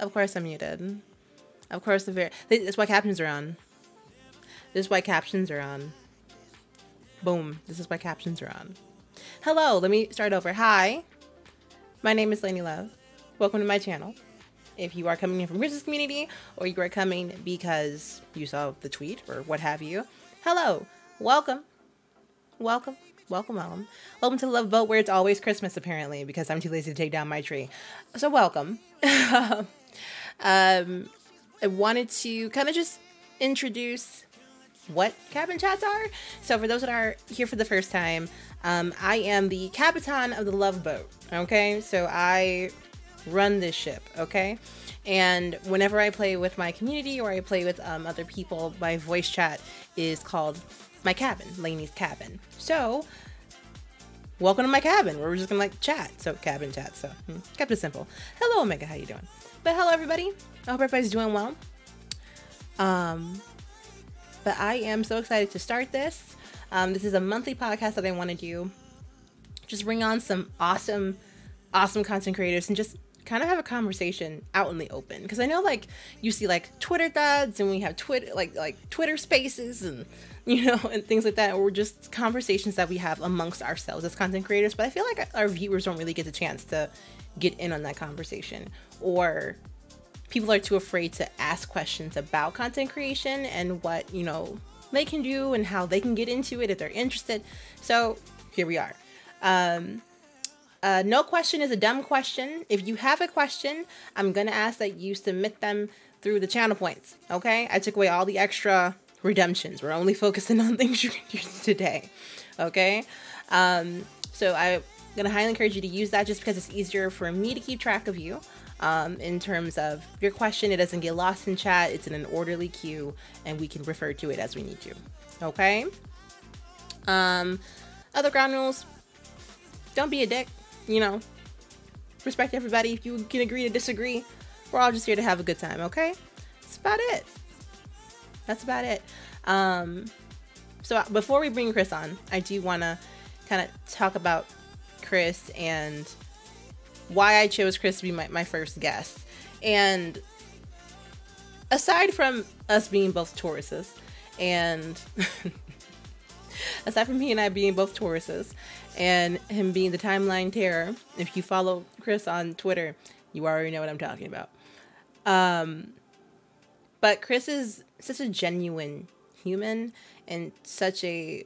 Of course I'm muted. Of course the very that's why captions are on. This is why captions are on. Boom. This is why captions are on. Hello, let me start over. Hi. My name is Lanie Love. Welcome to my channel. If you are coming in from Chris's community or you are coming because you saw the tweet or what have you, hello. Welcome. Welcome. Welcome, welcome. Welcome to the Love Boat where it's always Christmas apparently because I'm too lazy to take down my tree. So welcome. um I wanted to kind of just introduce what cabin chats are. So for those that are here for the first time, um, I am the capitan of the Love Boat. Okay, so I run this ship. Okay, and whenever I play with my community or I play with um, other people, my voice chat is called my cabin, Lanie's cabin. So welcome to my cabin where we're just gonna like chat. So cabin chat. So hmm, kept it simple. Hello, Omega. How you doing? But hello, everybody. I hope everybody's doing well. Um, but I am so excited to start this. Um, this is a monthly podcast that I want to do. Just bring on some awesome, awesome content creators and just kind of have a conversation out in the open. Because I know, like, you see like Twitter threads, and we have Twitter, like, like Twitter Spaces, and you know, and things like that. Or just conversations that we have amongst ourselves as content creators. But I feel like our viewers don't really get the chance to get in on that conversation, or people are too afraid to ask questions about content creation and what, you know, they can do and how they can get into it if they're interested. So here we are. Um, uh, no question is a dumb question. If you have a question, I'm to ask that you submit them through the channel points. Okay? I took away all the extra redemptions. We're only focusing on things you can use today. Okay? Um, so I'm to highly encourage you to use that just because it's easier for me to keep track of you um, in terms of your question. It doesn't get lost in chat. It's in an orderly queue, and we can refer to it as we need to. Okay. Um, other ground rules. Don't be a dick. You know, respect everybody. If you can agree to disagree, we're all just here to have a good time. Okay. That's about it. That's about it. Um, so before we bring Chris on, I do want to kind of talk about Chris and why I chose Chris to be my, my first guest. And aside from us being both Tauruses, and aside from he and I being both Tauruses, and him being the timeline terror, if you follow Chris on Twitter, you already know what I'm talking about. Um, but Chris is such a genuine human and such a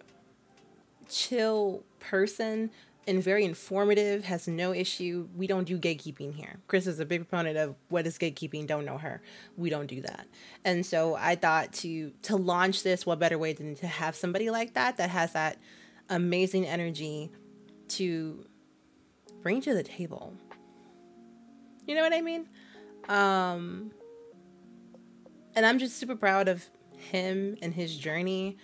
chill person and very informative, has no issue. We don't do gatekeeping here. Chris is a big proponent of what is gatekeeping, don't know her. We don't do that. And so I thought to to launch this, what better way than to have somebody like that that has that amazing energy to bring to the table. You know what I mean? Um and I'm just super proud of him and his journey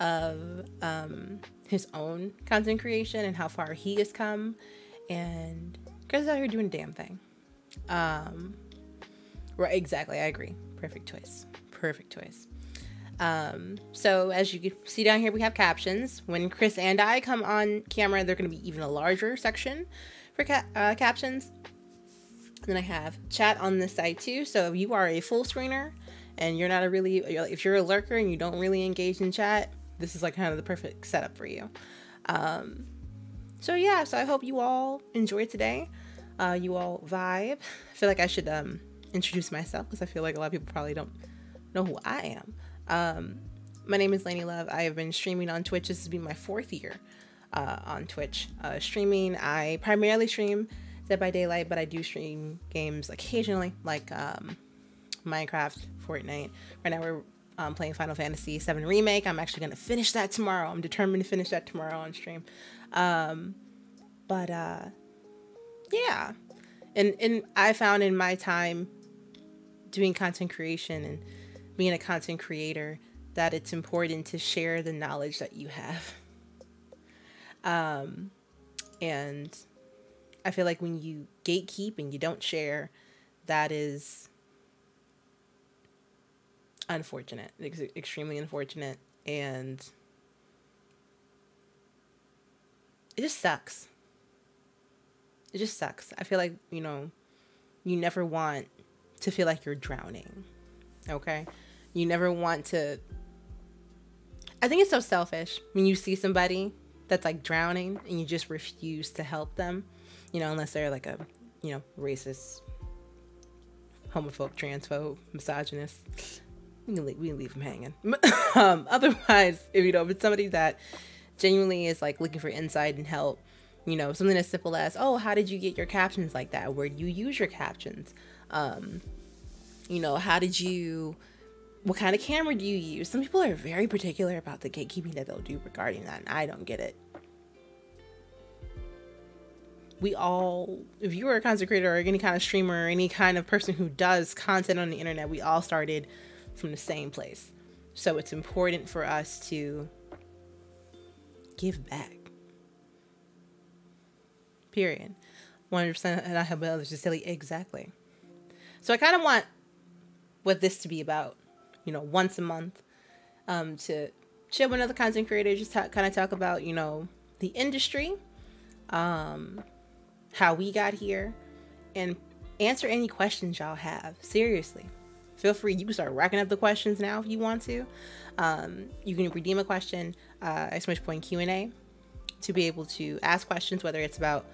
of um his own content creation and how far he has come. And Chris out here doing damn thing. Um, right, exactly. I agree. Perfect choice. Perfect choice. Um, so as you can see down here, we have captions. When Chris and I come on camera, they're going to be even a larger section for ca- uh, captions. And then I have chat on this side too. So if you are a full screener and you're not a really, if you're a lurker and you don't really engage in chat, this is like kind of the perfect setup for you. Um, so yeah, so I hope you all enjoy today. Uh, you all vibe. I feel like I should um, introduce myself because I feel like a lot of people probably don't know who I am. Um, my name is Lanie Love. I have been streaming on Twitch. This has been my fourth year uh, on Twitch. Uh, streaming, I primarily stream Dead by Daylight, but I do stream games occasionally, like um, Minecraft, Fortnite. Right now, we're um, playing Final Fantasy VII Remake. I'm actually going to finish that tomorrow. I'm determined to finish that tomorrow on stream. Um, but uh, yeah, and and I found in my time doing content creation and being a content creator that it's important to share the knowledge that you have. Um, and I feel like when you gatekeep and you don't share, that is unfortunate, ex- extremely unfortunate, and it just sucks. It just sucks. I feel like, you know, you never want to feel like you're drowning. Okay? You never want to I think it's so selfish when you see somebody that's like drowning and you just refuse to help them, you know, unless they're like a, you know, racist, homophobe, transphobe, misogynist. We can leave, we can leave them hanging. um, otherwise, if you know, if it's somebody that genuinely is like looking for insight and help, you know, something as simple as, oh, how did you get your captions like that? Where do you use your captions? Um, you know, how did you what kind of camera do you use? Some people are very particular about the gatekeeping that they'll do regarding that, and I don't get it. We all, if you are a content creator or any kind of streamer or any kind of person who does content on the internet, we all started from the same place. So it's important for us to give back. Period. 100% and I have others to say exactly. So I kind of want what this to be about you know, once a month um, to chill with other content creators, just kind of talk about, you know, the industry, um, how we got here, and answer any questions y'all have. Seriously. Feel free. You can start racking up the questions now if you want to. Um, you can redeem a question, uh, exclamation point Q&A to be able to ask questions, whether it's about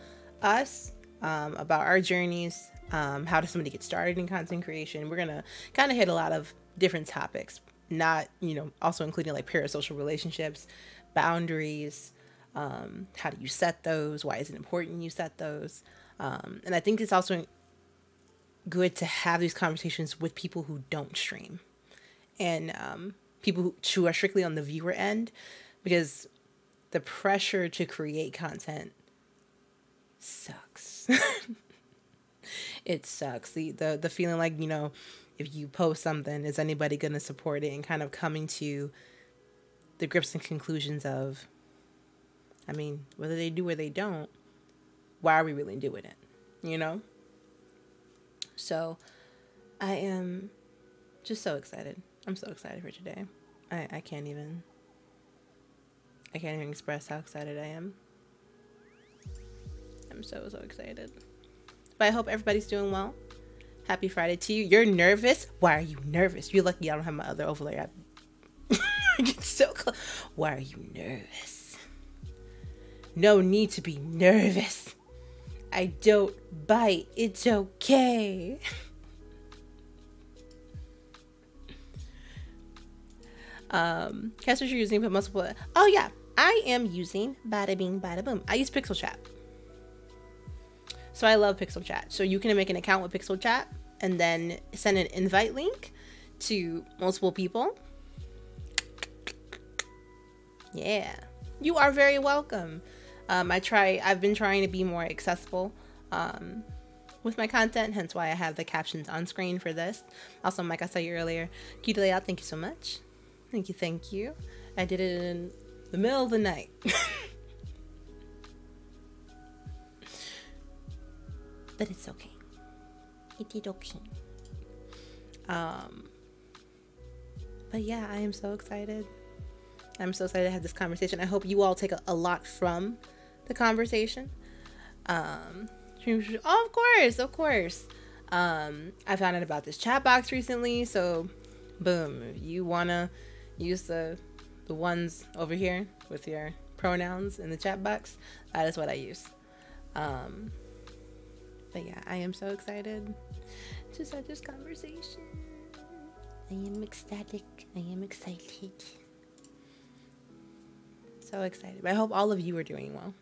us, um, about our journeys, um, how does somebody get started in content creation. We're to kind of hit a lot of different topics, not, you know, also including like parasocial relationships, boundaries, um, how do you set those? Why is it important you set those? Um, and I think it's also good to have these conversations with people who don't stream and um, people who, who are strictly on the viewer end because the pressure to create content sucks. it sucks. The, the the feeling like, you know, if you post something, is anybody going to support it? And kind of coming to the grips and conclusions of, I mean, whether they do or they don't, why are we really doing it? You know? So I am just so excited. I'm so excited for today. I, I can't even I can't even express how excited I am. I'm so so excited. But I hope everybody's doing well. Happy Friday to you. You're nervous? Why are you nervous? You're lucky I don't have my other overlay. I get so close. Why are you nervous? No need to be nervous. I don't bite. It's okay. um, guess what you're using for multiple. Oh yeah, I am using Bada Bing Bada Boom. I use Pixel Chat. So I love Pixel Chat. So you can make an account with Pixel Chat and then send an invite link to multiple people. Yeah, you are very welcome. Um, I try. I've been trying to be more accessible um, with my content, hence why I have the captions on screen for this. Also, like I said earlier, cute layout. Thank you so much. Thank you, thank you. I did it in the middle of the night. but it's okay. Itidoki. Um, but yeah, I am so excited. I'm so excited to have this conversation. I hope you all take a, a lot from the conversation. Um, of course, of course. Um, I found out about this chat box recently, so boom, you wanna use the the ones over here with your pronouns in the chat box, that is what I use. Um, but yeah, I am so excited to start this conversation. I am ecstatic. I am excited. So excited. I hope all of you are doing well.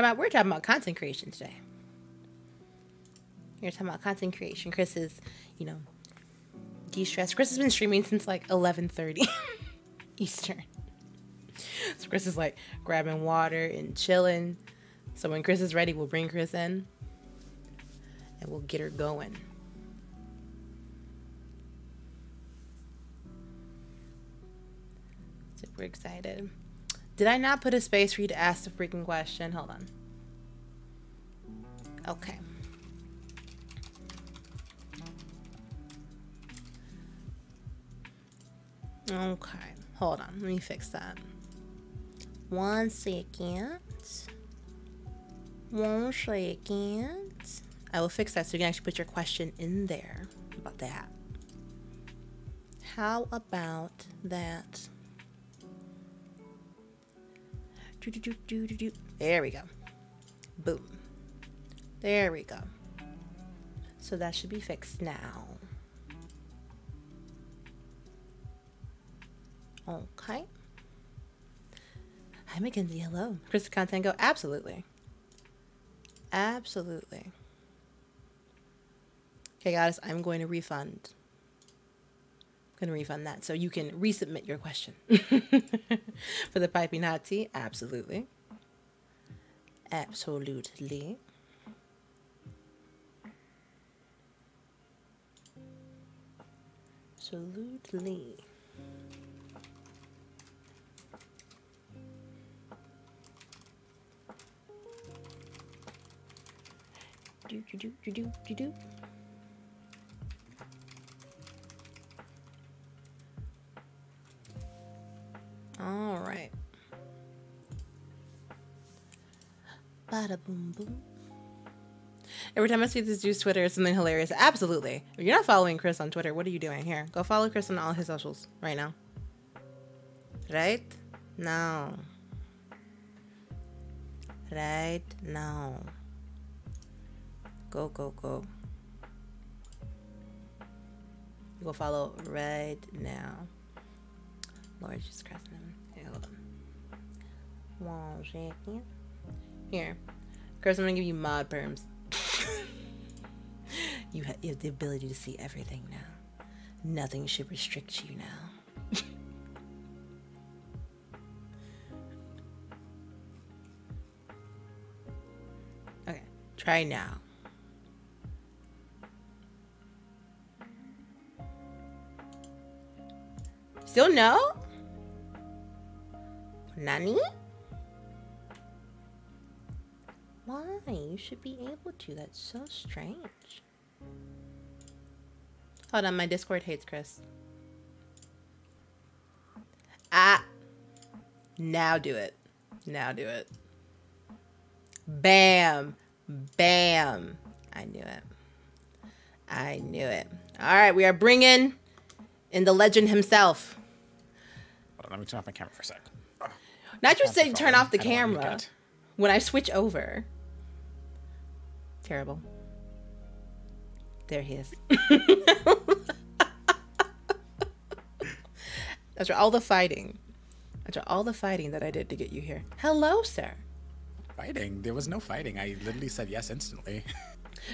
About we're talking about content creation today. We're talking about content creation. Chris is, you know, de-stressed. Chris has been streaming since like eleven thirty Eastern. so Chris is like grabbing water and chilling. So when Chris is ready, we'll bring Chris in and we'll get her going. Super excited. Did I not put a space for you to ask the freaking question? Hold on. Okay. Okay. Hold on. Let me fix that. One second. One second. I will fix that so you can actually put your question in there about that. How about that? Do, do, do, do, do. There we go. Boom. There we go. So that should be fixed now. Okay. Hi, Mackenzie. Hello. Chris Contango. Absolutely. Absolutely. Okay, guys, I'm going to refund. Going to refund that so you can resubmit your question. For the piping hot tea? Absolutely. Absolutely. Absolutely. Do do do do do do do. All right. Bada boom boom. Every time I see this dude's Twitter, it's something hilarious. Absolutely. If you're not following Chris on Twitter, what are you doing here? Go follow Chris on all his socials right now. Right now. Right now. Go, go, go. You go follow right now. Lord Jesus Christ. Here, hold on. One second. Here. Chris, I'm gonna give you mod perms. you, ha- you have the ability to see everything now. Nothing should restrict you now. okay, try now. Still no? Nani? Why? You should be able to. That's so strange. Hold on, my Discord hates Chris. Ah. Now do it. Now do it. Bam. Bam. I knew it. I knew it. All right, we are bringing in the legend himself. Hold on, let me turn off my camera for a sec. Not just say turn off the I don't wanna leak camera when I switch over. Terrible. There he is. After all the fighting, after all the fighting that I did to get you here. Hello, sir. Fighting? There was no fighting. I literally said yes instantly.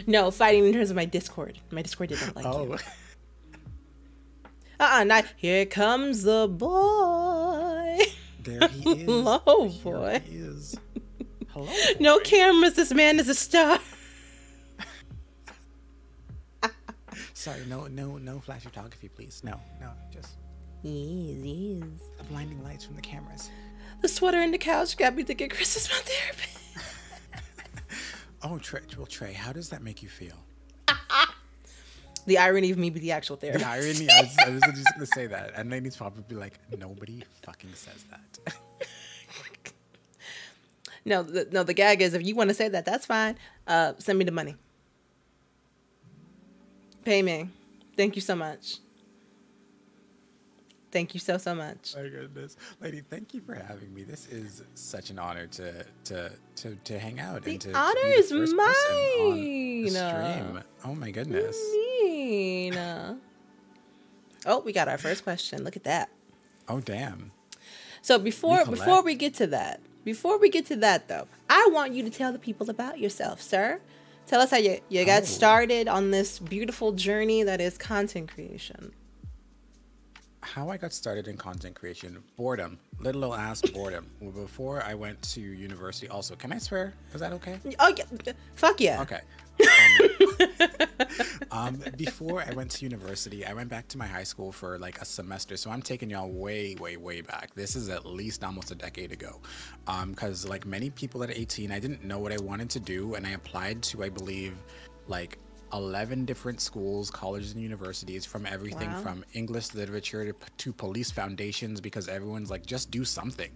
No, fighting in terms of my Discord. My Discord didn't like oh. you. oh. Uh-uh, not here comes the boy. There he is. Hello, Here boy. he is. Hello. No cameras, this man is a star. Sorry, no, no, no flash photography, please. No, no, just Yes, yes. the blinding lights from the cameras. The sweater and the couch got me thinking Chris is my therapist. Oh, Trey, well, Trey, how does that make you feel? The irony of me be the actual therapist. The irony, I was, I was just gonna say that, and then he's probably like, nobody fucking says that. No, the, no. The gag is if you want to say that, that's fine. Uh, send me the money. Pay me. Thank you so much. Thank you so so much. My goodness, lady, thank you for having me. This is such an honor to to to, to hang out The and to, to honor be the is first person on the mine. stream. Oh my goodness. Mean. Oh, we got our first question. Look at that. Oh damn. So before before we get to that, before we get to that though, I want you to tell the people about yourself, sir. Tell us how you, you got Oh. started on this beautiful journey that is content creation. How I got started in content creation, boredom, little old ass boredom. Before I went to university, also, can I swear? Is that okay? Oh yeah, fuck yeah. Okay. Um, um, before I went to university, I went back to my high school for like a semester. So I'm taking y'all way, way, way back. This is at least almost a decade ago. Because, like many people at 18, I didn't know what I wanted to do. And I applied to, I believe, like 11 different schools, colleges, and universities from everything Wow. from English literature to, to police foundations because everyone's like, just do something.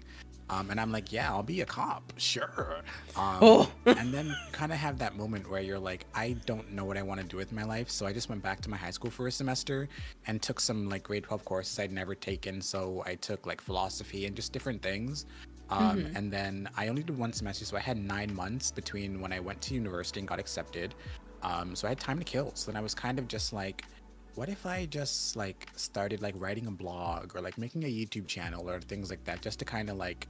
Um, and I'm like, yeah, I'll be a cop, sure. Um, Oh. and then kind of have that moment where you're like, I don't know what I want to do with my life. So I just went back to my high school for a semester and took some like grade 12 courses I'd never taken. So I took like philosophy and just different things. Um, And then I only did one semester. So I had nine months between when I went to university and got accepted. Um, so I had time to kill. So then I was kind of just like, what if I just like started like writing a blog or like making a YouTube channel or things like that just to kind of like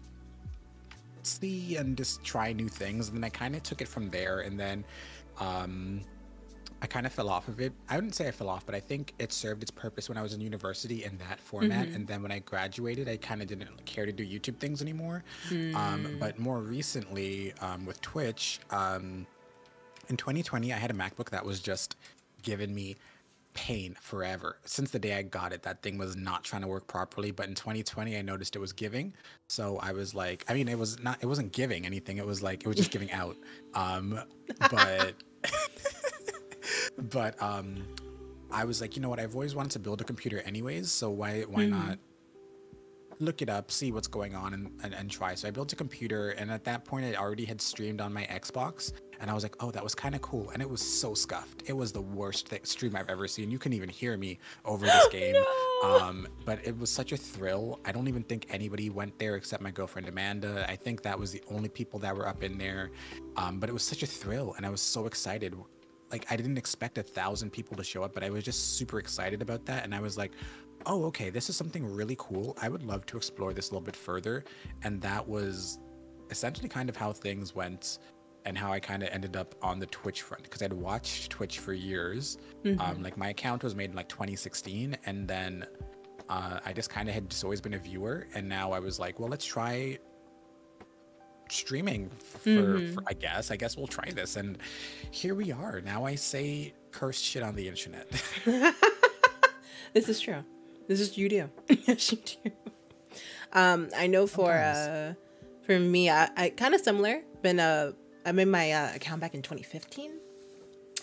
see and just try new things and then I kind of took it from there and then um I kind of fell off of it. I wouldn't say I fell off, but I think it served its purpose when I was in university in that format. And then when I graduated, I kind of didn't care to do YouTube things anymore. Um, but more recently, um, with Twitch, um, in 2020, I had a MacBook that was just giving me pain forever. Since the day I got it, that thing was not trying to work properly. But in 2020, I noticed it was giving. So I was like, I mean, it was not, it wasn't giving anything. It was like, it was just giving out. Um, but, but, um, I was like, you know what? I've always wanted to build a computer anyways. So why, why not look it up, see what's going on, and, and, and try. So I built a computer, and at that point, I already had streamed on my Xbox, and I was like, oh, that was kind of cool. And it was so scuffed. It was the worst th- stream I've ever seen. You couldn't even hear me over this game. Um, but it was such a thrill. I don't even think anybody went there except my girlfriend Amanda. I think that was the only people that were up in there. Um, but it was such a thrill, and I was so excited like I didn't expect a thousand people to show up, but I was just super excited about that. And I was like, oh, okay, this is something really cool. I would love to explore this a little bit further. And that was essentially kind of how things went and how I kind of ended up on the Twitch front because I'd watched Twitch for years. Um, like my account was made in like 2016, and then uh, I just kind of had just always been a viewer. And now I was like, well, let's try streaming for, for I guess. I guess we'll try this. And here we are. Now I say cursed shit on the internet. This is true. This is you do. yes, you do. Um, I know for uh, for me, I, I kind of similar. Been uh, I made my uh, account back in 2015,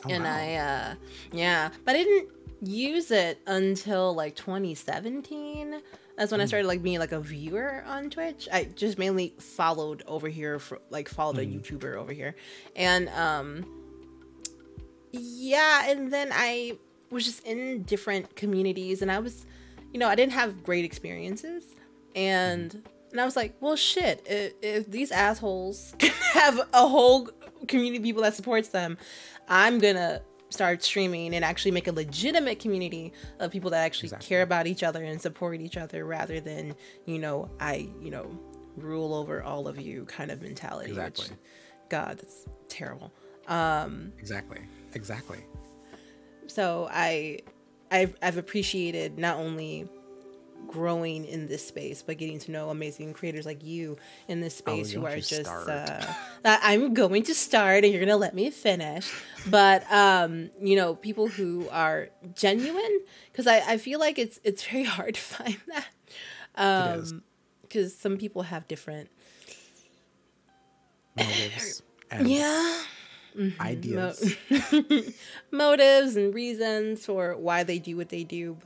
Oh, and wow. I uh, yeah, but I didn't use it until like 2017. That's when I started like being like a viewer on Twitch. I just mainly followed over here for like followed a YouTuber over here, and um, yeah, and then I was just in different communities, and I was, you know, I didn't have great experiences, and and I was like, well, shit, if, if these assholes have a whole community of people that supports them, I'm gonna start streaming and actually make a legitimate community of people that actually Exactly. care about each other and support each other rather than you know I you know rule over all of you kind of mentality. Exactly. Which, God, that's terrible. Um, exactly. Exactly. so i I've, I've appreciated not only growing in this space but getting to know amazing creators like you in this space who are just uh, that i'm going to start and you're gonna let me finish. But um you know people who are genuine because I, I feel like it's it's very hard to find that um because some people have different Motives and yeah ideas. motives and reasons for why they do what they do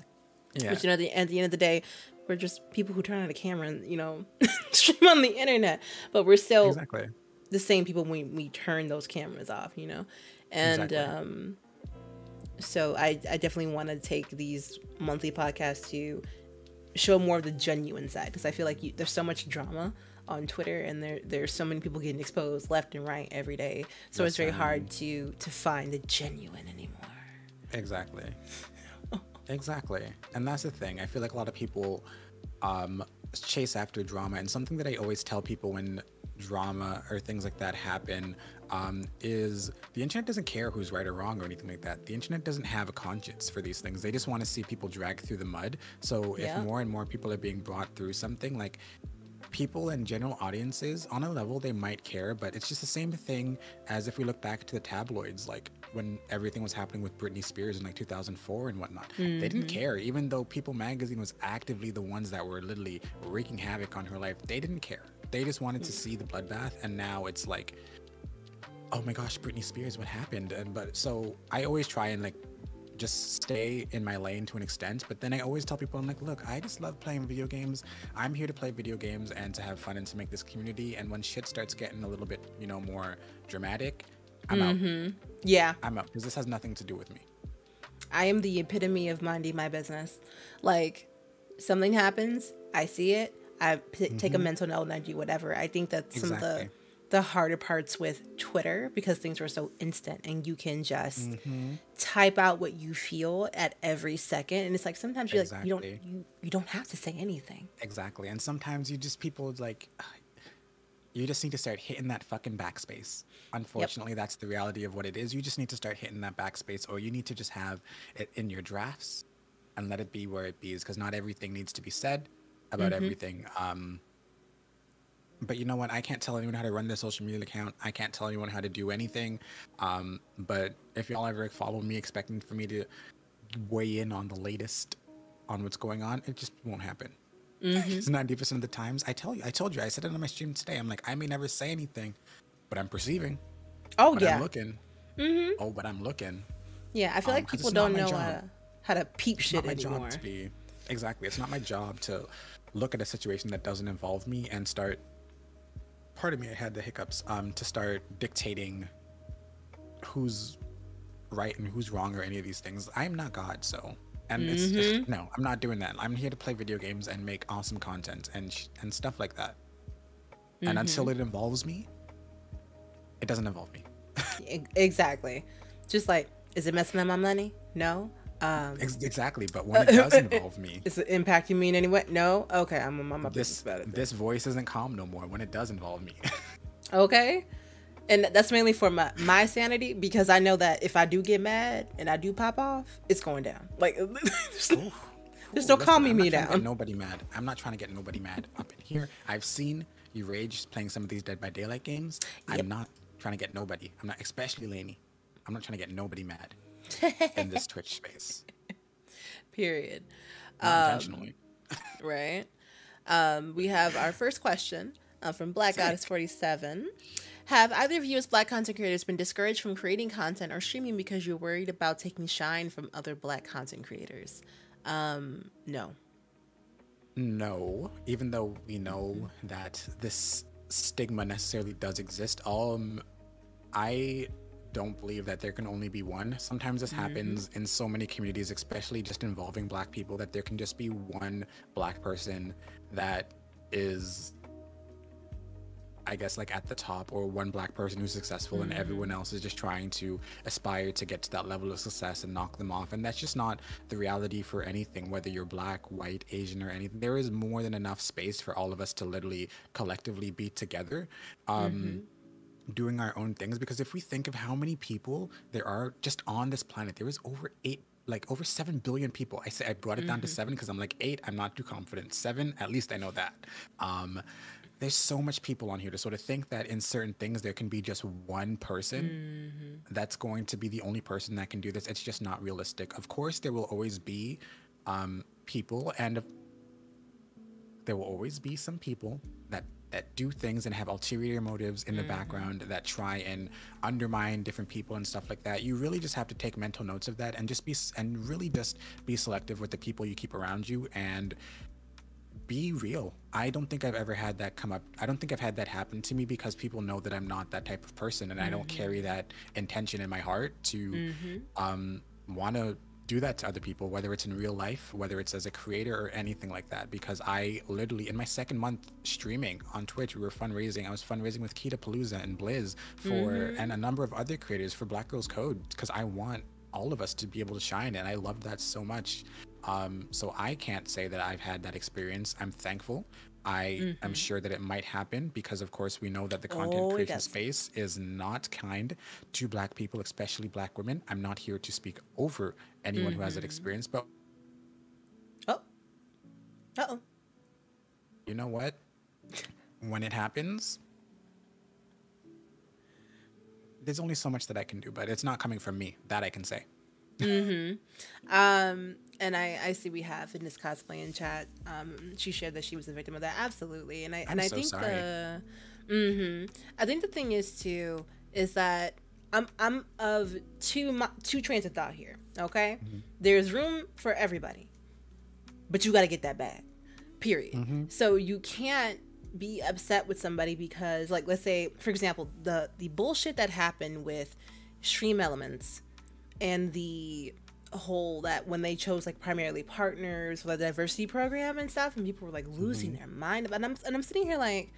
yeah. But you know, at the, at the end of the day, we're just people who turn on a camera and you know stream on the internet. But we're still exactly. the same people when we turn those cameras off. You know, and Exactly. um, so I I definitely want to take these monthly podcasts to show more of the genuine side because I feel like you, there's so much drama on Twitter and there there's so many people getting exposed left and right every day. So it's very hard to to find the genuine anymore. Exactly. exactly. And that's the thing. I feel like a lot of people um, chase after drama. And something that I always tell people when drama or things like that happen um, is the internet doesn't care who's right or wrong or anything like that. The internet doesn't have a conscience for these things. They just want to see people drag through the mud. So Yeah. if more and more people are being brought through something, like people and general audiences on a level they might care but it's just the same thing as if we look back to the tabloids like when everything was happening with Britney Spears in like 2004 and whatnot. They didn't mm-hmm. care. Even though People magazine was actively the ones that were literally wreaking havoc on her life they didn't care. They just wanted to see the bloodbath and now it's like oh my gosh Britney Spears what happened? And but so I always try and like just stay in my lane to an extent. But then I always tell people, I'm like, look, I just love playing video games. I'm here to play video games and to have fun and to make this community. And when shit starts getting a little bit, you know, more dramatic, I'm mm-hmm. out. Yeah. I'm out because this has nothing to do with me. I am the epitome of minding my business. Like, something happens, I see it, I p- mm-hmm. take a mm-hmm. mental note and I do whatever. I think that's exactly. some of the the harder parts with Twitter because things were so instant and you can just mm-hmm. type out what you feel at every second and it's like sometimes you're exactly. like you don't you, you don't have to say anything. Exactly. And sometimes you just people like you just need to start hitting that fucking backspace. Unfortunately, yep. that's the reality of what it is. You just need to start hitting that backspace or you need to just have it in your drafts and let it be where it be is because not everything needs to be said about mm-hmm. everything. Um but you know what? I can't tell anyone how to run their social media account. I can't tell anyone how to do anything. Um, but if y'all ever follow me expecting for me to weigh in on the latest on what's going on, it just won't happen. Mm-hmm. 90% of the times, I tell you, I told you, I said it on my stream today. I'm like, I may never say anything, but I'm perceiving. Oh, but yeah. I'm looking. Mm-hmm. Oh, but I'm looking. Yeah, I feel um, like people don't know how to, how to peep it's shit anymore. Be, exactly. It's not my job to look at a situation that doesn't involve me and start part of me I had the hiccups um, to start dictating who's right and who's wrong or any of these things. I am not God, so and mm-hmm. it's just, no, I'm not doing that. I'm here to play video games and make awesome content and sh- and stuff like that. Mm-hmm. And until it involves me, it doesn't involve me. exactly. Just like, is it messing up my money? No. Um, exactly, but when it does involve me, is it impacting me in any way? No. Okay, I'm, I'm, this. This voice isn't calm no more when it does involve me. okay, and that's mainly for my my sanity because I know that if I do get mad and I do pop off, it's going down. Like there's, Ooh. there's no calming me down. nobody mad. I'm not trying to get nobody mad up in here. I've seen you rage playing some of these Dead by Daylight games. Yep. I'm not trying to get nobody. I'm not, especially Lanie. I'm not trying to get nobody mad in this Twitch space. Period. Not um, intentionally. right. Um, we have our first question uh, from Black Goddess Forty Seven. Have either of you, as Black content creators, been discouraged from creating content or streaming because you're worried about taking shine from other Black content creators? Um, no. No, even though we know that this stigma necessarily does exist. Um, I don't believe that there can only be one. Sometimes this mm-hmm. happens in so many communities, especially just involving black people, that there can just be one black person that is I guess like at the top or one black person who's successful mm-hmm. and everyone else is just trying to aspire to get to that level of success and knock them off and that's just not the reality for anything whether you're black, white, Asian or anything there is more than enough space for all of us to literally collectively be together um, mm-hmm doing our own things because if we think of how many people there are just on this planet there is over 8 like over 7 billion people i say i brought it mm-hmm. down to mm-hmm. 7 because i'm like 8 i'm not too confident 7 at least i know that um there's so much people on here to sort of think that in certain things there can be just one person mm-hmm. that's going to be the only person that can do this it's just not realistic of course there will always be um, people and there will always be some people that that do things and have ulterior motives in the mm-hmm. background that try and undermine different people and stuff like that. You really just have to take mental notes of that and just be and really just be selective with the people you keep around you and be real. I don't think I've ever had that come up. I don't think I've had that happen to me because people know that I'm not that type of person and mm-hmm. I don't mm-hmm. carry that intention in my heart to mm-hmm. um, want to do that to other people, whether it's in real life, whether it's as a creator or anything like that. Because I literally, in my second month streaming on Twitch, we were fundraising. I was fundraising with Kita Palooza and Blizz for, mm-hmm. and a number of other creators for Black Girls Code, because I want all of us to be able to shine. And I love that so much. Um, so I can't say that I've had that experience. I'm thankful. I mm-hmm. am sure that it might happen because, of course, we know that the content oh, creation space is not kind to Black people, especially Black women. I'm not here to speak over anyone mm-hmm. who has that mm-hmm. experience, but oh, uh oh, you know what? when it happens, there's only so much that I can do, but it's not coming from me. That I can say. Mm-hmm. Um, and I, I see we have in this cosplay in chat. Um, she shared that she was a victim of that. Absolutely, and I I'm and I so think sorry. the, mm-hmm. I think the thing is too is that I'm I'm of two two trains of thought here. Okay, mm-hmm. there's room for everybody, but you got to get that bag. Period. Mm-hmm. So you can't be upset with somebody because, like, let's say, for example, the the bullshit that happened with StreamElements and the whole that when they chose like primarily partners for the diversity program and stuff, and people were like losing mm-hmm. their mind. And I'm and I'm sitting here like,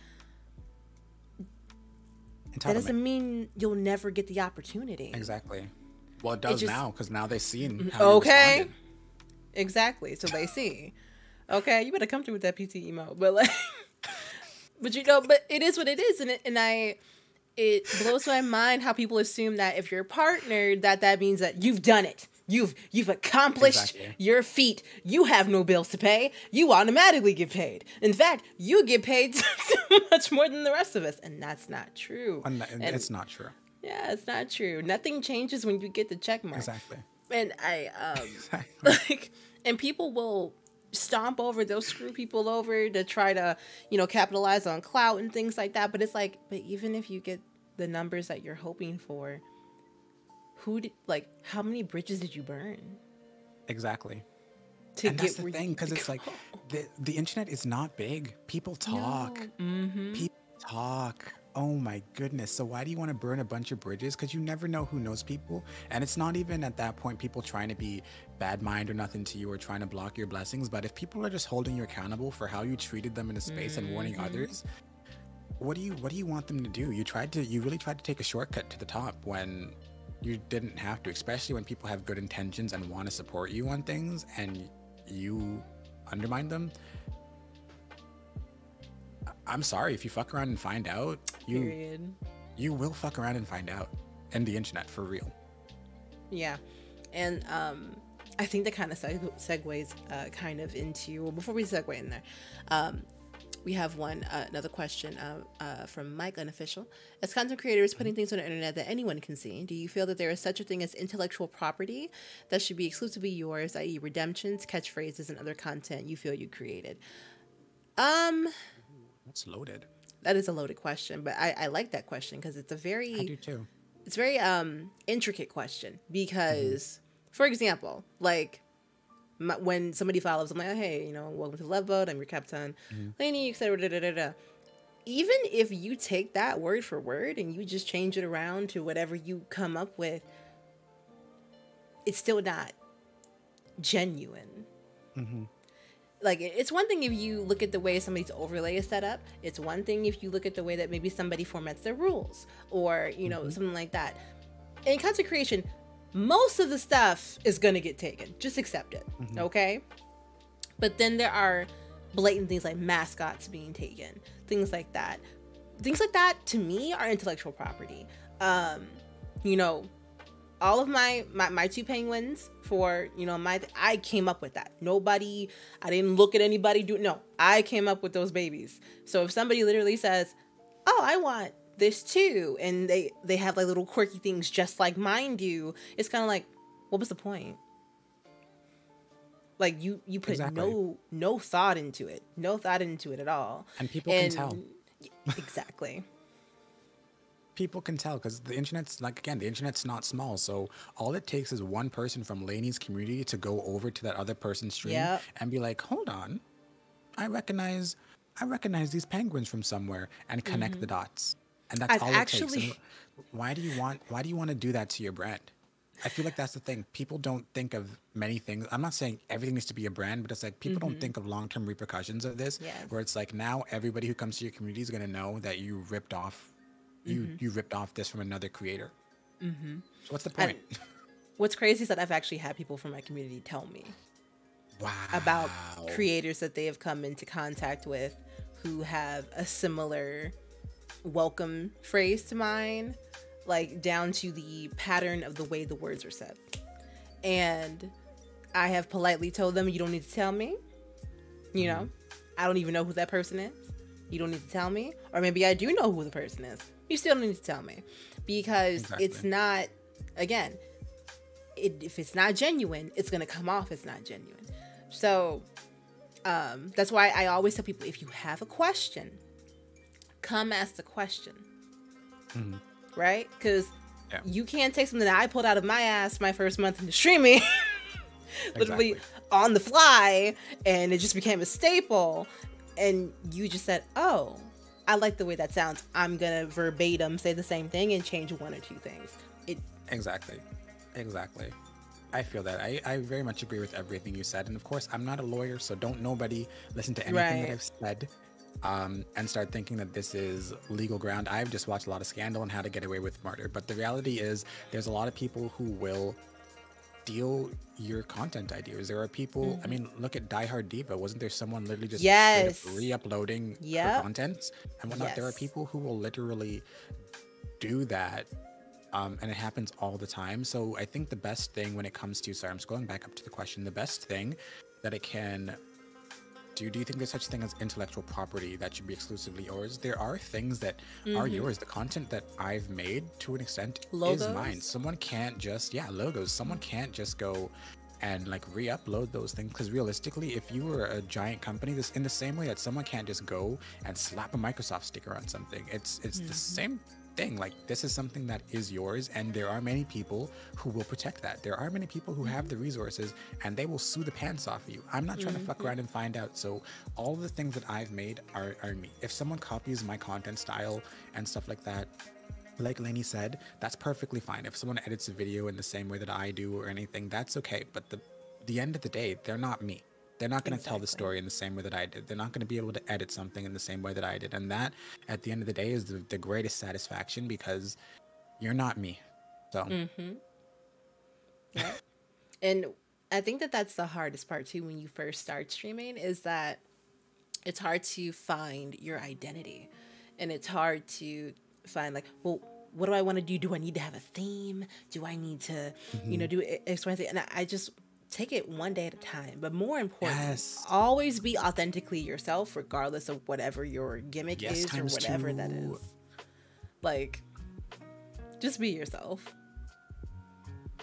that doesn't mean you'll never get the opportunity. Exactly. Well, it does it just, now because now they've seen. Mm-hmm. okay. Exactly. So they see. okay, you better come through with that PT emo, but like, but you know, but it is what it is, and it, and I it blows my mind how people assume that if you're partnered that that means that you've done it You've you've accomplished exactly. your feat. You have no bills to pay. You automatically get paid. In fact, you get paid much more than the rest of us, and that's not true. And, it's not true. Yeah, it's not true. Nothing changes when you get the check mark. Exactly. And I um exactly. like and people will stomp over they'll screw people over to try to you know capitalize on clout and things like that but it's like but even if you get the numbers that you're hoping for who did like how many bridges did you burn? Exactly. To and that's the thing because it's like the the internet is not big. People talk. No. Mm-hmm. People talk. Oh my goodness. So why do you want to burn a bunch of bridges? Because you never know who knows people. And it's not even at that point people trying to be bad mind or nothing to you or trying to block your blessings. But if people are just holding you accountable for how you treated them in a space mm-hmm. and warning mm-hmm. others, what do you what do you want them to do? You tried to you really tried to take a shortcut to the top when you didn't have to, especially when people have good intentions and want to support you on things and you undermine them. I'm sorry if you fuck around and find out. You Period. you will fuck around and find out, and the internet for real. Yeah, and um, I think that kind of seg- segues uh, kind of into well before we segue in there. Um, we have one uh, another question uh, uh, from Mike Unofficial. As content creators putting things on the internet that anyone can see, do you feel that there is such a thing as intellectual property that should be exclusively yours, i.e., redemptions, catchphrases, and other content you feel you created? Um, that's loaded. That is a loaded question, but I, I like that question because it's a very I do too. It's very um intricate question because, mm-hmm. for example, like my, when somebody follows, I'm like, oh, hey, you know, welcome to the Love Boat. I'm your captain, mm-hmm. Lanie, etc. Da, da, da, Even if you take that word for word and you just change it around to whatever you come up with, it's still not genuine. Mm-hmm. Like it's one thing if you look at the way somebody's overlay is set up. It's one thing if you look at the way that maybe somebody formats their rules or you know mm-hmm. something like that. In content creation, most of the stuff is going to get taken. Just accept it. Mm-hmm. Okay? But then there are blatant things like mascots being taken, things like that. Things like that to me are intellectual property. Um, you know, all of my, my my two penguins for you know my I came up with that. Nobody, I didn't look at anybody do no. I came up with those babies. So if somebody literally says, "Oh, I want this too and they they have like little quirky things just like mine do it's kind of like what was the point like you you put exactly. no no thought into it no thought into it at all and people and, can tell exactly people can tell because the internet's like again the internet's not small so all it takes is one person from Lanie's community to go over to that other person's stream yep. and be like hold on i recognize i recognize these penguins from somewhere and connect mm-hmm. the dots and that's I've all it actually... takes. And why do you want? Why do you want to do that to your brand? I feel like that's the thing. People don't think of many things. I'm not saying everything needs to be a brand, but it's like people mm-hmm. don't think of long term repercussions of this. Yes. Where it's like now everybody who comes to your community is gonna know that you ripped off, you mm-hmm. you ripped off this from another creator. Mm-hmm. So what's the point? And what's crazy is that I've actually had people from my community tell me wow. about creators that they have come into contact with who have a similar welcome phrase to mine, like down to the pattern of the way the words are said. And I have politely told them, you don't need to tell me. You know, I don't even know who that person is. You don't need to tell me. Or maybe I do know who the person is. You still don't need to tell me. Because exactly. it's not, again, it, if it's not genuine, it's going to come off as not genuine. So um, that's why I always tell people if you have a question, come ask the question. Mm-hmm. Right? Because Yeah. you can't take something that I pulled out of my ass my first month into streaming, literally Exactly. on the fly, and it just became a staple. And you just said, "Oh, I like the way that sounds. I'm gonna verbatim say the same thing and change one or two things." It Exactly. Exactly. I feel that. I, I very much agree with everything you said. And of course, I'm not a lawyer, so don't nobody listen to anything Right. that I've said um, and start thinking that this is legal ground. I've just watched a lot of Scandal and How to Get Away with Murder. But the reality is, there's a lot of people who will steal your content ideas. There are people, I mean, look at Die Hard Diva. Wasn't there someone literally just Yes. re-uploading her Yep. content and whatnot? There are people who will literally do that um, and it happens all the time. So I think the best thing when it comes to sorry, I'm scrolling back up to the question. The best thing that it can do. Do you think there's such a thing as intellectual property that should be exclusively yours? There are things that are mm-hmm. yours. The content that I've made to an extent is mine. Someone can't just yeah logos. Someone can't just go and like re-upload those things because realistically if you were a giant company this in the same way that someone can't just go and slap a microsoft sticker on something it's it's the mm-hmm. same thing like this is something that is yours and there are many people who will protect that there are many people who have the mm-hmm. resources and they will sue the pants off of you i'm not trying to fuck mm-hmm. around and find out so all the things that i've made are, are me if someone copies my content style and stuff like that like Lanie said, that's perfectly fine. If someone edits a video in the same way that I do or anything, that's okay. But the the end of the day, they're not me. They're not going to tell the story in the same way that I did. They're not going to be able to edit something in the same way that I did. And that, at the end of the day, is the, the greatest satisfaction because you're not me. So, Mm-hmm. Yeah. and I think that that's the hardest part too when you first start streaming is that it's hard to find your identity. And it's hard to find like, well, what do I want to do? Do I need to have a theme? Do I need to, you know, do X, Y, Z? And I- I just take it one day at a time. But more important, Yes. always be authentically yourself, regardless of whatever your gimmick Yes, is or whatever that two. is. Like, just be yourself.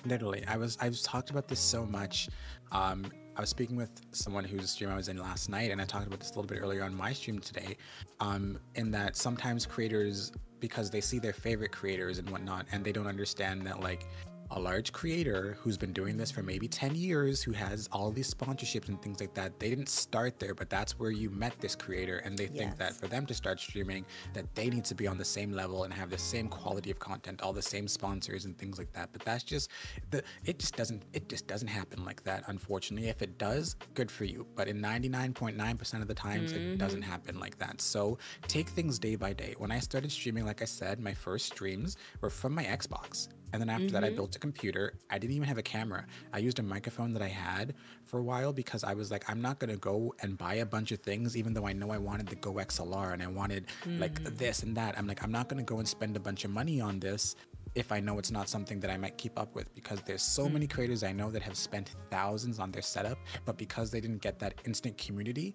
literally i was i've talked about this so much um i was speaking with someone whose stream i was in last night and i talked about this a little bit earlier on my stream today um in that sometimes creators because they see their favorite creators and whatnot and they don't understand that like a large creator who's been doing this for maybe 10 years who has all these sponsorships and things like that. They didn't start there but that's where you met this creator and they think that for them to start streaming that they need to be on the same level and have the same quality of content all the same sponsors and things like that. But that's just the it just doesn't it just doesn't happen like that unfortunately. If it does good for you. But in 99.9% of the times it doesn't mm-hmm. happen like that. So take things day by day. When i started streaming like i said my first streams were from my xbox and then after that, I mm-hmm. built a computer. I didn't even have a camera. I used a microphone that I had for a while because I was like, I'm not gonna go and buy a bunch of things, even though I know I wanted the GoXLR and I wanted like mm. this and that. I'm like, I'm not gonna go and spend a bunch of money on this if I know it's not something that I might keep up with because there's so mm. many creators I know that have spent thousands on their setup, but because they didn't get that instant community,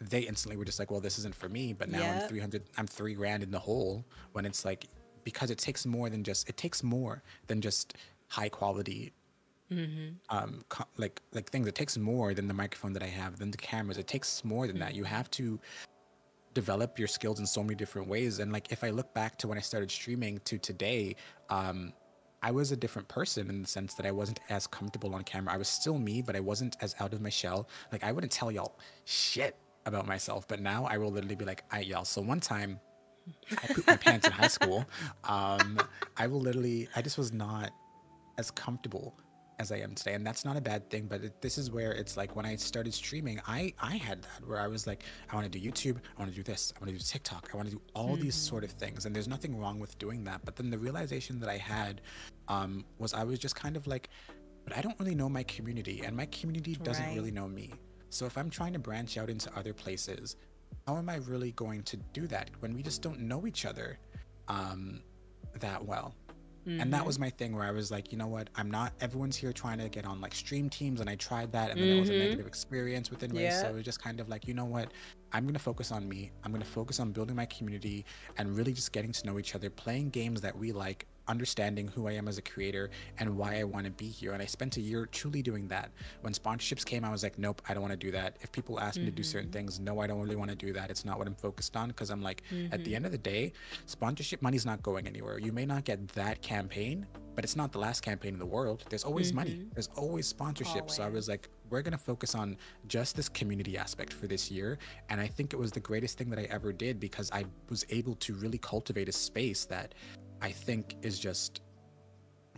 they instantly were just like, well, this isn't for me. But now I'm 300, I'm three grand in the hole when it's like, because it takes more than just, it takes more than just high quality, um, co- like, like things. It takes more than the microphone that I have, than the cameras. It takes more than that. You have to develop your skills in so many different ways. And like, if I look back to when I started streaming to today, um, I was a different person in the sense that I wasn't as comfortable on camera. I was still me, but I wasn't as out of my shell. Like I wouldn't tell y'all shit about myself, but now I will literally be like, "I y'all." So one time, I pooped my pants in high school. Um, I will literally, I just was not as comfortable as I am today, and that's not a bad thing. But it, this is where it's like when I started streaming, I I had that where I was like, I want to do YouTube, I want to do this, I want to do TikTok, I want to do all these sort of things, and there's nothing wrong with doing that. But then the realization that I had um, was I was just kind of like, but I don't really know my community, and my community doesn't Right. really know me. So if I'm trying to branch out into other places, how am I really going to do that when we just don't know each other um, that well? And that was my thing where I was like, you know what? I'm not, everyone's here trying to get on like stream teams, and I tried that, and then it was a negative experience within ways. So it was just kind of like, you know what? I'm going to focus on me. I'm going to focus on building my community and really just getting to know each other, playing games that we like understanding who I am as a creator and why I want to be here. And I spent a year truly doing that. When sponsorships came, I was like, nope, I don't want to do that. If people ask me mm-hmm. to do certain mm-hmm. things, no, I don't really want to do that. It's not what I'm focused on because I'm like, mm-hmm. at the mm-hmm. end of the day, sponsorship money's not going anywhere. You may not get that campaign, but it's not the last campaign in the world. There's always mm-hmm. money. There's always sponsorship. Always. So I was like, we're gonna focus on just this community aspect for this year. And I think it was the greatest thing that I ever did because I was able to really cultivate a space that I think is just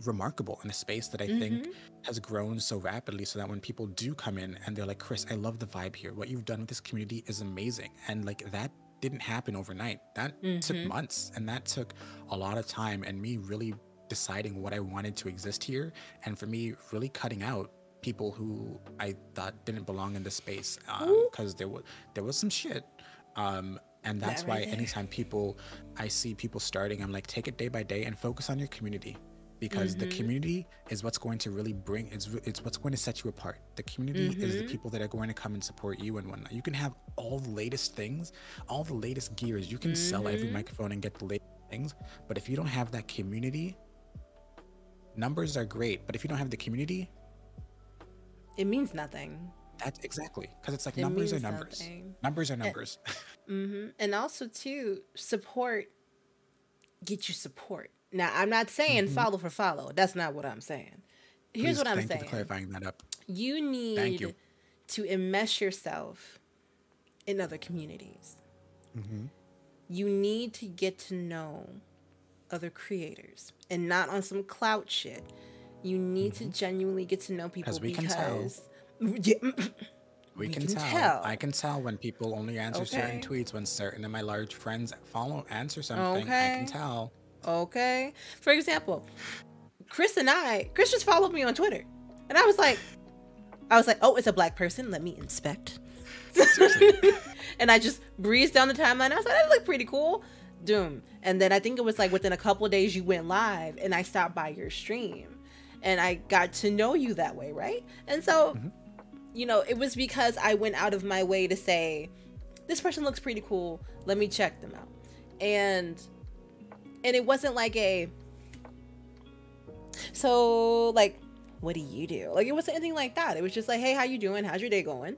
remarkable in a space that I mm-hmm. think has grown so rapidly so that when people do come in and they're like, Chris, I love the vibe here. What you've done with this community is amazing. And like that didn't happen overnight. That mm-hmm. took months and that took a lot of time and me really deciding what I wanted to exist here, and for me, really cutting out people who I thought didn't belong in the space because um, there was there was some shit. Um, and that's why anytime people I see people starting, I'm like, take it day by day and focus on your community because mm-hmm. the community is what's going to really bring it's it's what's going to set you apart. The community mm-hmm. is the mm-hmm. people that are going to come and support you and whatnot. You can have all the latest things, all the latest gears. You can mm-hmm. sell every mm-hmm. microphone and get the latest things, but if you don't have that community numbers are great, but if you don't have the community, it means nothing. That's exactly because it's like it numbers are numbers. Nothing. Numbers are numbers. And, mm-hmm. and also too, support get you support. Now I'm not saying mm-hmm. follow for follow. That's not what I'm saying. Here's Please, what I'm thank saying. You for clarifying that up. You need you. to enmesh yourself in other communities. Mm-hmm. You need to get to know other creators and not on some clout shit. You need mm-hmm. to genuinely get to know people we because can yeah, we, can, can tell. tell. I can tell when people only answer okay. certain tweets when certain of my large friends follow answer something. Okay. I can tell. Okay. For example, Chris and I, Chris just followed me on Twitter. And I was like, I was like, oh, it's a black person. Let me inspect. and I just breezed down the timeline. I was like, that looked pretty cool. Doom. And then I think it was like within a couple days you went live and I stopped by your stream and I got to know you that way, right? And so, mm-hmm. You know, it was because I went out of my way to say, this person looks pretty cool. Let me check them out. And and it wasn't like a so like what do you do? Like it wasn't anything like that. It was just like, hey, how you doing? How's your day going?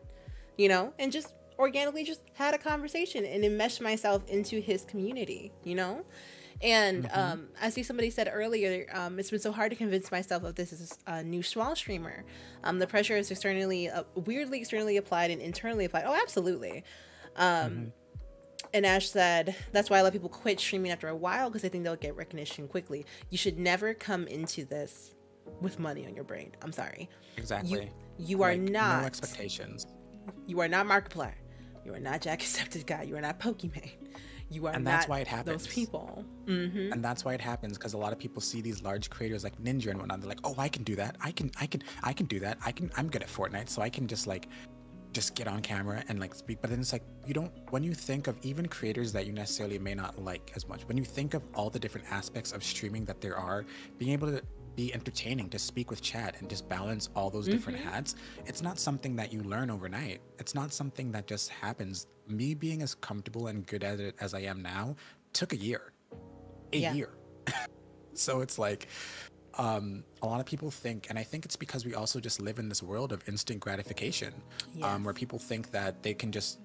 You know, and just organically just had a conversation and enmeshed myself into his community, you know? And mm-hmm. um, I see somebody said earlier, um, it's been so hard to convince myself that this is a new Schwal streamer. Um, the pressure is externally, uh, weirdly externally applied and internally applied. Oh, absolutely. Um, mm-hmm. And Ash said, that's why a lot of people quit streaming after a while because they think they'll get recognition quickly. You should never come into this with money on your brain. I'm sorry. Exactly. You, you are not. No expectations. You are not Markiplier. You are not Jacksepticeye. You are not Pokimane. You are and that's why it happens. Those people. Mm-hmm. And that's why it happens because a lot of people see these large creators like Ninja and whatnot. They're like, oh, I can do that. I can, I can, I can do that. I can. I'm good at Fortnite, so I can just like, just get on camera and like speak. But then it's like you don't. When you think of even creators that you necessarily may not like as much, when you think of all the different aspects of streaming that there are, being able to be entertaining to speak with chat and just balance all those different mm-hmm. hats it's not something that you learn overnight it's not something that just happens me being as comfortable and good at it as i am now took a year a yeah. year so it's like um, a lot of people think, and I think it's because we also just live in this world of instant gratification, yes. um, where people think that they can just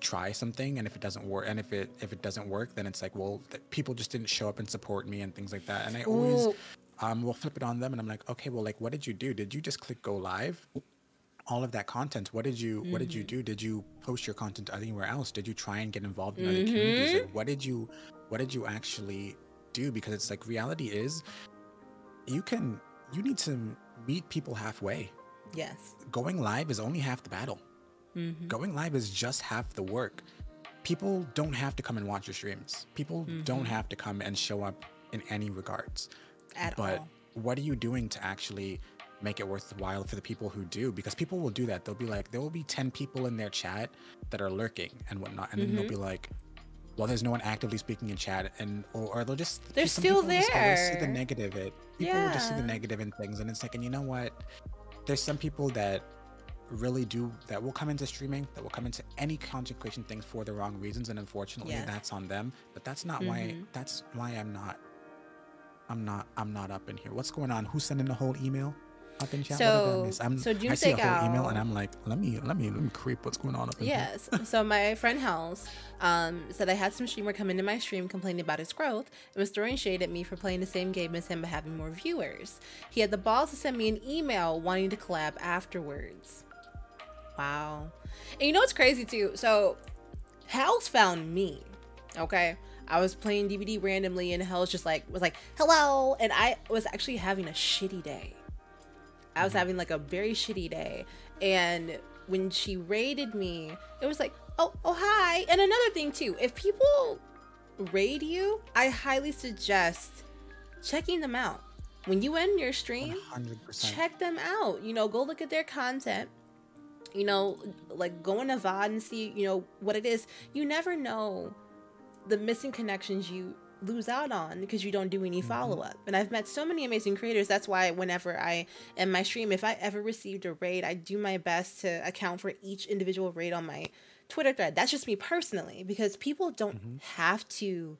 try something, and if it doesn't work, and if it if it doesn't work, then it's like, well, people just didn't show up and support me and things like that. And I always um, we'll flip it on them and i'm like okay well like what did you do? Did you just click go live? All of that content what did you mm-hmm. what did you mm-hmm. do? Did you post your content anywhere else? Did you try and get involved in mm-hmm. other communities? Like, what did you what did you actually do? Because it's like reality is you can you need to meet people halfway. Yes. Going live is only half the battle. Mm-hmm. going live is just half the work. People don't have to come and watch your streams. People don't mm-hmm. have to come and show up in any regards at but all. what are you doing to actually make it worthwhile for the people who do? Because people will do that. They'll be like, there will be 10 people in their chat that are lurking and whatnot. And mm-hmm. then they'll mm-hmm. be like, well, there's no one actively speaking in chat, and or, or they'll just they're still there. Just see the negative. It people yeah. will just see the negative in things, and it's like, and you know what? There's some people that really do that will come into streaming, that will come into any content creation things for the wrong reasons, and unfortunately, yes. that's on them. But that's not mm-hmm. why. That's why I'm not I'm not. I'm not up in here. What's going on? Who's sending the whole email? Up in chat. So, I'm, so I see a whole email and I'm like, let me, let me, let me creep. What's going on up in yes. here? Yes. so my friend House um, said I had some streamer come into my stream complaining about his growth and was throwing shade at me for playing the same game as him but having more viewers. He had the balls to send me an email wanting to collab afterwards. Wow. And you know what's crazy too? So House found me. Okay. I was playing DBD randomly and Hell's just like was like, hello. And I was actually having a shitty day. I was having like a very shitty day. And when she raided me, it was like, oh, oh, hi. And another thing too, if people raid you, I highly suggest checking them out. When you end your stream, 100%. check them out. You know, go look at their content. You know, like go in a VOD and see, you know, what it is. You never know the missing connections you lose out on because you don't do any Mm-hmm. follow up. And I've met so many amazing creators. That's why whenever I in my stream, if I ever received a raid, I do my best to account for each individual raid on my Twitter thread. That's just me personally because people don't Mm-hmm. have to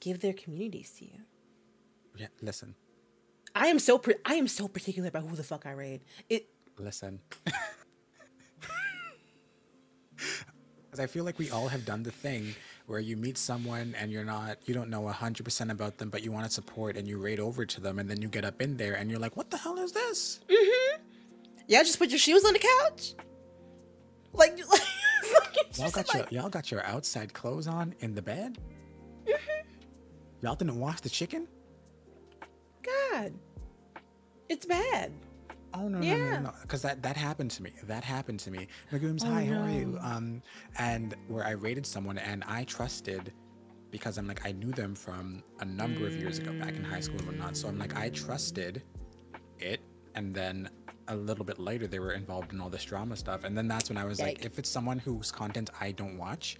give their communities to you. Yeah, listen, I am so par- I am so particular about who the fuck I raid. It listen. Because I feel like we all have done the thing where you meet someone and you're not, you don't know 100% about them, but you want to support and you raid over to them and then you get up in there and you're like, what the hell is this? Mm-hmm. y'all just put your shoes on the couch, like, like Y'all got like- your y'all got your outside clothes on in the bed. Mm-hmm. Y'all didn't wash the chicken. God, it's bad. Oh no, no, Yeah. no, no, because that that happened to me. That happened to me. Legumes, hi, how are you? Um, and where I rated someone and I trusted because I'm like I knew them from a number of years ago, back in high school and whatnot. So I'm like I trusted it, and then a little bit later they were involved in all this drama stuff, and then that's when I was like, if it's someone whose content I don't watch,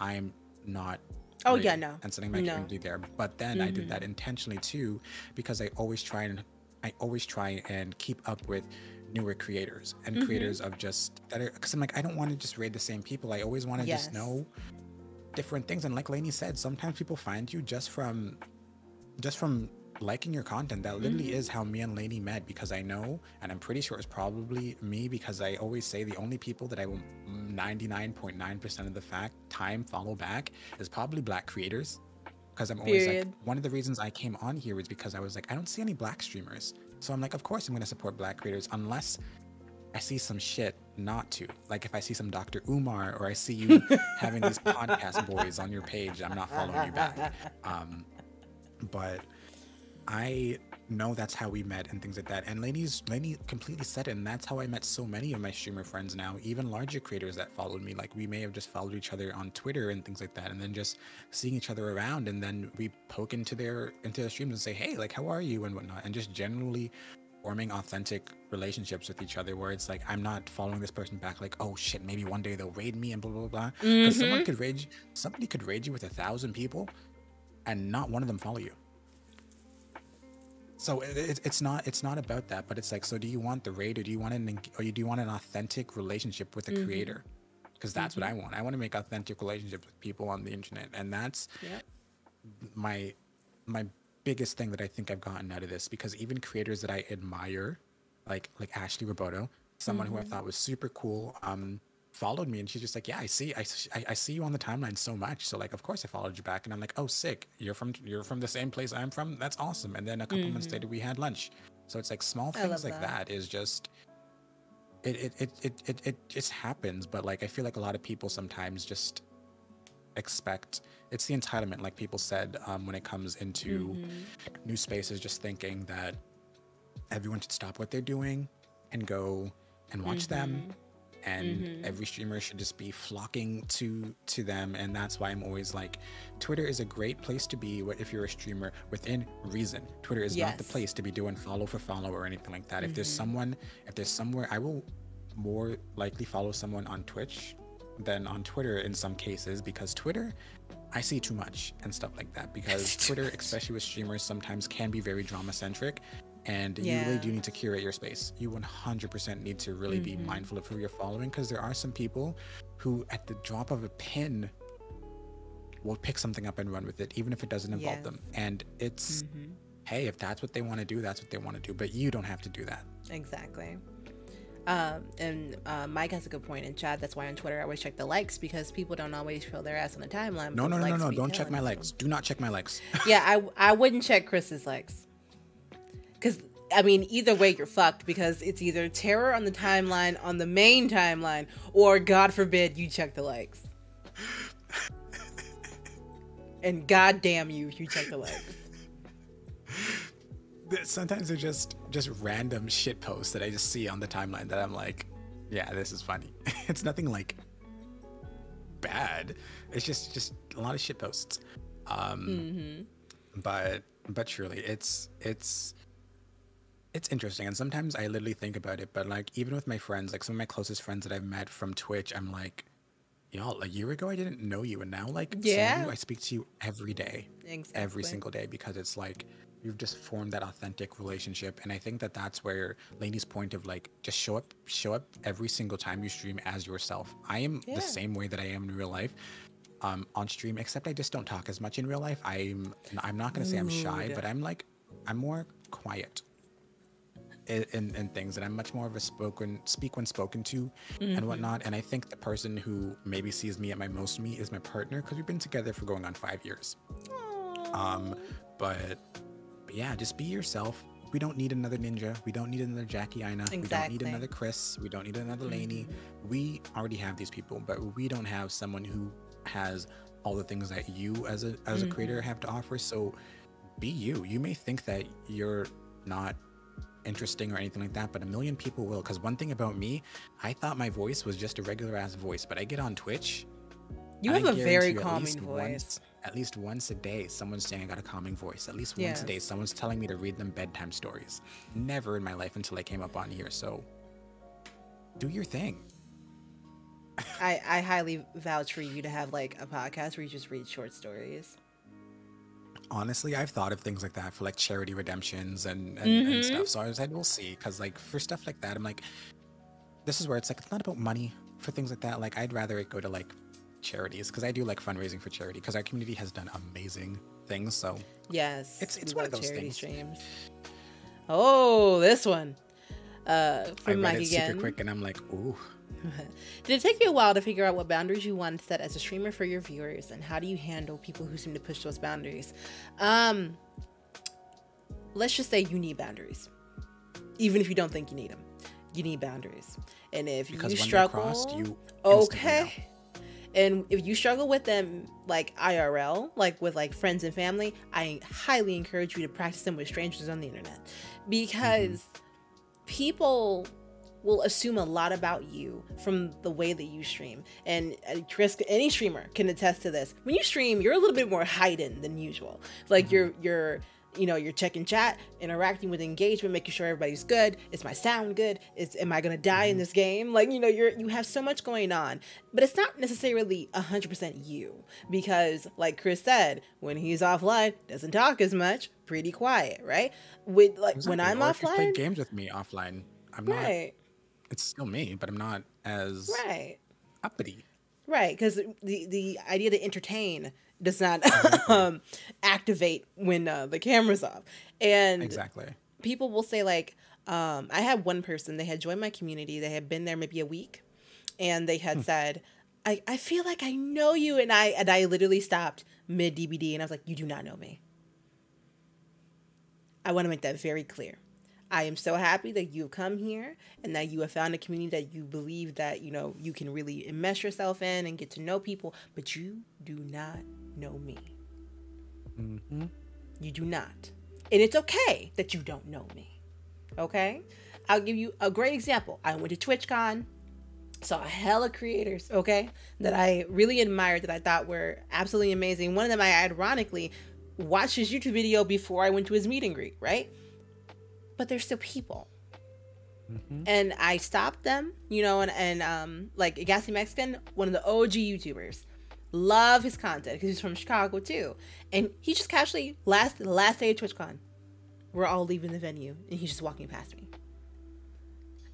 I'm not. Oh, yeah, no. And setting my No. community there, but then I did that intentionally too, because I always try and I always try and keep up with newer creators and Mm-hmm. creators of just that are because I'm like I don't want to just raid the same people. I always want to Yes. just know different things. And like Lanie said, sometimes people find you just from just from liking your content. That literally Mm-hmm. is how me and Lanie met because I know, and I'm pretty sure it's probably me because I always say the only people that I will 99.9% of the fact time follow back is probably black creators. Because I'm always Period. like, one of the reasons I came on here was because I was like, I don't see any black streamers. So I'm like, of course I'm going to support black creators unless I see some shit not to. Like if I see some Dr. Umar or I see you having these podcast boys on your page, I'm not following you back. Um, but I know that's how we met and things like that. And Lanie's Lanie completely said it, and that's how I met so many of my streamer friends now, even larger creators that followed me. Like we may have just followed each other on Twitter and things like that, and then just seeing each other around, and then we poke into their into their streams and say, Hey, like how are you and whatnot, and just generally forming authentic relationships with each other where it's like I'm not following this person back like oh shit maybe one day they'll raid me and blah blah blah because someone mm-hmm. could raid somebody could raid you with a thousand people and not one of them follow you so it, it, it's not it's not about that but it's like so do you want the raid or do you want an or you do you want an authentic relationship with a mm-hmm. creator? Because that's what mm-hmm. i want. I want to make authentic relationships with people on the internet and that's Yep. my my biggest thing that I think I've gotten out of this because even creators that I admire, like like Ashley Roboto, someone who I mm-hmm. thought was super cool, um, followed me and she's just like, yeah, I see, I, I, I see you on the timeline so much, so like, of course I followed you back, and I'm like, oh, sick, you're from you're from the same place I'm from, that's awesome. And then a couple months later we had lunch, so it's like small things like that. that is just. It, it, it, it, it, it just happens, but like I feel like a lot of people sometimes just expect it's the entitlement like people said um, when it comes into Mm-hmm. new spaces just thinking that everyone should stop what they're doing and go and watch them Mm-hmm. and every streamer should just be flocking to to them and that's why i'm always like twitter is a great place to be if you're a streamer within reason twitter is not the place to be doing follow for follow or anything like that if there's Mm-hmm. someone if there's somewhere i will more likely follow someone on twitch than on twitter in some cases because twitter I see too much and stuff like that because Twitter, especially with streamers, sometimes can be very drama centric. And you really do need to curate your space. You 100% need to really be Mm-hmm. mindful of who you're following because there are some people who, at the drop of a pin, will pick something up and run with it, even if it doesn't involve them. And it's hey, if that's what they want to do, that's what they want to do. But you don't have to do that. Exactly. Um, and uh, Mike has a good point in chat. That's why on Twitter I always check the likes because people don't always feel their ass on the timeline. No, no, no, no, no. Don't check my likes. Do not check my likes. yeah, I I wouldn't check Chris's likes. Cause I mean, either way you're fucked because it's either terror on the timeline on the main timeline, or God forbid you check the likes. and God damn you if you check the likes. Sometimes they're just just random shit posts that I just see on the timeline that I'm like, yeah, this is funny. it's nothing like bad. It's just just a lot of shit posts. Um, Mm-hmm. but but truly, it's it's it's interesting, and sometimes I literally think about it. But like even with my friends, like some of my closest friends that I've met from Twitch, I'm like, y'all, a year ago I didn't know you, and now like Yeah. you, I speak to you every day Exactly. every single day because it's like you've just formed that authentic relationship and i think that that's where lanie's point of like just show up show up every single time you stream as yourself i am Yeah. the same way that i am in real life um, on stream except i just don't talk as much in real life i'm i'm not going to say i'm shy Rude. but i'm like i'm more quiet in things and i'm much more of a spoken speak when spoken to and mm-hmm. whatnot and i think the person who maybe sees me at my most me is my partner because we've been together for going on five years um, but, but yeah, just be yourself. We don't need another ninja. We don't need another Jackie Aina. Exactly. We don't need another Chris. We don't need another Lanie. Mm-hmm. We already have these people, but we don't have someone who has all the things that you as a as a creator mm-hmm. have to offer. So be you. You may think that you're not interesting or anything like that, but a million people will. Because one thing about me, I thought my voice was just a regular ass voice, but I get on Twitch You have I a very calming voice. Once, at least once a day, someone's saying I got a calming voice. At least once a day, someone's telling me to read them bedtime stories. Never in my life until I came up on here. So do your thing. I, I highly vouch for you to have like a podcast where you just read short stories. Honestly, I've thought of things like that for like charity redemptions and, and, Mm-hmm. and stuff. So I was like, we'll see. Because like for stuff like that, I'm like, this is where it's like, it's not about money for things like that. Like I'd rather it go to like charities because I do like fundraising for charity because our community has done amazing things. So Yes. It's- it's one of those charity things. streams. Oh, this one. Uh, from I read Mike it again. super quick and I'm like, ooh. Did it take you a while to figure out what boundaries you want to set as a streamer for your viewers, and how do you handle people who seem to push those boundaries? Um, let's just say you need boundaries, even if you don't think you need them. You need boundaries, and if Because you struggle, crossed, you okay. And if you struggle with them like IRL, like with like friends and family, I highly encourage you to practice them with strangers on the internet because people will assume a lot about you from the way that you stream. And uh, Chris, any streamer can attest to this. When you stream, you're a little bit more heightened than usual. Like you're you're you know you're checking chat, interacting with engagement, making sure everybody's good. Is my sound good? Is am I gonna die in this game? Like you know you're you have so much going on, but it's not necessarily hundred percent you because like Chris said, when he's offline, doesn't talk as much, pretty quiet, right? With like when I'm Or you play offline, games with me offline, I'm not. It's still me, but I'm not as right. uppity. Right, because the the idea to entertain does not um, activate when uh, the camera's off, and Exactly. people will say like, um, I had one person they had joined my community, they had been there maybe a week, and they had said, I, I feel like I know you, and I and I literally stopped mid DBD, and I was like, you do not know me. I want to make that very clear. I am so happy that you have come here and that you have found a community that you believe that you know you can really immerse yourself in and get to know people, but you do not know me. Mm-hmm. You do not. And it's okay that you don't know me. Okay? I'll give you a great example. I went to TwitchCon, saw a hella creators, okay, that I really admired that I thought were absolutely amazing. One of them I ironically watched his YouTube video before I went to his meet and greet, right? But they're still people. And I stopped them, you know, and, and um like Gassy Mexican, one of the OG YouTubers. Love his content because he's from Chicago too. And he just casually last the last day of TwitchCon, we're all leaving the venue and he's just walking past me.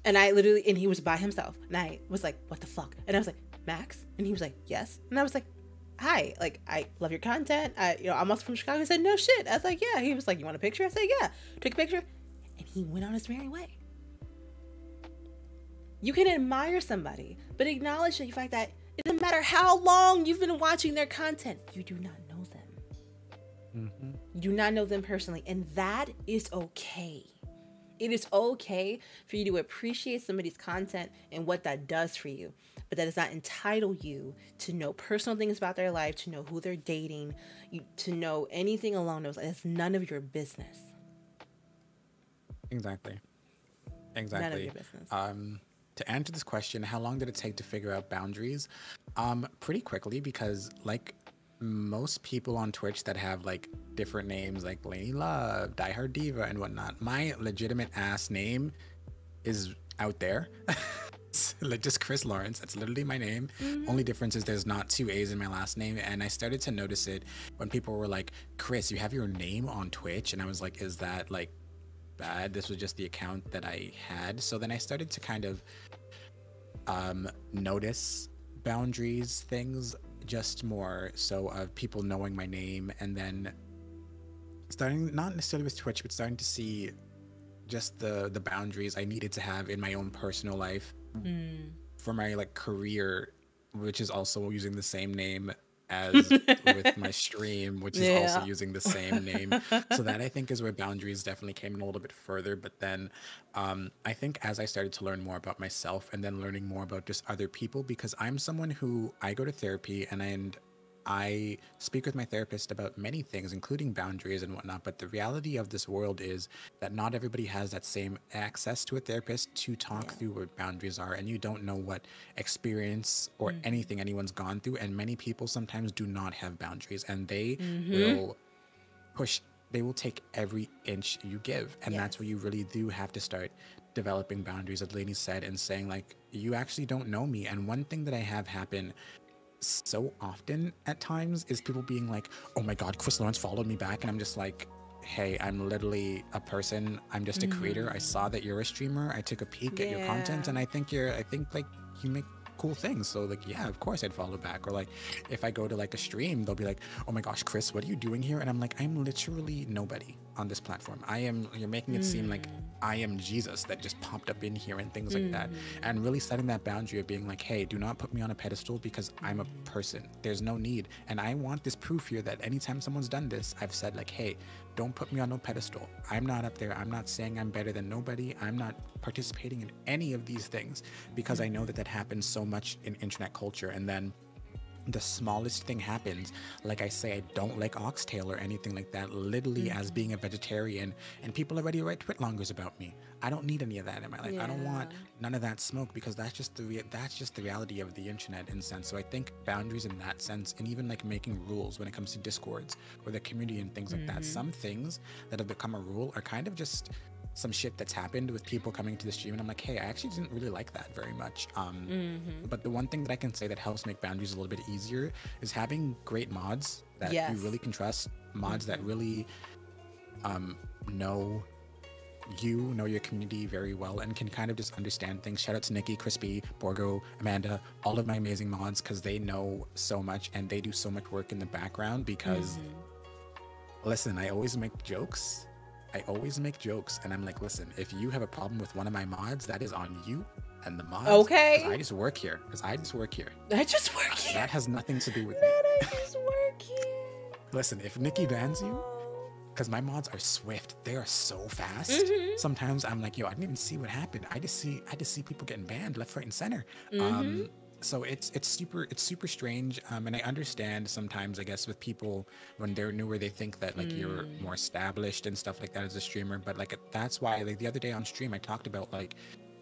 And I literally and he was by himself. And I was like, what the fuck? And I was like, Max? And he was like, Yes. And I was like, hi, like I love your content. I, you know, I'm also from Chicago. He said, no shit. I was like, yeah. He was like, you want a picture? I said, yeah. Took a picture, and he went on his merry way. You can admire somebody, but acknowledge the fact that it doesn't matter how long you've been watching their content, you do not know them. Mm-hmm. You do not know them personally, and that is okay. It is okay for you to appreciate somebody's content and what that does for you, but that does not entitle you to know personal things about their life, to know who they're dating, you, to know anything along those lines. It's none of your business. Exactly. Exactly. None of your business. Um, to answer this question, how long did it take to figure out boundaries? Um, pretty quickly because like most people on Twitch that have like different names like Lanie Love, Die Hard Diva, and whatnot, my legitimate ass name is out there. like just Chris Lawrence. That's literally my name. Mm-hmm. Only difference is there's not two A's in my last name. And I started to notice it when people were like, Chris, you have your name on Twitch. And I was like, is that like bad? This was just the account that I had. So then I started to kind of um, notice boundaries, things just more so of people knowing my name and then starting not necessarily with Twitch, but starting to see just the the boundaries I needed to have in my own personal life mm. for my like career, which is also using the same name as with my stream, which is yeah. also using the same name. so that I think is where boundaries definitely came in a little bit further. But then um, I think as I started to learn more about myself and then learning more about just other people, because I'm someone who I go to therapy and I, and I speak with my therapist about many things, including boundaries and whatnot. But the reality of this world is that not everybody has that same access to a therapist to talk yeah. through what boundaries are. And you don't know what experience or mm-hmm. anything anyone's gone through. And many people sometimes do not have boundaries and they mm-hmm. will push, they will take every inch you give. And yes. that's where you really do have to start developing boundaries, as Lanie said, and saying, like, you actually don't know me. And one thing that I have happen so often at times is people being like, "Oh my God, Chris Lawrence followed me back," and I'm just like, "Hey, I'm literally a person. I'm just a mm-hmm. creator. I saw that you're a streamer. I took a peek yeah. at your content, and I think you're. I think like you make cool things. So like, yeah, of course I'd follow back. Or like, if I go to like a stream, they'll be like, "Oh my gosh, Chris, what are you doing here?" And I'm like, "I'm literally nobody on this platform. I am. You're making it mm. seem like mm. I am Jesus that just popped up in here and things like mm. that. And really setting that boundary of being like, hey, do not put me on a pedestal because I'm a person. There's no need. And I want this proof here that anytime someone's done this, I've said like, hey, don't put me on no pedestal. I'm not up there. I'm not saying I'm better than nobody. I'm not participating in any of these things because I know that that happens so much in internet culture. And then the smallest thing happens like i say i don't like oxtail or anything like that literally mm-hmm. as being a vegetarian and people already write twitlongers about me i don't need any of that in my life yeah. i don't want none of that smoke because that's just the rea- that's just the reality of the internet in sense so i think boundaries in that sense and even like making rules when it comes to discords or the community and things like mm-hmm. that some things that have become a rule are kind of just some shit that's happened with people coming to the stream and I'm like, hey, I actually didn't really like that very much. Um, mm-hmm. But the one thing that I can say that helps make boundaries a little bit easier is having great mods that yes. you really can trust, mods mm-hmm. that really um, know you, know your community very well, and can kind of just understand things. Shout out to Nikki, Crispy, Borgo, Amanda, all of my amazing mods because they know so much and they do so much work in the background because. Mm-hmm. Listen, I always make jokes I always make jokes and I'm like, listen, if you have a problem with one of my mods, that is on you and the mods. Okay. I just work here. Because I just work here. I just work here. That has nothing to do with that me. I just work here. listen, if Nikki bans you, because my mods are swift, they are so fast. Mm-hmm. Sometimes I'm like, yo, I didn't even see what happened. I just see, I just see people getting banned left, right, and center. Mm-hmm. Um, so it's it's super it's super strange um, and i understand sometimes i guess with people when they're newer they think that like mm. you're more established and stuff like that as a streamer but like that's why like the other day on stream i talked about like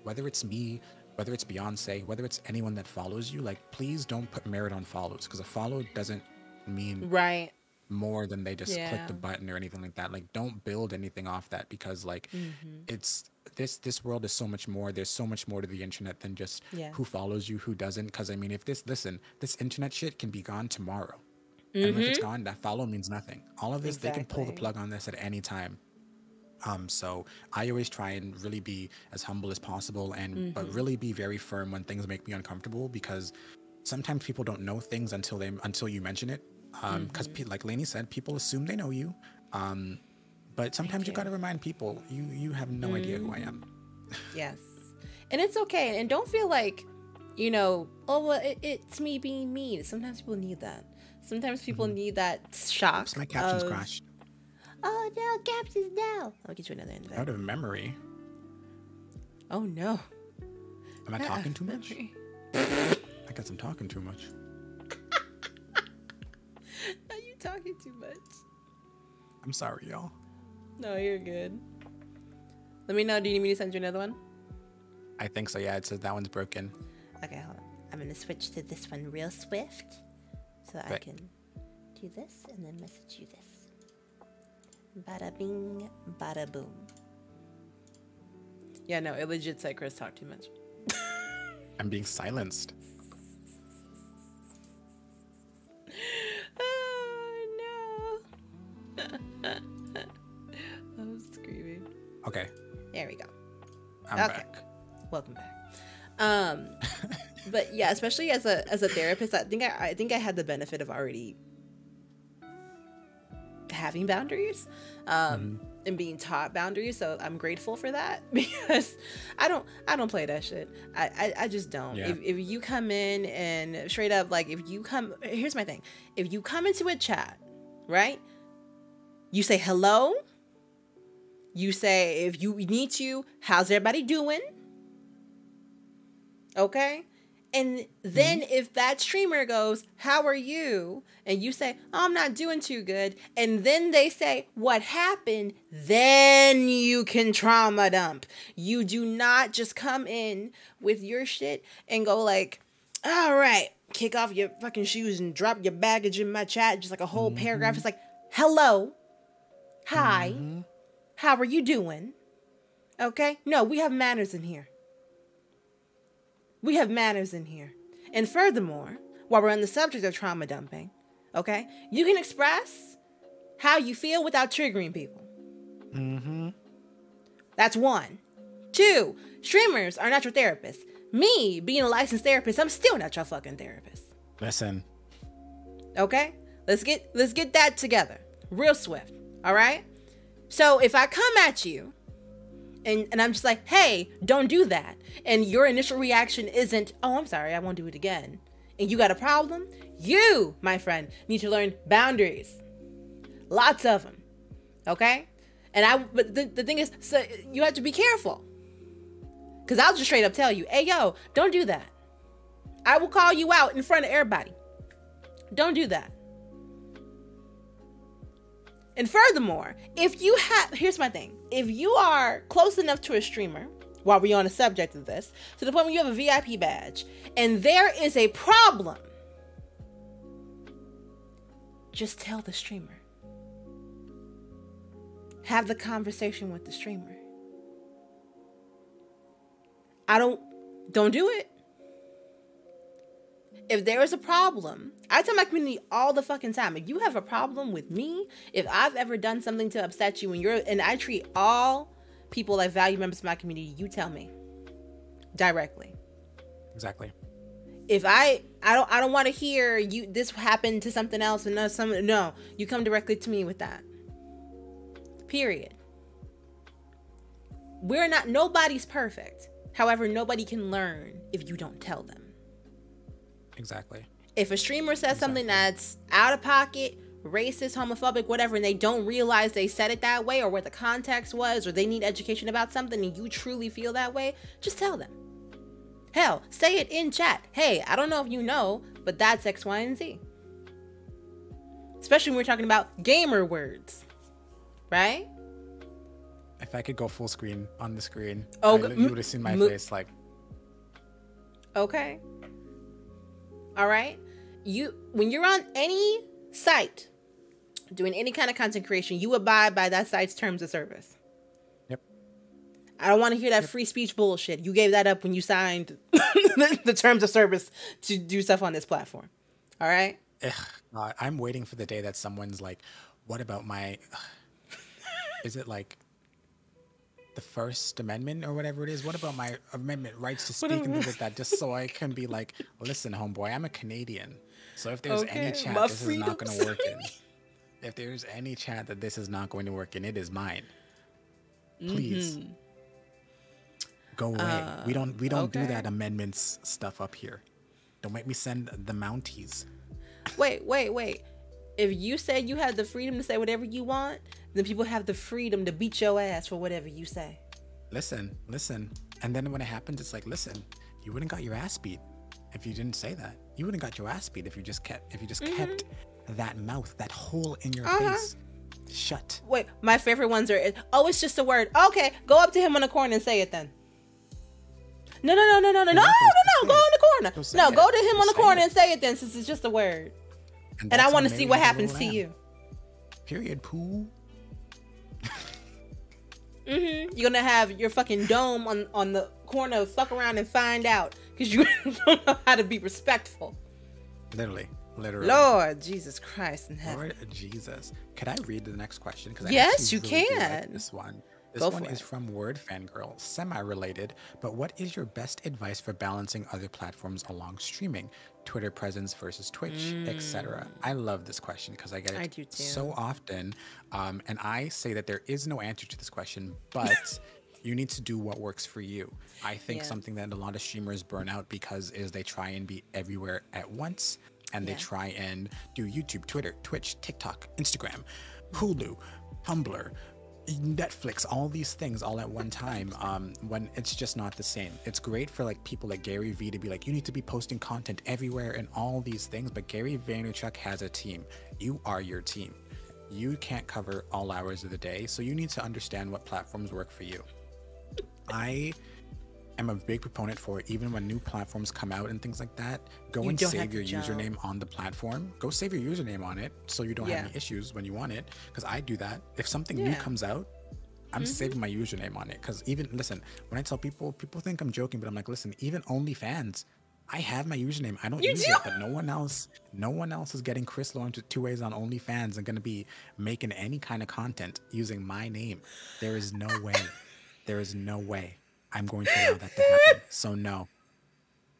whether it's me whether it's beyonce whether it's anyone that follows you like please don't put merit on follows because a follow doesn't mean right more than they just yeah. click the button or anything like that like don't build anything off that because like mm-hmm. it's this this world is so much more there's so much more to the internet than just yeah. who follows you who doesn't because i mean if this listen this internet shit can be gone tomorrow mm-hmm. and if it's mm-hmm. gone that follow means nothing all of this exactly. they can pull the plug on this at any time um, so I always try and really be as humble as possible and mm-hmm. but really be very firm when things make me uncomfortable because sometimes people don't know things until they until you mention it. Um, because Mm-hmm. like Lanie said, people assume they know you. Um, but sometimes you you. gotta remind people you you have no idea who I am. Yes. And it's okay. And don't feel like, you know, oh, well, it, it's me being mean. Sometimes people need that. Sometimes people need that shock. Oops, my captions of, crashed. Oh, no, captions now. I'll get you another invite. Out of memory. Oh, no. Am I Not talking too much? I guess I'm talking too much. Are talking too much? I'm sorry, y'all. No, you're good. Let me know. Do you need me to send you another one? I think so. Yeah, it says that one's broken. Okay, hold on. I'm gonna switch to this one real swift, so I Right. can do this and then message you this. Bada bing, bada boom. Yeah, no, it legit said Chris talked too much. I'm being silenced. Okay, There we go. I'm Okay. back. Welcome back. Um, but yeah, especially as a as a therapist, I think I, I think I had the benefit of already having boundaries um and being taught boundaries so i'm grateful for that because i don't i don't play that shit i i, I just don't Yeah. if, if you come in and straight up like if you come here's my thing if you come into a chat right you say hello you say if you need to how's everybody doing? Okay? And then mm-hmm. if that streamer goes how are you? And you say oh, i'm not doing too good. And then they say what happened? Then you can trauma dump. You do not just come in with your shit and go like all right kick off your fucking shoes and drop your baggage in my chat just like a whole mm-hmm. paragraph. It's like hello. Hi mm-hmm. How are you doing okay no we have manners in here we have manners in here. And furthermore, while we're on the subject of trauma dumping, okay, you can express how you feel without triggering people. Mm-hmm. That's one. Two, streamers are not your therapist. Me, being a licensed therapist, I'm still not your fucking therapist. Listen, Okay? Let's get let's get that together. Real swift. All right? So if I come at you and, and I'm just like, hey, don't do that. And your initial reaction isn't, oh, I'm sorry, I won't do it again. And you got a problem, you, my friend, need to learn boundaries. Lots of them. Okay? And I, but the, the thing is, so you have to be careful. Because I'll just straight up tell you, hey, yo, don't do that. I will call you out in front of everybody. Don't do that. And furthermore, if you have, here's my thing if you are close enough to a streamer, while we're on the subject of this, to the point where you have a VIP badge, and there is a problem, just tell the streamer. Have the conversation with the streamer. I don't, don't do it if there is a problem, I tell my community all the fucking time. If you have a problem with me, if I've ever done something to upset you, and you're and I treat all people like value members of my community, you tell me directly. exactly. If I I don't I don't want to hear you this happened to something else and no some no, you come directly to me with that. Period. We're not nobody's perfect. However, nobody can learn if you don't tell them Exactly. if a streamer says something that's out of pocket, racist, homophobic, whatever, and they don't realize they said it that way or what the context was, or they need education about something and you truly feel that way, just tell them. Hell, say it in chat. Hey, I don't know if you know, but that's X, Y, and Z. Especially when we're talking about gamer words, right? If I could go full screen on the screen, Oh, I, you would have seen my face. Like, Okay. All right. You when you're on any site doing any kind of content creation, you abide by that site's terms of service. yep. I don't want to hear that free speech bullshit. You gave that up when you signed the, the terms of service to do stuff on this platform. All right? Ugh, God, I'm waiting for the day that someone's like, "What about my?" Is it like? The First Amendment or whatever it is? What about my amendment rights to speak and things like that? Just so I can be like, listen, homeboy, I'm a Canadian. So if there's Okay, any chance this is not going to work in, if there's any chance that this is not going to work in, it is mine. Please. Mm-hmm. Go away. we don't we don't do Uh, that amendments stuff up here. Don't make me send the Mounties. Wait, wait, wait. If you say you have the freedom to say whatever you want, then people have the freedom to beat your ass for whatever you say. Listen, listen. And then when it happens, it's like, listen, you wouldn't got your ass beat if you didn't say that. You wouldn't got your ass beat if you just kept if you just kept that mouth, that hole in your Uh-huh. face shut. Wait, my favorite ones are oh, it's just a word. Okay, go up to him on the corner and say it then. No, no, no, no, no, no, no, no, no. Go in the corner. Go No, it. go to him Go on the corner it. and say it then, since it's just a word. And I want to see what happens to you. Period. Pooh. Mm-hmm. You're gonna have your fucking dome on on the corner. Fuck around and find out, because you don't know how to be respectful. Literally. Literally. Lord Jesus Christ in heaven. Lord Jesus. Could I read the next question? Because Yes, you do can. like this one. This Go one is it. from Word Fangirl, semi-related. But what is your best advice for balancing other platforms along streaming, Twitter presence versus Twitch, etc.? I love this question because I get it Mm. I so often, um, and I say that there is no answer to this question, but. You need to do what works for you. I think Yes. something that a lot of streamers burn out because is they try and be everywhere at once and they Yeah. try and do YouTube, Twitter, Twitch, TikTok, Instagram, Hulu, Tumblr, Netflix, all these things all at one time. Um, when it's just not the same. It's great for like people like Gary Vee to be like, you need to be posting content everywhere and all these things. But Gary Vaynerchuk has a team. You are your team. You can't cover all hours of the day, so you need to understand what platforms work for you. I am a big proponent for it, even when new platforms come out and things like that. Go You and save your jump. username on the platform. Go save your username on it so you don't Yeah. have any issues when you want it. Because I do that. If something new Yeah. Mm-hmm. comes out, I'm saving my username on it. Because even listen, when I tell people, people think I'm joking, but I'm like, listen, even OnlyFans. I have my username. I don't You use do? it, but no one else, no one else is getting Chris Lawrence with two ways on OnlyFans and gonna be making any kind of content using my name. There is no way. there is no way I'm going to allow that to happen. So no,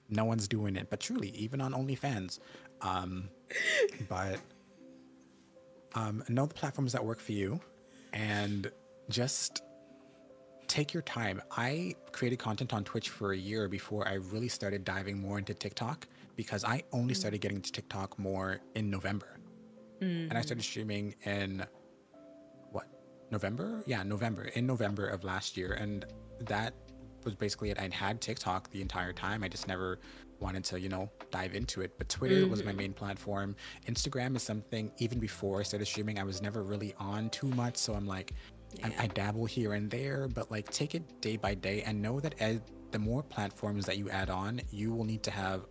no one's doing it. But truly, even on OnlyFans, um, but um, know the platforms that work for you, and just take your time. I created content on Twitch for a year before I really started diving more into TikTok because I only started getting to TikTok more in November. And I started streaming in what? November? Yeah, November. In November of last year. And that was basically it. I'd had TikTok the entire time. I just never wanted to, you know, dive into it. But Twitter was my mm-hmm. main platform. Instagram is something even before I started streaming, I was never really on too much. So I'm like, I, I dabble here and there, but like take it day by day and know that as the more platforms that you add on, you will need to have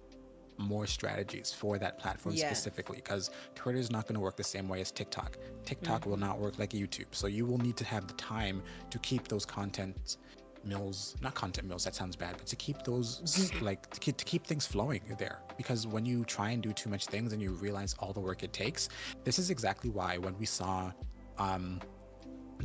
more strategies for that platform specifically because Twitter is not going to work the same way as TikTok. TikTok will mm-hmm. not work like YouTube. So you will need to have the time to keep those content mills, not content mills, that sounds bad, but to keep those like to keep, to keep things flowing there. Because when you try and do too much things and you realize all the work it takes, this is exactly why when we saw um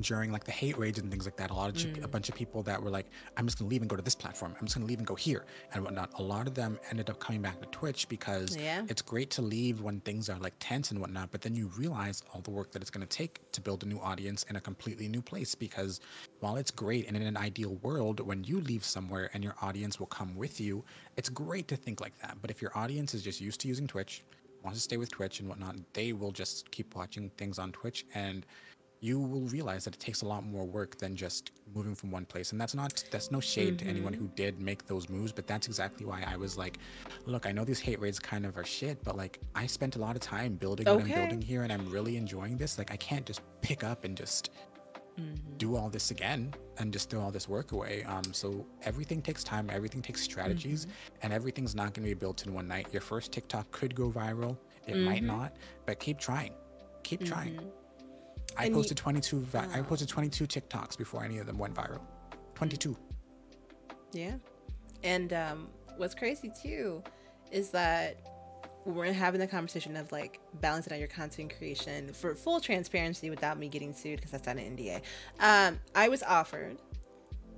during like the hate raids and things like that, a lot of Mm. a bunch of people that were like, "I'm just gonna leave and go to this platform. I'm just gonna leave and go here and whatnot." A lot of them ended up coming back to Twitch because Yeah. it's great to leave when things are like tense and whatnot, but then you realize all the work that it's gonna take to build a new audience in a completely new place. Because while it's great and in an ideal world, when you leave somewhere and your audience will come with you, it's great to think like that. But if your audience is just used to using Twitch, wants to stay with Twitch and whatnot, they will just keep watching things on Twitch and you will realize that it takes a lot more work than just moving from one place. And that's not that's no shade to anyone mm-hmm. who did make those moves but that's exactly why i was like look i know these hate raids kind of are shit but like i spent a lot of time building what i'm building here and i'm really enjoying this. Like i can't just pick up and just mm-hmm. do all this again and just throw all this work away. Um so everything takes time everything takes strategies mm-hmm. and everything's not going to be built in one night. Your first tiktok could go viral. It might not but keep trying. Keep trying I And you- posted 22 vi- I posted 22 TikToks before any of them went viral. 22. Yeah. And um, what's crazy too is that we're having the conversation of like balancing out your content creation for full transparency without me getting sued because that's not an NDA. Um, I was offered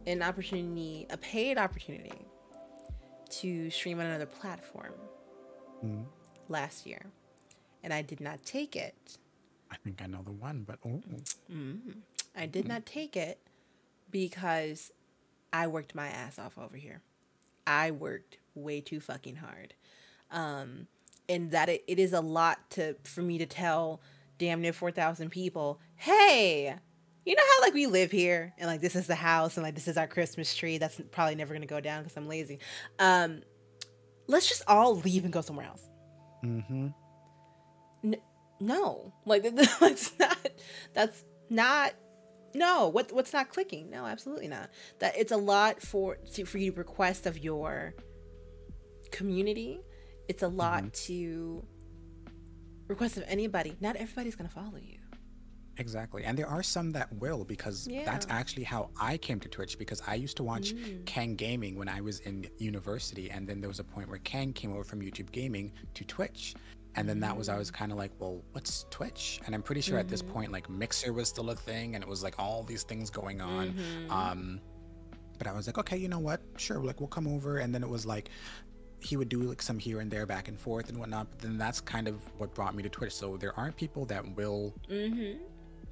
an opportunity, a paid opportunity to stream on another platform Mm. last year, and I did not take it. I think I know the one, but oh, I did not take it because I worked my ass off over here. I worked way too fucking hard. Um, and that it, it is a lot to for me to tell damn near 4,000 people, hey, you know how like we live here and like this is the house and like this is our Christmas tree. That's probably never gonna go down because I'm lazy. Um, let's just all leave and go somewhere else. mm-hmm. N- no, like that's not. That's not. No, what what's not clicking? No, absolutely not. That it's a lot for to, for you to request of your community. It's a lot mm-hmm. to request of anybody. Not everybody's gonna follow you. Exactly. And there are some that will because that's actually how I came to Twitch because I used to watch mm. Kang Gaming when I was in university and then there was a point where Kang came over from YouTube Gaming to Twitch. And then that was I was kind of like, well, what's Twitch? And I'm pretty sure at this point like Mixer was still a thing and it was like all these things going on. Um but I was like, okay, you know what? Sure, like we'll come over and then it was like he would do like some here and there back and forth and whatnot but then that's kind of what brought me to twitch so there aren't people that will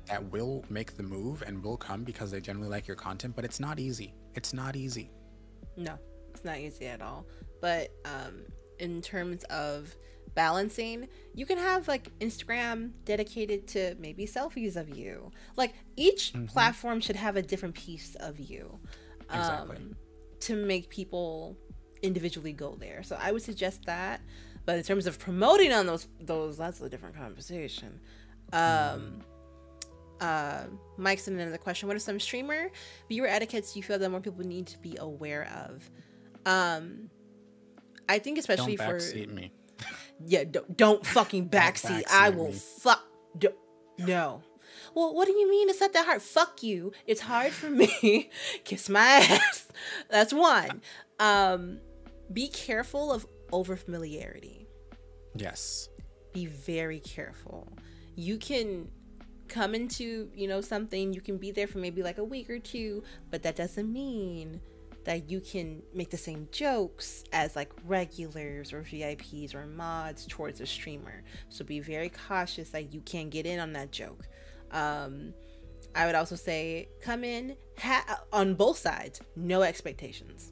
that will make the move and will come because they generally like your content but it's not easy it's not easy No, it's not easy at all. But um, in terms of balancing, you can have like Instagram dedicated to maybe selfies of you. Like each platform should have a different piece of you exactly um, to make people individually go there. So I would suggest that. But in terms of promoting on those those, that's a different conversation. Um, uh, Mike sent another question. What are some streamer viewer etiquettes you feel that more people need to be aware of? Um, I think especially don't for backseat me yeah, don't, don't fucking backseat. I will fuck. do- No. Well, what do you mean? It's not that hard. Fuck you. It's hard for me. Kiss my ass. That's one. Um, be careful of over familiarity. yes Be very careful. You can come into you know something. You can be there for maybe like a week or two, but that doesn't mean that you can make the same jokes as like regulars or VIPs or mods towards a streamer. So be very cautious that you can't get in on that joke. Um, I would also say come in ha- on both sides, no expectations.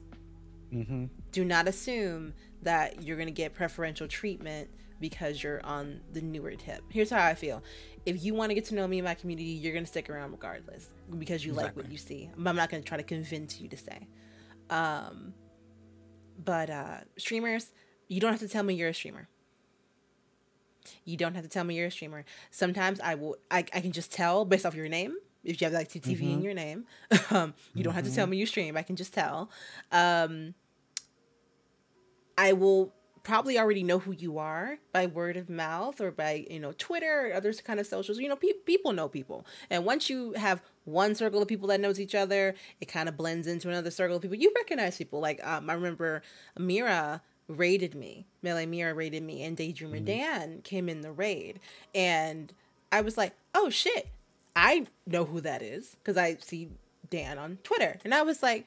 mm-hmm. Do not assume that you're gonna get preferential treatment because you're on the newer tip. Here's how I feel. If you want to get to know me and my community, you're gonna stick around regardless because you like what you see. I'm not gonna try to convince you to stay. Um, but uh, streamers, you don't have to tell me you're a streamer. You don't have to tell me you're a streamer. Sometimes I will. I, I can just tell based off your name. If you have like TTV in your name, um, you don't have to tell me you stream. I can just tell. Um, I will probably already know who you are by word of mouth or by you know Twitter or other kind of socials. You know, pe- people know people, and once you have one circle of people that knows each other, it kind of blends into another circle of people. You recognize people. Like um, I remember Mira raided me. Melee Mira raided me, and Daydreamer Dan came in the raid, and I was like, oh shit, I know who that is because I see Dan on Twitter, and I was like,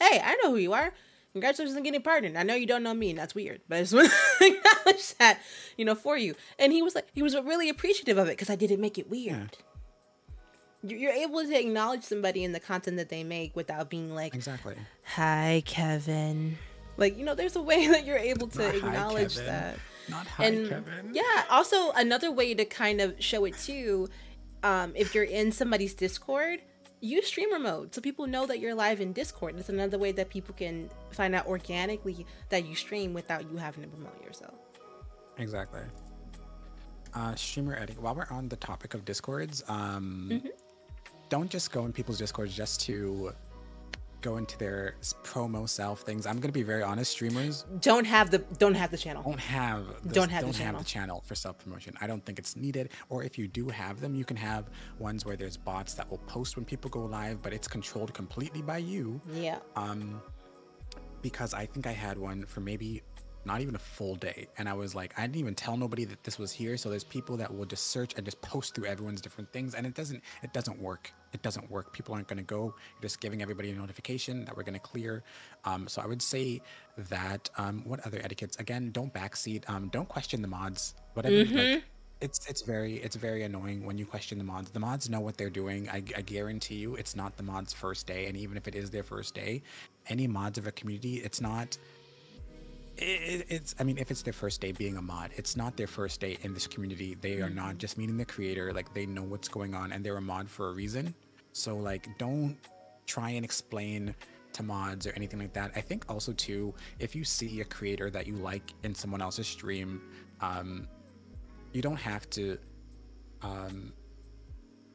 hey, I know who you are. Congratulations on getting pardoned. I know you don't know me, and that's weird, but I just want to acknowledge that, you know, for you. And he was like, he was really appreciative of it because I didn't make it weird. You- You're able to acknowledge somebody in the content that they make without being like, exactly "Hi, Kevin." Like, you know, there's a way that you're able to Not, "Hi, acknowledge Kevin." that not hi and kevin yeah also another way to kind of show it too um, if you're in somebody's discord use streamer mode so people know that you're live in discord it's another way that people can find out organically that you stream without you having to promote yourself exactly uh streamer etiquette while we're on the topic of discords um Mm-hmm. Don't just go in people's discords just to go into their promo self things i'm gonna be very honest streamers don't have the don't have the channel don't have the, Don't have don't channel. have the channel for self promotion. I don't think it's needed. Or if you do have them, you can have ones where there's bots that will post when people go live, but it's controlled completely by you. yeah Um, because I think I had one for maybe not even a full day. And I was like, I didn't even tell nobody that this was here. So there's people that will just search and just post through everyone's different things, and it doesn't it doesn't work. It doesn't work. People aren't going to go. You're just giving everybody a notification that we're going to clear. Um, so I would say that um, what other etiquettes? Again, don't backseat. Um, don't question the mods. Whatever. Mm-hmm. Like, it's it's very it's very annoying when you question the mods. The mods know what they're doing. I, I guarantee you, it's not the mods' first day. And even if it is their first day, any mods of a community, it's not it, it's i mean if it's their first day being a mod it's not their first day in this community. They are not just meeting the creator like they know what's going on and they're a mod for a reason. So like don't try and explain to mods or anything like that. I think also too if you see a creator that you like in someone else's stream um you don't have to um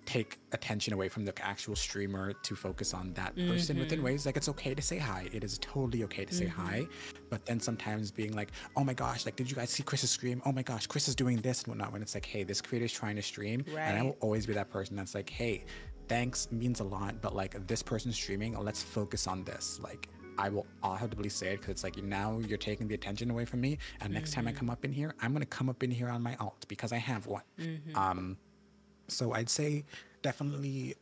take attention away from the actual streamer to focus on that person within mm-hmm. ways like it's okay to say hi. It is totally okay to say mm-hmm. hi. But then sometimes being like oh my gosh like did you guys see chris's scream oh my gosh chris is doing this and whatnot when it's like hey this creator is trying to stream and i will always be that person that's like hey thanks means a lot but like this person's streaming let's focus on this. Like I will audibly say it because it's like now you're taking the attention away from me, and next time I mm-hmm. come up in here, I'm gonna come up in here on my alt because I have one. Um, so I'd say definitely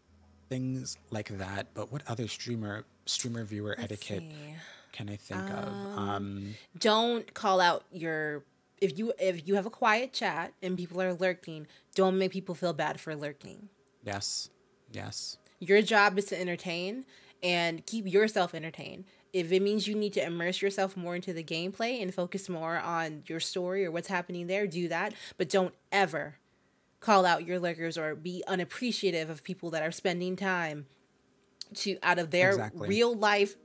things like that. But what other streamer streamer viewer etiquette see. can I think of? Um, don't call out your if you if you have a quiet chat and people are lurking don't make people feel bad for lurking yes, yes, your job is to entertain and keep yourself entertained if it means you need to immerse yourself more into the gameplay and focus more on your story or what's happening there do that but don't ever call out your lurkers or be unappreciative of people that are spending time to out of their Exactly. real life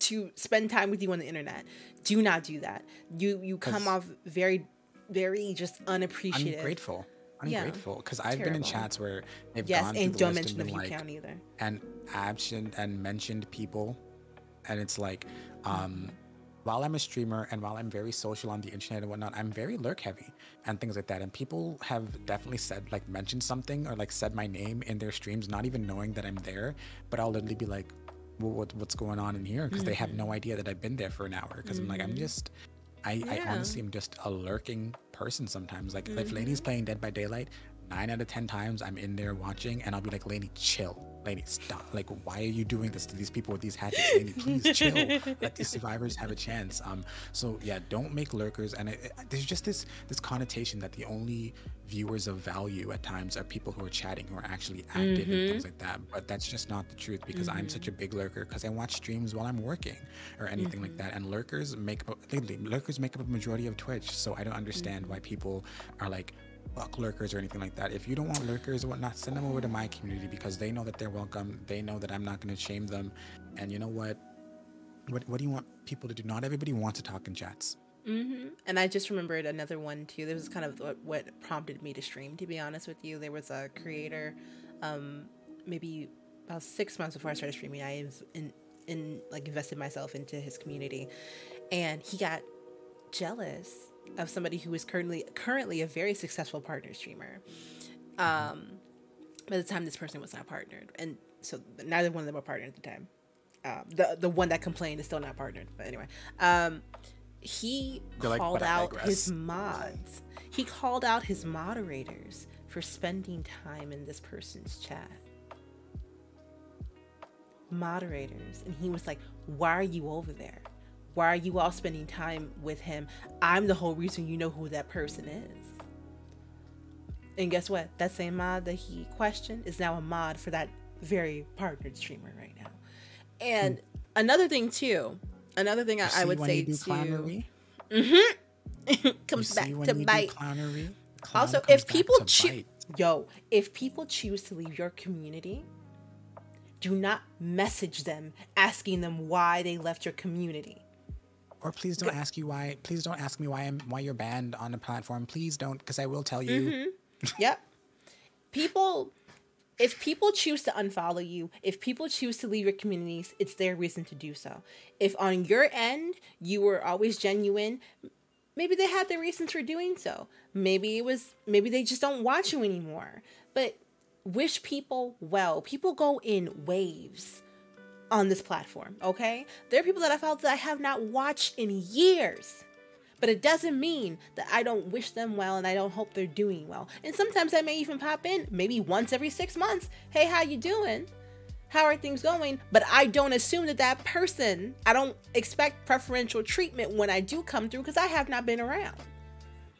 to spend time with you on the internet. Do not do that. You you come off very very just unappreciative. ungrateful. Yeah, Ungrateful because I've been in chats where they've Yes, gone and the don't mention the and been like, count either. and absent and mentioned people and it's like um while i'm a streamer and while i'm very social on the internet and whatnot i'm very lurk heavy and things like that and people have definitely said like mentioned something or like said my name in their streams not even knowing that i'm there but i'll literally be like well, what, what's going on in here because they have no idea that i've been there for an hour because i'm like i'm just I, I Mm-hmm. Honestly am just a lurking person sometimes. Like if Mm-hmm. Lanie's playing Dead by Daylight, nine out of ten times I'm in there watching and I'll be like, Lanie, chill. Lanie, stop. Like, why are you doing this to these people with these habits? Lanie, please chill. Let these survivors have a chance. Um, so yeah, don't make lurkers. And it, it- there's just this this connotation that the only viewers of value at times are people who are chatting, who are actually active and things mm-hmm. like that. But that's just not the truth because I'm such a mm-hmm. big lurker because I watch streams while I'm working or anything like that. Mm-hmm. And lurkers make up lurkers make up a majority of Twitch. So I don't understand why people are like lurkers or anything like that. If you don't want lurkers or whatnot, send them over to my community because they know that they're welcome. They know that I'm not going to shame them. And you know what? What what do you want people to do? Not everybody wants to talk in chats. Mm-hmm. And I just remembered another one too. This was kind of what, what prompted me to stream. To be honest with you, there was a creator, um, maybe about six months before I started streaming. I in, in like invested myself into his community, and he got jealous of somebody who is currently currently a very successful partner streamer. Um, by the time this person was not partnered, and so neither one of them were partnered at the time. Uh, the the one that complained is still not partnered. But anyway, um, he You're called "But I out his mods. He called out his moderators for spending time in this person's chat. Moderators, and he was like, "Why are you over there? Why are you all spending time with him? I'm the whole reason you know who that person is." And guess what? That same mod that he questioned is now a mod for that very partnered streamer right now. And another thing too, another thing I, I would say too clownery? Mm-hmm. comes back to bite. clownery? Clown Also, if people choose, yo, if people choose to leave your community, do not message them asking them why they left your community. Or please don't ask you why. Please don't ask me why I'm why you're banned on the platform. Please don't, because I will tell you. Mm-hmm. Yep. People, if people choose to unfollow you, if people choose to leave your communities, it's their reason to do so. If on your end you were always genuine, maybe they had their reasons for doing so. Maybe it was, maybe they just don't watch you anymore. But wish people well. People go in waves on this platform, okay? There are people that I felt that I have not watched in years. But it doesn't mean that I don't wish them well and I don't hope they're doing well. And sometimes I may even pop in maybe once every 6 months. Hey, how you doing? How are things going? But I don't assume that that person, I don't expect preferential treatment when I do come through because I have not been around.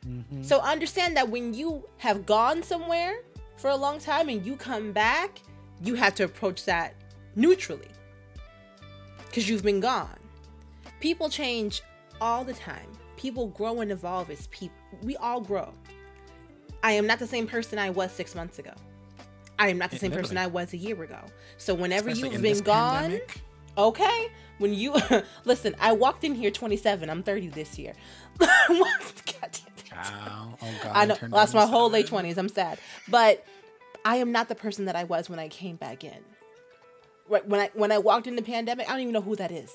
Mm-hmm. So understand that when you have gone somewhere for a long time and you come back, you have to approach that neutrally because you've been gone. People change all the time. People grow and evolve as people. We all grow. I am not the same person I was six months ago. I am not the same Literally. person I was a year ago. So whenever Especially you've been gone, pandemic. okay, when you listen, I walked in here 27. I'm 30 this year. God Oh God! I know. Lost my whole late 20s. I'm sad, but I am not the person that I was when I came back in. Right when I when I walked in the pandemic, I don't even know who that is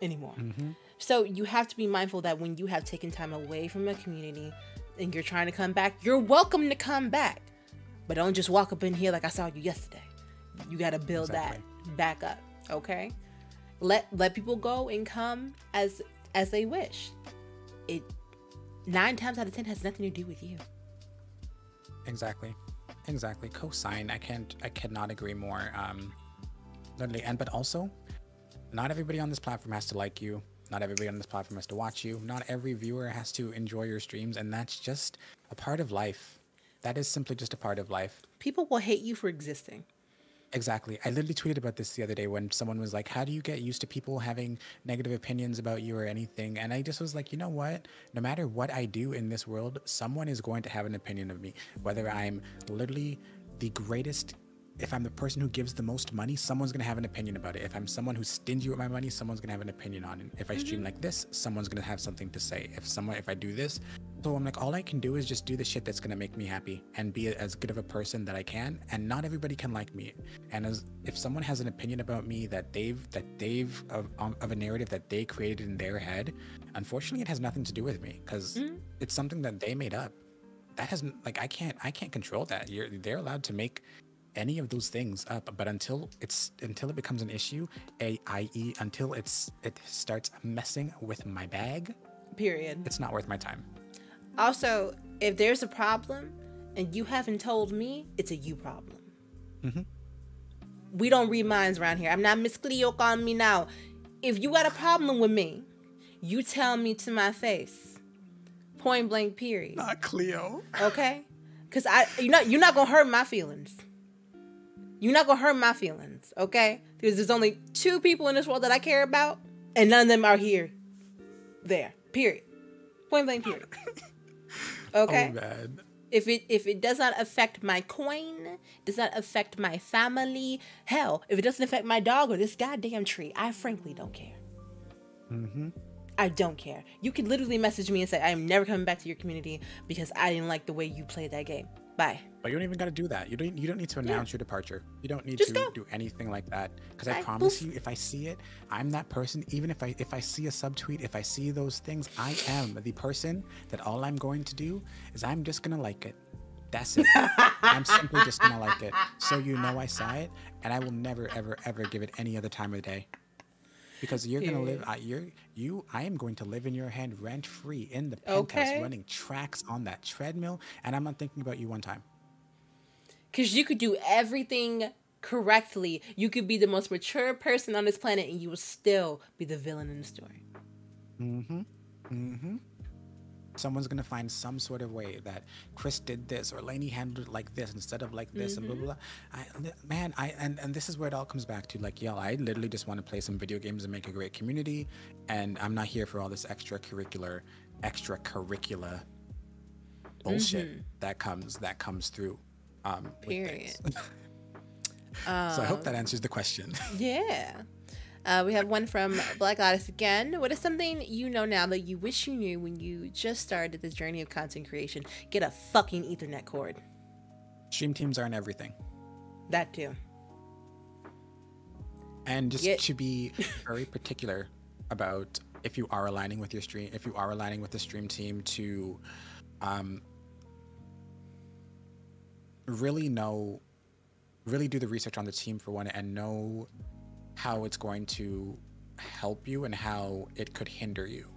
anymore. Mm-hmm. So you have to be mindful that when you have taken time away from a community and you're trying to come back, you're welcome to come back. But don't just walk up in here like I saw you yesterday. You got to build exactly. that back up, okay? Let let people go and come as as they wish. It nine times out of ten has nothing to do with you. Exactly, exactly. Cosign. I can't. I cannot agree more. Um, literally, and but also, not everybody on this platform has to like you. Not everybody on this platform has to watch you. Not every viewer has to enjoy your streams, and that's just a part of life. That is simply just a part of life. People will hate you for existing. Exactly. I literally tweeted about this the other day when someone was like, How do you get used to people having negative opinions about you or anything? And I just was like, You know what? No matter what I do in this world, someone is going to have an opinion of me. Whether I'm literally the greatest if I'm the person who gives the most money, someone's gonna have an opinion about it. If I'm someone who's stingy with my money, someone's gonna have an opinion on it. If I stream mm-hmm. like this, someone's gonna have something to say. If someone, if I do this, so I'm like, all I can do is just do the shit that's gonna make me happy and be as good of a person that I can. And not everybody can like me. And as if someone has an opinion about me that they've that they've of, um, of a narrative that they created in their head, unfortunately, it has nothing to do with me because mm-hmm. it's something that they made up that hasn't like I can't I can't control that. You're they're allowed to make any of those things up but until it's until it becomes an issue a i e until it's it starts messing with my bag period. it's not worth my time. Also if there's a problem and you haven't told me it's a you problem. Mm-hmm. we don't read minds around here. I'm not miss cleo on me now. If you got a problem with me you tell me to my face. Point blank period. Not cleo. Okay? Because i you're not you're not gonna hurt my feelings you're not gonna hurt my feelings, okay? Because there's only two people in this world that I care about, and none of them are here. There. Period. Point blank. Period. Okay. Oh, if it if it does not affect my coin, does not affect my family, hell, if it doesn't affect my dog or this goddamn tree, I frankly don't care. Mm-hmm. I don't care. You could literally message me and say, I am never coming back to your community because I didn't like the way you played that game. Bye. But you don't even got to do that. You don't. You don't need to announce yeah. your departure. You don't need Just to go. do anything like that. Because I, I, promise poof. you, if I see it, I'm that person. Even if I if I see a subtweet, if I see those things, I am the person that all I'm going to do is I'm just gonna like it. That's it. I'm simply just gonna like it. So you know I saw it, and I will never, ever, ever give it any other time of the day because you're gonna live. Uh, you're you. I am going to live in your hand, rent free in the penthouse, okay. running tracks on that treadmill, and I'm not thinking about you one time. Because you could do everything correctly. You could be the most mature person on this planet, and you will still be the villain in the story. Mm-hmm. Mm-hmm someone's gonna find some sort of way that Chris did this or Lanie handled it like this instead of like this mm-hmm. and blah blah. blah. I, man, I and and this is where it all comes back to. Like, yeah, I literally just want to play some video games and make a great community, and I'm not here for all this extracurricular, extracurricular bullshit mm-hmm. that comes that comes through. Um, Period. um, so I hope that um, answers the question. Yeah. Uh, we have one from Black Goddess again. What is something you know now that you wish you knew when you just started the journey of content creation? Get a fucking Ethernet cord. Stream teams aren't everything. That too. And just Get- to be very particular about if you are aligning with your stream, if you are aligning with the stream team to um, really know, really do the research on the team for one and know how it's going to help you and how it could hinder you.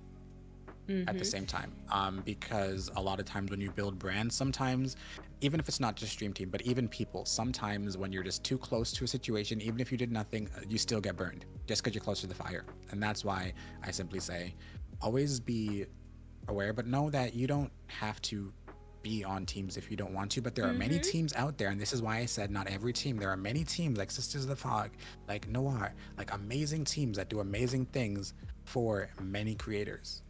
at the same time um, because a lot of times when you build brands sometimes even if it's not just stream team but even people sometimes when you're just too close to a situation even if you did nothing uh, you still get burned just because you're close to the fire and that's why i simply say always be aware but know that you don't have to be on teams if you don't want to but there are many teams out there and this is why i said not every team there are many teams like sisters of the fog like noir like amazing teams that do amazing things for many creators.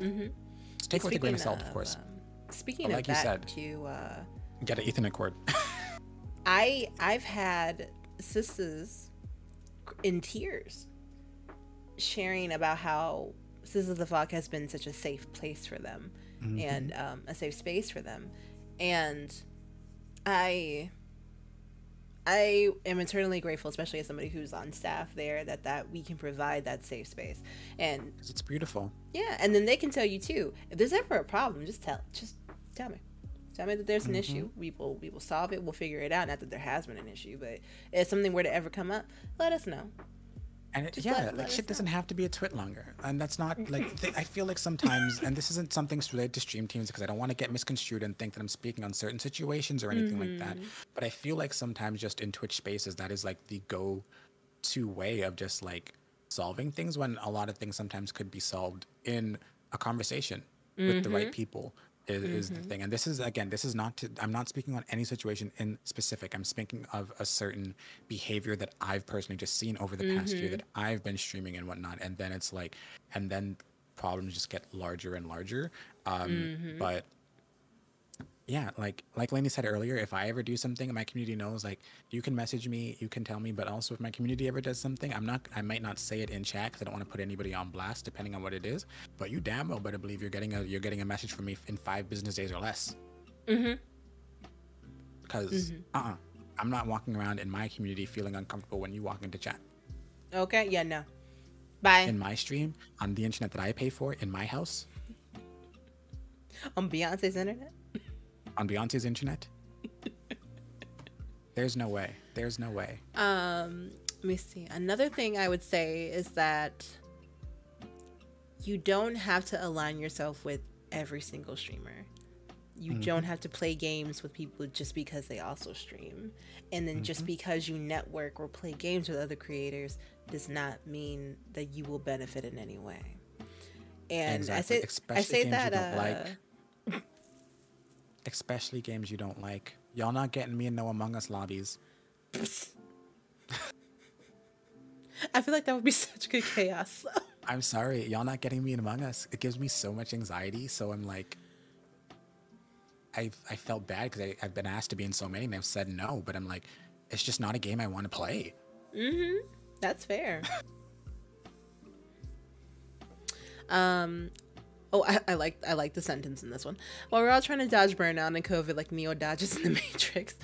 Just take it with a grain of salt of course. um, speaking But of like you that, said- too, uh, get an ethernet cord I I've had sisters in tears sharing about how Sisters of the Fog has been such a safe place for them and um, a safe space for them, and I I am eternally grateful, especially as somebody who's on staff there, that that we can provide that safe space And it's beautiful yeah, and then they can tell you too. If there's ever a problem, just tell just tell me. Tell me that there's an issue. We will we will solve it. We'll figure it out. Not that there has been an issue, but if something were to ever come up, let us know. And it, yeah, like shit doesn't have to be a TwitLonger, and that's not like th- I feel like sometimes, and this isn't something related to stream teams because I don't want to get misconstrued and think that I'm speaking on certain situations or anything like that. But I feel like sometimes just in Twitch spaces, that is like the go-to way of just like solving things when a lot of things sometimes could be solved in a conversation with the right people. Is, is the mm-hmm. thing, and this is again, this is not to. I'm not speaking on any situation in specific. I'm speaking of a certain behavior that I've personally just seen over the past year mm-hmm. that I've been streaming and whatnot, and then it's like, and then problems just get larger and larger. Um, mm-hmm. But yeah, like like Lanie said earlier, if I ever do something, my community knows like you can message me, you can tell me, but also if my community ever does something, I'm not, I might not say it in chat because I don't want to put anybody on blast, depending on what it is. But you damn well better believe you're getting a you're getting a message from me in five business days or less. Mm-hmm. Because uh-uh, I'm not walking around in my community feeling uncomfortable when you walk into chat. Okay. Yeah. No. Bye. In my stream, on the internet that I pay for, in my house, On Beyonce's internet. On Beyonce's internet. There's no way. There's no way. Um, let me see. Another thing I would say is that you don't have to align yourself with every single streamer. You don't have to play games with people just because they also stream. And then just because you network or play games with other creators does not mean that you will benefit in any way. And Exactly, I say I say games that you don't uh, like. Especially games you don't like. Y'all not getting me in no Among Us lobbies. I feel like that would be such good chaos. I'm sorry, y'all not getting me in Among Us. It gives me so much anxiety. So I'm like, I I felt bad because I've been asked to be in so many and I've said no, but I'm like, it's just not a game I want to play. Mm-hmm. That's fair. um, oh, I, I like I like the sentence in this one. While we're all trying to dodge burnout and COVID like Neo dodges in the Matrix,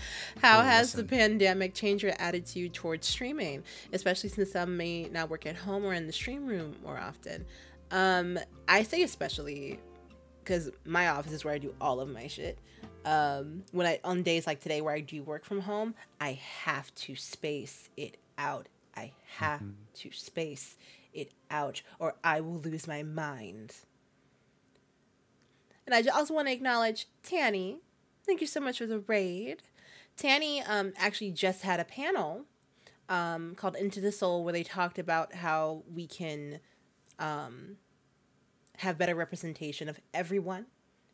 how Oh, has the pandemic changed your attitude towards streaming, especially since some may not work at home or in the stream room more often? Um, I say especially because my office is where I do all of my shit. Um, when I on days like today where I do work from home, I have to space it out. I have to space it out, or I will lose my mind. And I also want to acknowledge Tanny. Thank you so much for the raid. Tanny um, actually just had a panel um, called Into the Soul where they talked about how we can um, have better representation of everyone,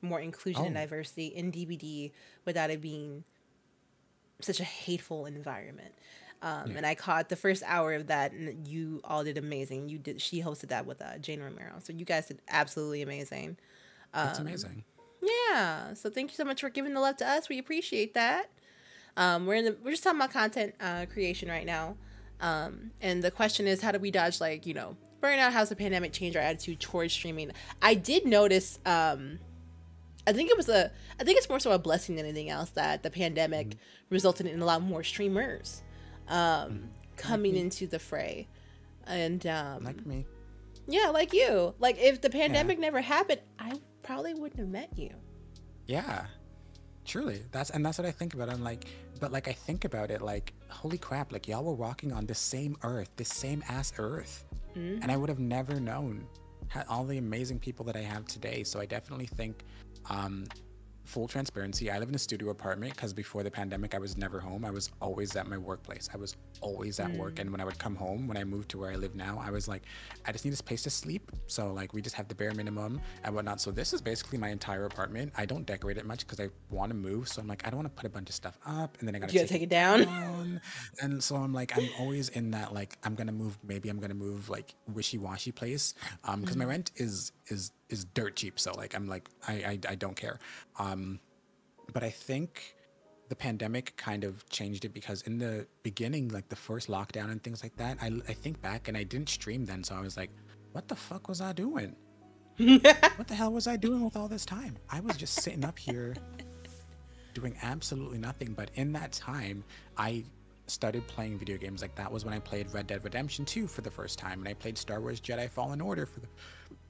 more inclusion and Oh. diversity in DBD without it being such a hateful environment. Um, And I caught the first hour of that, and you all did amazing. You did. She hosted that with uh, Jane Romero, so you guys did absolutely amazing. That's Um, amazing. Yeah. So thank you so much for giving the love to us. We appreciate that. Um, we're in the we're just talking about content uh, creation right now. Um, and the question is, how do we dodge like you know burnout? How's the pandemic changed our attitude towards streaming? I did notice. Um, I think it was a. I think it's more so a blessing than anything else that the pandemic resulted in a lot more streamers um, coming into the fray. And um, Like me. yeah, like you. Like if the pandemic never happened, I probably wouldn't have met you. Yeah. Truly. That's and that's what I think about. I'm like, but like I think about it like, holy crap, like y'all were walking on the same earth, this same ass earth. And I would have never known all the amazing people that I have today. So I definitely think um, full transparency, I live in a studio apartment because before the pandemic, I was never home. I was always at my workplace. I was always at mm. work. And when I would come home, when I moved to where I live now, I was like, I just need a place to sleep. So, like, we just have the bare minimum and whatnot. So, this is basically my entire apartment. I don't decorate it much because I want to move. So, I'm like, I don't want to put a bunch of stuff up and then I got to take, take, it down. down. And so, I'm like, I'm always in that, like, I'm going to move, maybe I'm going to move, like, wishy washy place. Um, because mm. my rent is, is, is dirt cheap. So, like, I'm like, I, I, I don't care. Um, but I think the pandemic kind of changed it because in the beginning, like the first lockdown and things like that, I, I think back and I didn't stream then. So I was like, what the fuck was I doing? what the hell was I doing with all this time? I was just sitting up here doing absolutely nothing. But in that time, I started playing video games. Like that was when I played Red Dead Redemption 2 for the first time, and I played Star Wars Jedi Fallen Order for the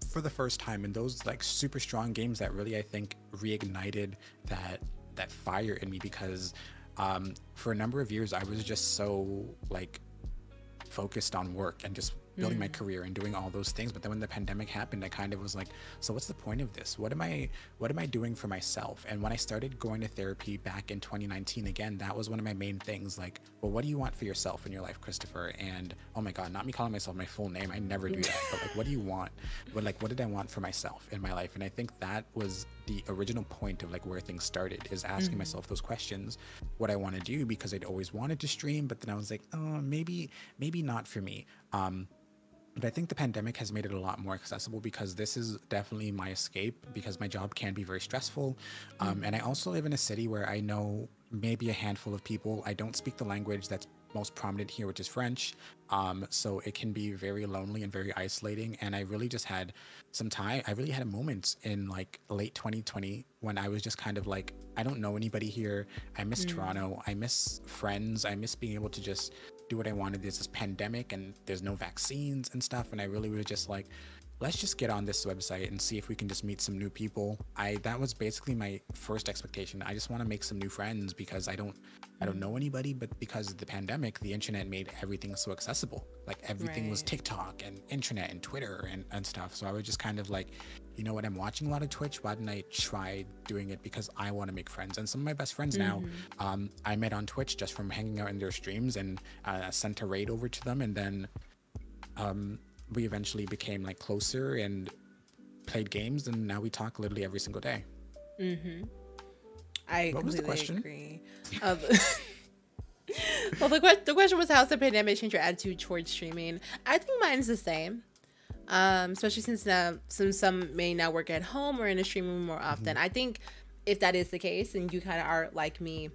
for the first time. in those like super strong games that really I think reignited that that fire in me because um, for a number of years I was just so like focused on work and just building mm. my career and doing all those things but then when the pandemic happened i kind of was like so what's the point of this? What am i what am i doing for myself? And when i started going to therapy back in 2019 again that was one of my main things like well what do you want for yourself in your life christopher? And oh my god not me calling myself my full name i never do that but like what do you want? But like what did i want for myself in my life? And i think that was the original point of like where things started is asking mm-hmm. myself those questions what i want to do because i'd always wanted to stream but then i was like oh maybe maybe not for me. Um but I think the pandemic has made it a lot more accessible because this is definitely my escape because my job can be very stressful. Um, mm-hmm. and I also live in a city where I know maybe a handful of people. I don't speak the language that's most prominent here, which is French. Um, so it can be very lonely and very isolating. And I really just had some time. I really had a moment in like late 2020 when I was just kind of like, I don't know anybody here. I miss mm. Toronto. I miss friends. I miss being able to just do what I wanted. There's this pandemic and there's no vaccines and stuff. And I really was just like, let's just get on this website and see if we can just meet some new people. I that was basically my first expectation. I just want to make some new friends because I don't I don't know anybody, but because of the pandemic, the internet made everything so accessible. Like everything right. was TikTok and internet and Twitter and, and stuff. So I was just kind of like, you know what, I'm watching a lot of Twitch. Why didn't I try doing it because I want to make friends? And some of my best friends mm-hmm. now, um, I met on Twitch just from hanging out in their streams and uh, sent a raid over to them. And then um, we eventually became like closer and played games. And now we talk literally every single day. Mm-hmm. I what was the question? agree. Um, well, the, que- the question was how's the pandemic changed your attitude towards streaming? I think mine's the same um, especially since uh, since some may now work at home or in a streaming room more often. Mm-hmm. I think if that is the case, and you kind of are like me,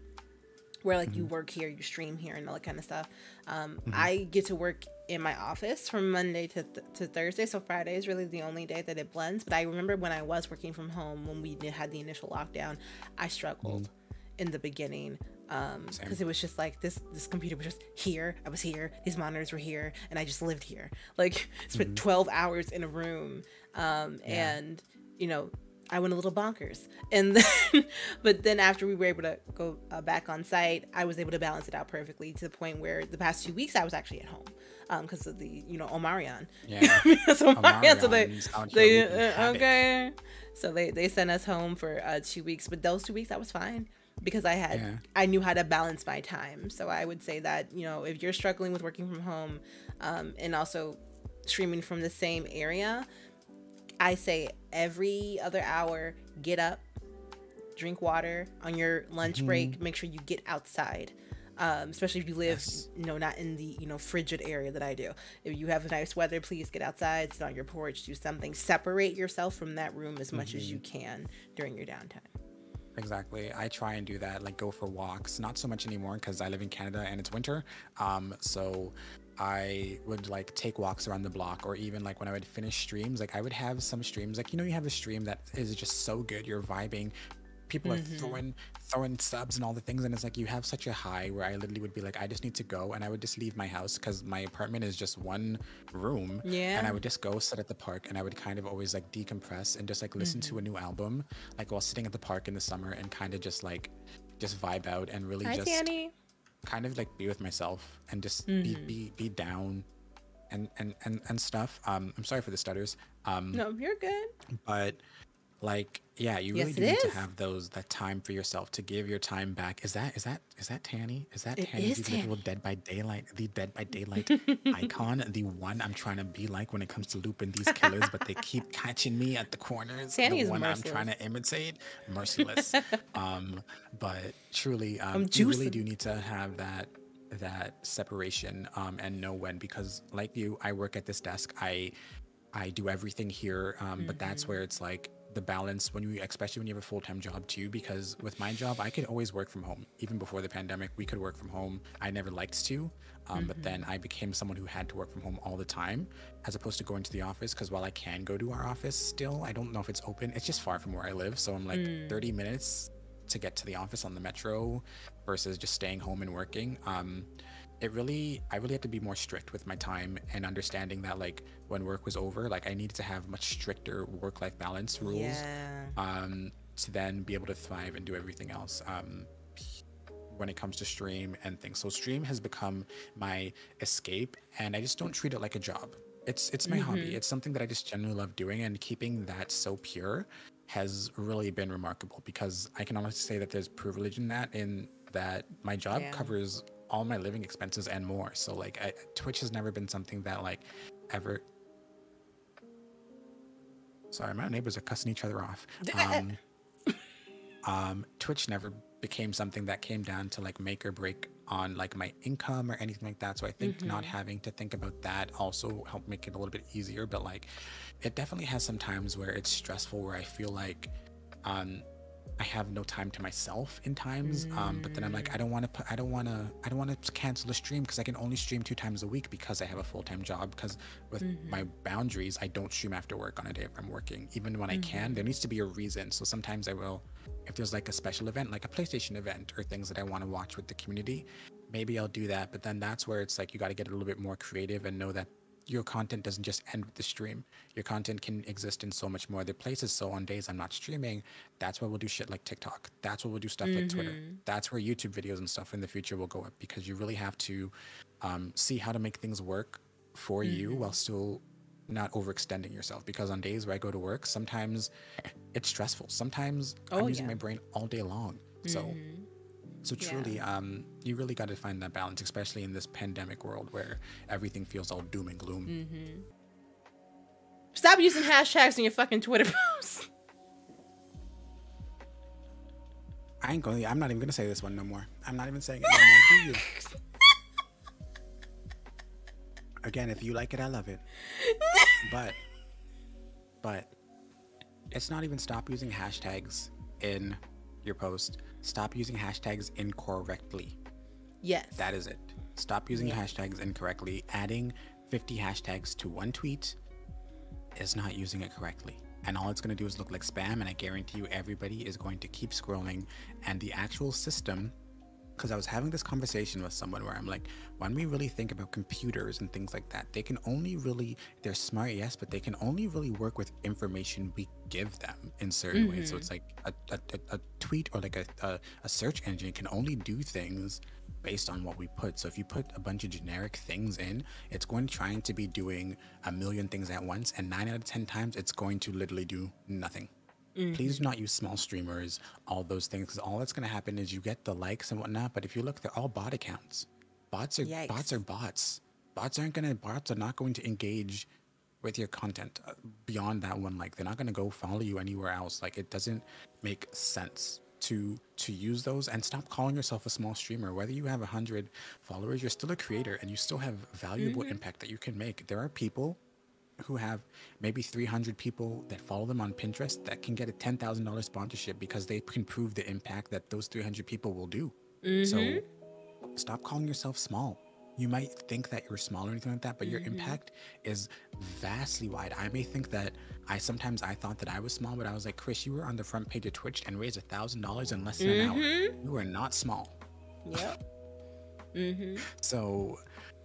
where like mm-hmm. you work here, you stream here, and all that kind of stuff. Um, mm-hmm. I get to work in my office from Monday to, th- to Thursday, so Friday is really the only day that it blends. But I remember when I was working from home when we had the initial lockdown, I struggled mm-hmm. In the beginning um because it was just like this this computer was just here i was here these monitors were here and i just lived here. Like spent mm-hmm. 12 hours in a room um yeah. and you know i went a little bonkers. And then but then after we were able to go uh, back on site i was able to balance it out perfectly to the point where the past two weeks i was actually at home um because of the you know omarion. Yeah. So omarion, so they they uh, okay. So they they sent us home for uh two weeks but those two weeks i was fine because I had yeah. I knew how to balance my time. So I would say that you know if you're struggling with working from home um, and also streaming from the same area, I say every other hour get up, drink water on your lunch mm-hmm. break. Make sure you get outside. Um, especially if you live, yes. you know, not in the you know frigid area that I do. If you have nice weather, please get outside, sit on your porch, do something. Separate yourself from that room as much mm-hmm. as you can during your downtime. Exactly. I try and do that, like go for walks. Not so much anymore because I live in Canada and it's winter. Um, so I would like take walks around the block, or even like when I would finish streams, like I would have some streams, like you know, you have a stream that is just so good, you're vibing, people mm-hmm. are throwing throwing subs and all the things and it's like you have such a high where i literally would be like i just need to go and i would just leave my house because my apartment is just one room yeah and i would just go sit at the park and i would kind of always like decompress and just like listen mm-hmm. to a new album like while sitting at the park in the summer and kind of just like just vibe out and really Hi, just kind of like be with myself and just mm-hmm. be, be be down and and and, and stuff. Um, I'm sorry for the stutters. Um, No, you're good. but like yeah you really Yes, do need to have those that time for yourself to give your time back. Is that is that is that tanny? Is that It tanny is the Tanny. dead by daylight the dead by daylight icon the one i'm trying to be like when it comes to looping these killers but they keep catching me at the corners Tanny the is one i'm trying to imitate? Merciless. Um but truly um you really do need to have that that separation um and know when because like you i work at this desk. I I do everything here, um, but that's where it's like the balance when you, especially when you have a full time job too. Because with my job, I could always work from home. Even before the pandemic, we could work from home. I never liked to, um, but then I became someone who had to work from home all the time, as opposed to going to the office. Because while I can go to our office still, I don't know if it's open. It's just far from where I live, so I'm like 30 minutes to get to the office on the metro versus just staying home and working. Um, it really i really had to be more strict with my time and understanding that like when work was over like i needed to have much stricter work life balance rules Yeah. um to then be able to thrive and do everything else um when it comes to stream and things so stream has become my escape and i just don't treat it like a job it's it's my hobby it's something that i just genuinely love doing and keeping that so pure has really been remarkable because i can honestly say that there's privilege in that in that my job Yeah. covers all my living expenses and more so like I, twitch has never been something that like ever sorry my neighbors are cussing each other off um, um, Twitch never became something that came down to like make or break on like my income or anything like that. So I think not having to think about that also helped make it a little bit easier. But like, it definitely has some times where it's stressful, where I feel like, um, I have no time to myself in times. Um, but then I'm like, I don't want to put, I don't want to, I don't want to cancel a stream because I can only stream two times a week because I have a full time job. Because with my boundaries, I don't stream after work on a day if I'm working. Even when I can, there needs to be a reason. So sometimes I will, if there's like a special event, like a PlayStation event or things that I want to watch with the community, maybe I'll do that. But then that's where it's like you got to get a little bit more creative and know that your content doesn't just end with the stream. Your content can exist in so much more other places. So on days I'm not streaming, that's where we'll do shit like TikTok. That's where we'll do stuff like Twitter. Mm-hmm. That's where YouTube videos and stuff in the future will go up because you really have to um, see how to make things work for you mm-hmm. while still not overextending yourself. Because on days where I go to work, sometimes it's stressful. Sometimes oh, I'm Oh, using yeah. my brain all day long. So mm-hmm. So Yeah. truly, um, you really got to find that balance, especially in this pandemic world where everything feels all doom and gloom. Stop using hashtags in your fucking Twitter posts. I ain't going. I'm not even gonna say this one no more. I'm not even saying it no more. Do you? Again, if you like it, I love it. But, but, it's not even stop using hashtags in your post. Stop using hashtags incorrectly. Yes. That is it. Stop using Yeah. hashtags incorrectly. Adding 50 hashtags to one tweet is not using it correctly. And all it's going to do is look like spam. And I guarantee you, everybody is going to keep scrolling. And the actual system, because I was having this conversation with someone where I'm like, when we really think about computers and things like that, they can only really, they're smart, yes, but they can only really work with information we give them in certain ways. So mm-hmm. it's like a, a, a, tweet or like a, a, a search engine can only do things based on what we put. So if you put a bunch of generic things in, it's going to trying to be doing a million things at once, and nine out of ten times, it's going to literally do nothing. Please do not use small streamers, all those things, because all that's going to happen is you get the likes and whatnot. But if you look, they're all bot accounts. Bots are Yikes. bots are bots. Bots aren't gonna bots are not going to engage with your content uh, beyond that one like they're not going to go follow you anywhere else like it doesn't make sense to to use those and stop calling yourself a small streamer whether you have 100 followers you're still a creator and you still have valuable impact that you can make there are people who have maybe 300 people that follow them on Pinterest that can get a $10,000 sponsorship because they can prove the impact that those 300 people will do. So mm-hmm. stop calling yourself small. You might think that you're small or anything like that, but your mm-hmm. impact is vastly wide. I may think that I sometimes I thought that I was small, but I was like, Chris, you were on the front page of Twitch and raised a thousand dollars in less than an hour. Mm-hmm. You are not small. Yep. mm-hmm. So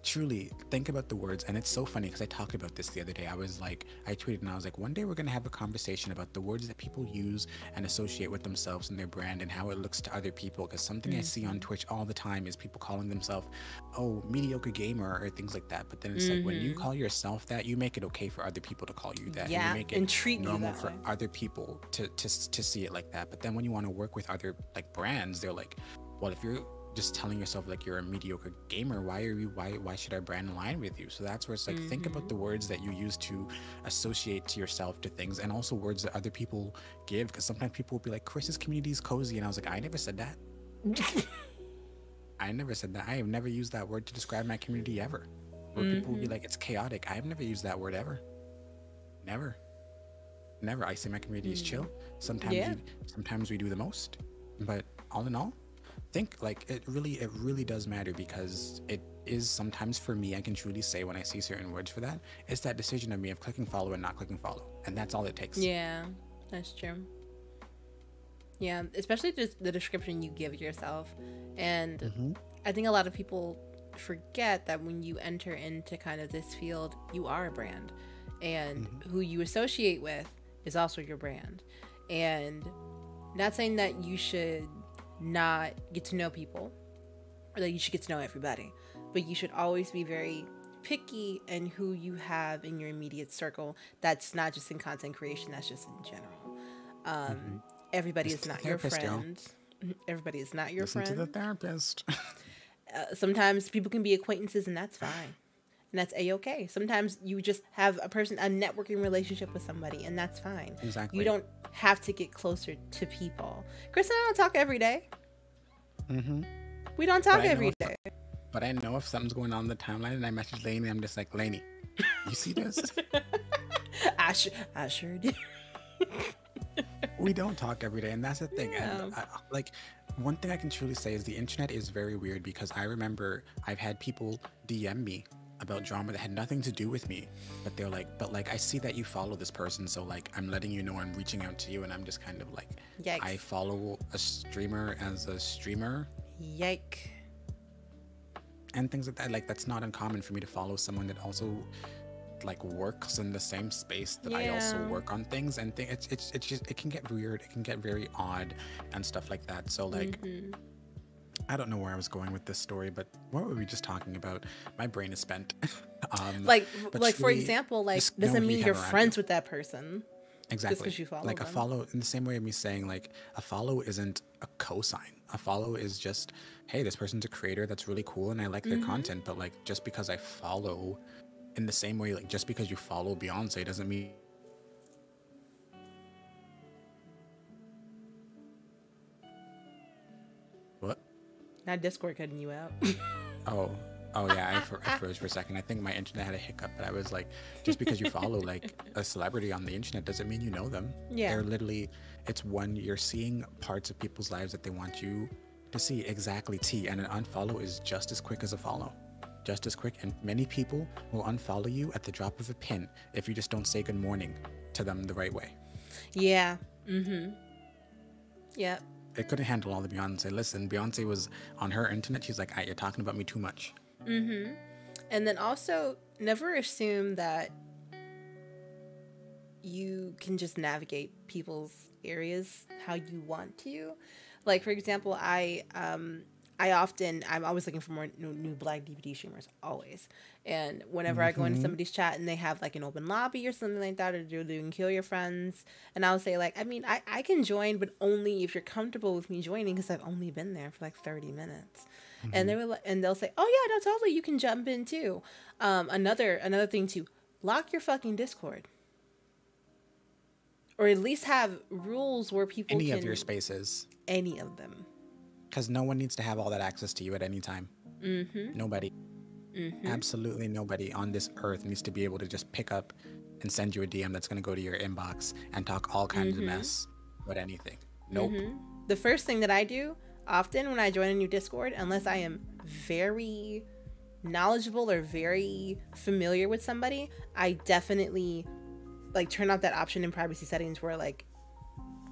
truly think about the words and it's so funny because i talked about this the other day i was like i tweeted and i was like one day we're going to have a conversation about the words that people use and associate with themselves and their brand and how it looks to other people because something mm-hmm. i see on mm-hmm. twitch all the time is people calling themselves oh mediocre gamer or things like that but then it's mm-hmm. like when you mm-hmm. call yourself that you make it okay for other people to call you that yeah and you make it and treat normal for way. other people to, to to see it like that but then when you want to work with other like brands they're like well if you're just telling yourself like you're a mediocre gamer why are you why why should i brand align with you so that's where it's like mm-hmm. think about the mm-hmm. words that you use to associate to yourself to things and also words that other people give because sometimes people will be like chris's community is cozy and i was like i never said that i never said that i have never used that word to describe my community ever where mm-hmm. people will be mm-hmm. like it's chaotic i have never used that word ever never never i say my community is chill mm. sometimes yeah. we, sometimes we do the most but all in all think like it really it really does matter because it is sometimes for me i can truly say when i see certain words for that it's that decision of me of clicking follow and not clicking follow and that's all it takes yeah that's true yeah especially just the description you give yourself and mm-hmm. i think a lot of people forget that when you enter into kind of this field you are a brand and mm-hmm. who you associate with is also your brand and not saying that you should not get to know people. Or that you should get to know everybody. But you should always be very picky in who you have in your immediate circle that's not just in content creation that's just in general. Um, mm-hmm. everybody is not your friend. Everybody is not your Listen friend to the therapist. Uh, sometimes people can be acquaintances and that's fine and that's a-okay sometimes you just have a person a networking relationship with somebody and that's fine. Exactly. You don't have to get closer to people. Chris and i don't talk every day. Mm-hmm. we don't talk every day. if, but i know if something's going on in the timeline and i message Lanie, i'm just like Lanie, you see this? I, sh- I sure do. We don't talk every day and that's the thing. Yeah. and I, like one thing i can truly say is the internet is very weird because i remember i've had people dm me about drama that had nothing to do with me but they're like but like i see that you follow this person so like i'm letting you know i'm reaching out to you and i'm just kind of like Yikes. i follow a streamer as a streamer yike and things like that like that's not uncommon for me to follow someone that also like works in the same space that yeah. I also work on things and th- it's it's it's just it can get weird it can get very odd and stuff like that so like mm-hmm. I don't know where I was going with this story, but what were we just talking about? My brain is spent. um, like, like for example, like doesn't mean you're friends with that person. Exactly. Just you follow like them. a follow, in the same way of me saying, like a follow isn't a cosign. A follow is just, hey, this person's a creator that's really cool and I like their mm-hmm. content. But like, just because I follow, in the same way, like just because you follow Beyonce doesn't mean Not Discord cutting you out. oh. Oh yeah, I, fr- I, froze for a second. I think my internet had a hiccup, but I was like, just because you follow like a celebrity on the internet doesn't mean you know them. Yeah. They're literally, it's when you're seeing parts of people's lives that they want you to see exactly T, and an unfollow is just as quick as a follow, just as quick. And many people will unfollow you at the drop of a pin if you just don't say good morning to them the right way. Yeah. Mm-hmm. Yep they couldn't handle all the Beyonce. Listen, Beyonce was on her internet. She's like, "You're talking about me too much." Mm-hmm. And then also, never assume that you can just navigate people's areas how you want to. Like for example, I um I often I'm always looking for more new, new black DBD streamers always. And whenever mm-hmm. I go into mm-hmm. somebody's chat and they have like an open lobby or something like that, or they're doing kill your friends, and I'll say like, I mean, I, I can join, but only if you're comfortable with me joining, because I've only been there for like 30 minutes. Mm-hmm. And they were like, and they'll say, oh yeah, no, totally, you can jump in too. Um, another another thing too, lock your fucking Discord. Or at least have rules where people any can, of your spaces. Any of them. Because no one needs to have all that access to you at any time. Mm-hmm. Nobody. Mm-hmm. Absolutely nobody on this earth needs to be able to just pick up and send you a DM that's going to go to your inbox and talk all kinds mm-hmm. of mess about anything. Nope. Mm-hmm. The first thing that I do often when I join a new Discord, unless I am very knowledgeable or very familiar with somebody, I definitely like turn off that option in privacy settings where like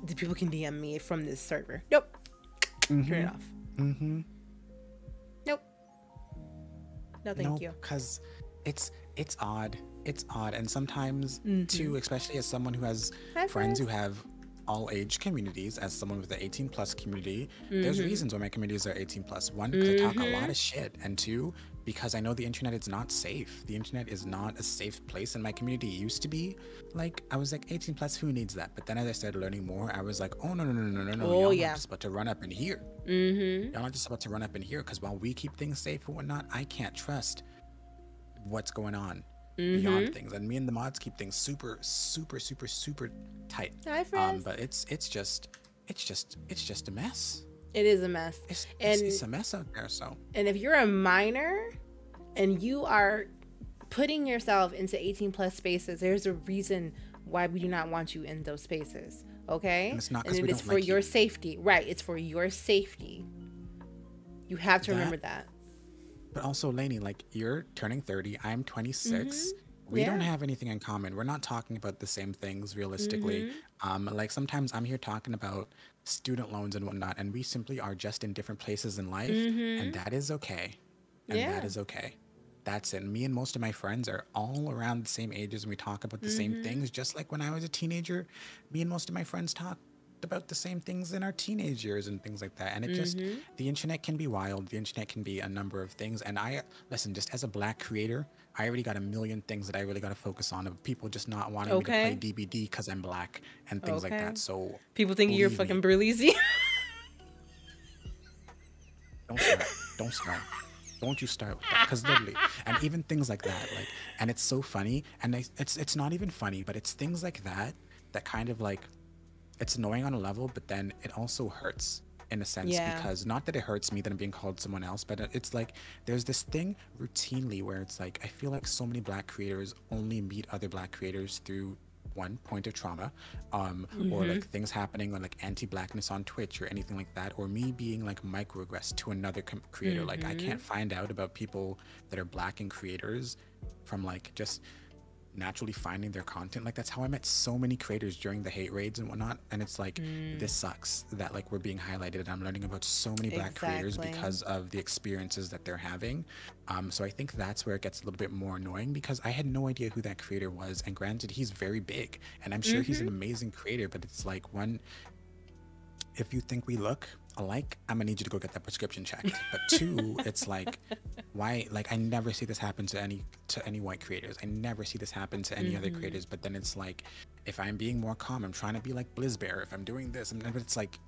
the people can DM me from this server. Nope. Mm-hmm. Turn it off. Mm-hmm. No, thank you. Because it's it's odd. It's odd, and sometimes Mm-hmm. too, especially as someone who has Hi, friends who have all age communities, as someone with the 18 plus community, there's Mm-hmm. reasons why my communities are 18 plus. One, because I talk a lot of shit, and two, because I know the internet is not safe. The internet is not a safe place, and my community used to be like I was like 18 plus. Who needs that? But then as I started learning more, I was like, oh no no no no no no, Oh, y'all yeah. not just about to run up in here. Mm-hmm. Y'all not just about to run up in here because while we keep things safe and whatnot, I can't trust what's going on Mm-hmm. beyond things. And me and the mods keep things super, super, super, super tight. Hi, Um, friends. but it's it's just it's just it's just a mess. It is a mess. It's, it's, And- it's a mess out there. So And if you're a minor and you are putting yourself into 18 plus spaces, there's a reason why we do not want you in those spaces. Okay? And it's not 'cause it don't for like your you. safety. Right. It's for your safety. You have to That- remember that. But also, Lanie, like you're turning 30, I'm 26. We don't Mm-hmm. Have anything in common. We're not talking about the same things realistically. Mm-hmm. Um, like sometimes I'm here talking about student loans and whatnot, and we simply are just in different places in life, and that is okay. And Mm-hmm. Yeah. that is okay. That's it. Me and most of my friends are all around the same ages, and we talk about the Mm-hmm. same things. Just like when I was a teenager, me and most of my friends talked about the same things in our teenage years and things like that. And it just Mm-hmm. the internet can be wild. The internet can be a number of things. And I listen, just as a black creator, I already got a million things that I really got to focus on of people just not wanting Okay. me to play DBD because I'm black and things like that. So People think you're me. fucking Berlizzi. don't start. don't start. Don't you start with that? Because literally, and even things like that, like, and it's so funny, and I, it's it's not even funny, but it's things like that that kind of like, it's annoying on a level, but then it also hurts in a sense Yeah. because not that it hurts me that I'm being called someone else, but uh, it's like there's this thing routinely where it's like I feel like so many black creators only meet other black creators through one point of trauma um or like mm-hmm. things happening on like anti-blackness on twitch or anything like that or me being like microaggressed to another com- creator. Like i can't mm-hmm. find out about people that are black and creators from like just naturally finding their content. Like that's how i met so many creators during the hate raids and whatnot and it's like this sucks that like we're being highlighted and i'm learning about so many black creators because of the experiences that they're having. Um, so i think that's where it gets a little bit more annoying because i had no idea who that creator was and granted he's very big and i'm sure he's an amazing creator but it's like one if you think we look alike, I'm gonna need you to go get that prescription checked. But two, it's like, why? Like, I never see this happen to any to any white creators. I never see this happen to any other creators. But then it's like, if I'm being more calm, I'm trying to be like Blizzbear. If I'm doing this, and it's like,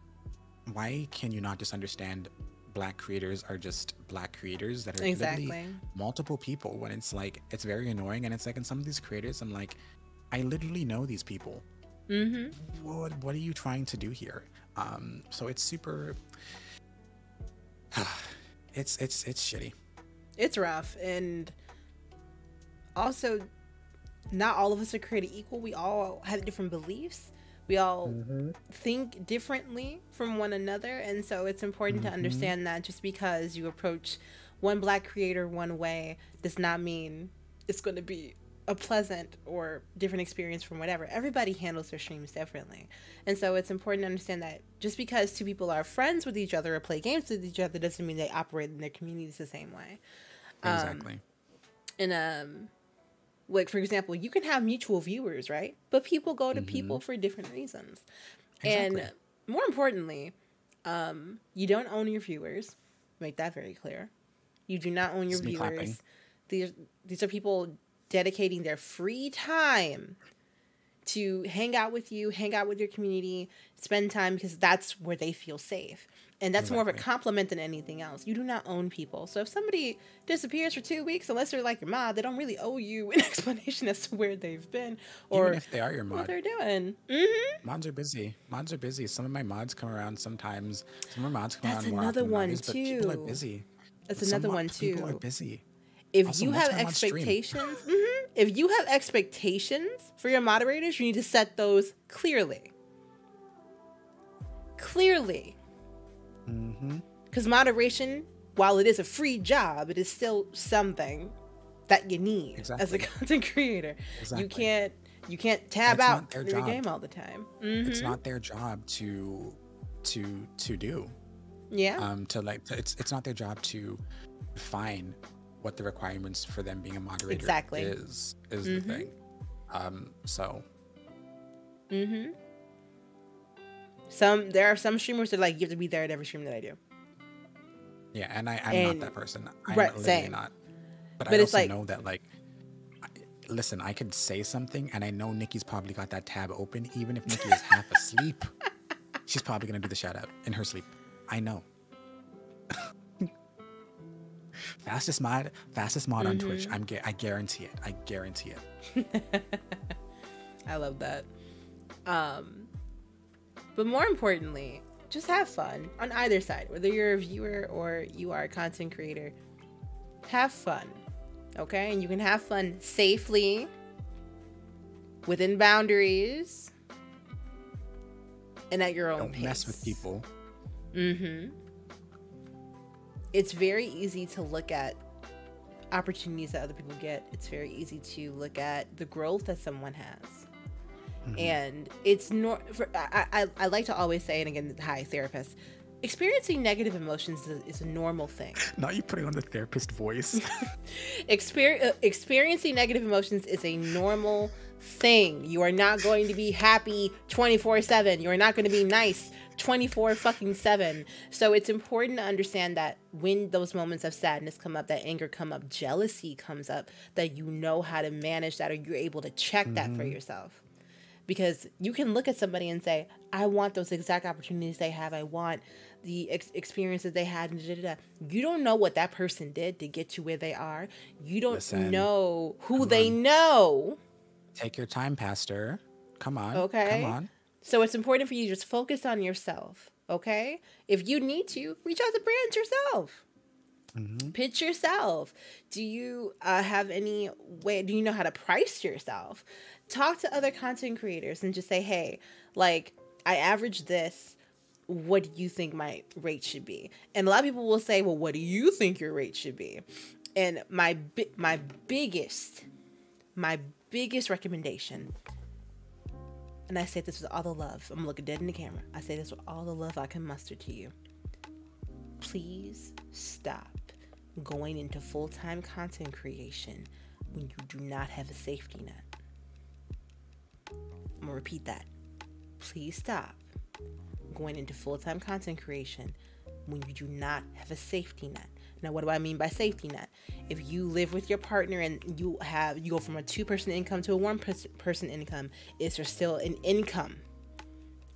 why can you not just understand? Black creators are just black creators that are Exactly. multiple people. When it's like, it's very annoying, and it's like in some of these creators, I'm like, I literally know these people mm-hmm. what what are you trying to do here um so it's super it's it's it's shitty It's rough. And also, not all of us are created equal. We all have different beliefs. We all think differently from one another. And so it's important to understand that just because you approach one black creator one way does not mean it's going to be a pleasant or different experience from whatever. Everybody handles their streams differently. And so it's important to understand that just because two people are friends with each other or play games with each other doesn't mean they operate in their communities the same way. exactly And um like for example, you can have mutual viewers, right? But people go to people for different reasons. Exactly. And more importantly, um, you don't own your viewers. Make that very clear. You do not own your viewers. clapping. These these are people dedicating their free time to hang out with you, hang out with your community, spend time because that's where they feel safe. And that's more of a compliment than anything else. You do not own people. So if somebody disappears for two weeks, unless they're like your mod, they don't really owe you an explanation as to where they've been or even if they are your what mod they're doing. hmm mods are busy mods are busy some of my mods come around sometimes some of my mods come That's around more another often than one, others, but people are too. busy That's another one people are too. busy If you have time on stream. expectations, mhm, if you have expectations for your moderators, you need to set those clearly. Clearly. mm-hmm. Because moderation, while it is a free job, it is still something that you need as a content creator. You can't you can't tab That's out their your game all the time. Mhm. it's not their job to to to do Yeah. um to like it's it's not their job to define what the requirements for them being a moderator Exactly. is is the thing. Um, so Mm-hmm. Some there are some streamers that like you have to be there at every stream that I do. yeah, and I, I'm And- not that person. I'm right, literally same. not. But, But I it's also like- know that like listen, I could say something and I know Nikki's probably got that tab open, even if Nikki is half asleep. She's probably gonna do the shout out in her sleep. I know. fastest mod, fastest mod on Twitch. Mm-hmm. I'm I guarantee it. I guarantee it. I love that. Um, but more importantly, just have fun on either side, whether you're a viewer or you are a content creator. Have fun, okay? And you can have fun safely, within boundaries, and at your own Don't pace. mess with people. Mm-hmm. It's very easy to look at opportunities that other people get. It's very easy to look at the growth that someone has. And it's nor for, I, I I like to always say, and again, hi therapist, experiencing negative emotions is, is a normal thing. Now you're putting on the therapist voice. Exper- uh, experiencing negative emotions is a normal thing. You are not going to be happy 24/7. You are not going to be nice 24 fucking 7. So it's important to understand that when those moments of sadness come up, that anger come up, jealousy comes up, that you know how to manage that or you're able to check that for mm-hmm. yourself. Because you can look at somebody and say, I want those exact opportunities they have. I want the ex- experiences they had. da, da, da. You don't know what that person did to get to where they are. You don't Listen, know who they know. Take your time, Pastor. Come on. Okay. Come on. So it's important for you to just focus on yourself. Okay. If you need to, reach out to brands yourself. Pitch yourself. Do you uh, have any way? Do you know how to price yourself? Talk to other content creators and just say, hey, like, I average this. What do you think my rate should be? And a lot of people will say, well, what do you think your rate should be? And my bi- my biggest, my biggest recommendation and I say this with all the love. I'm looking dead in the camera. I say this with all the love I can muster to you. Please stop going into full time content creation when you do not have a safety net. I'm gonna repeat that. Please stop going into full time content creation when you do not have a safety net. Now, what do I mean by safety net? If you live with your partner and you have you go from a two person income to a one-person income, is there still an income?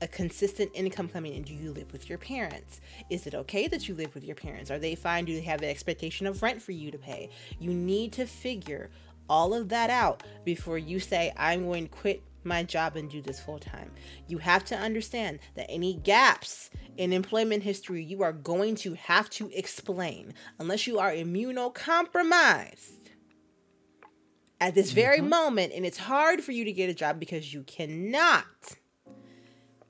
A consistent income coming in? Do you live with your parents? Is it okay that you live with your parents? Are they fine? Do they have an expectation of rent for you to pay? You need to figure all of that out before you say, I'm going to quit my job and do this full time. You have to understand that any gaps in employment history you are going to have to explain unless you are immunocompromised at this very mm-hmm. moment and it's hard for you to get a job because you cannot.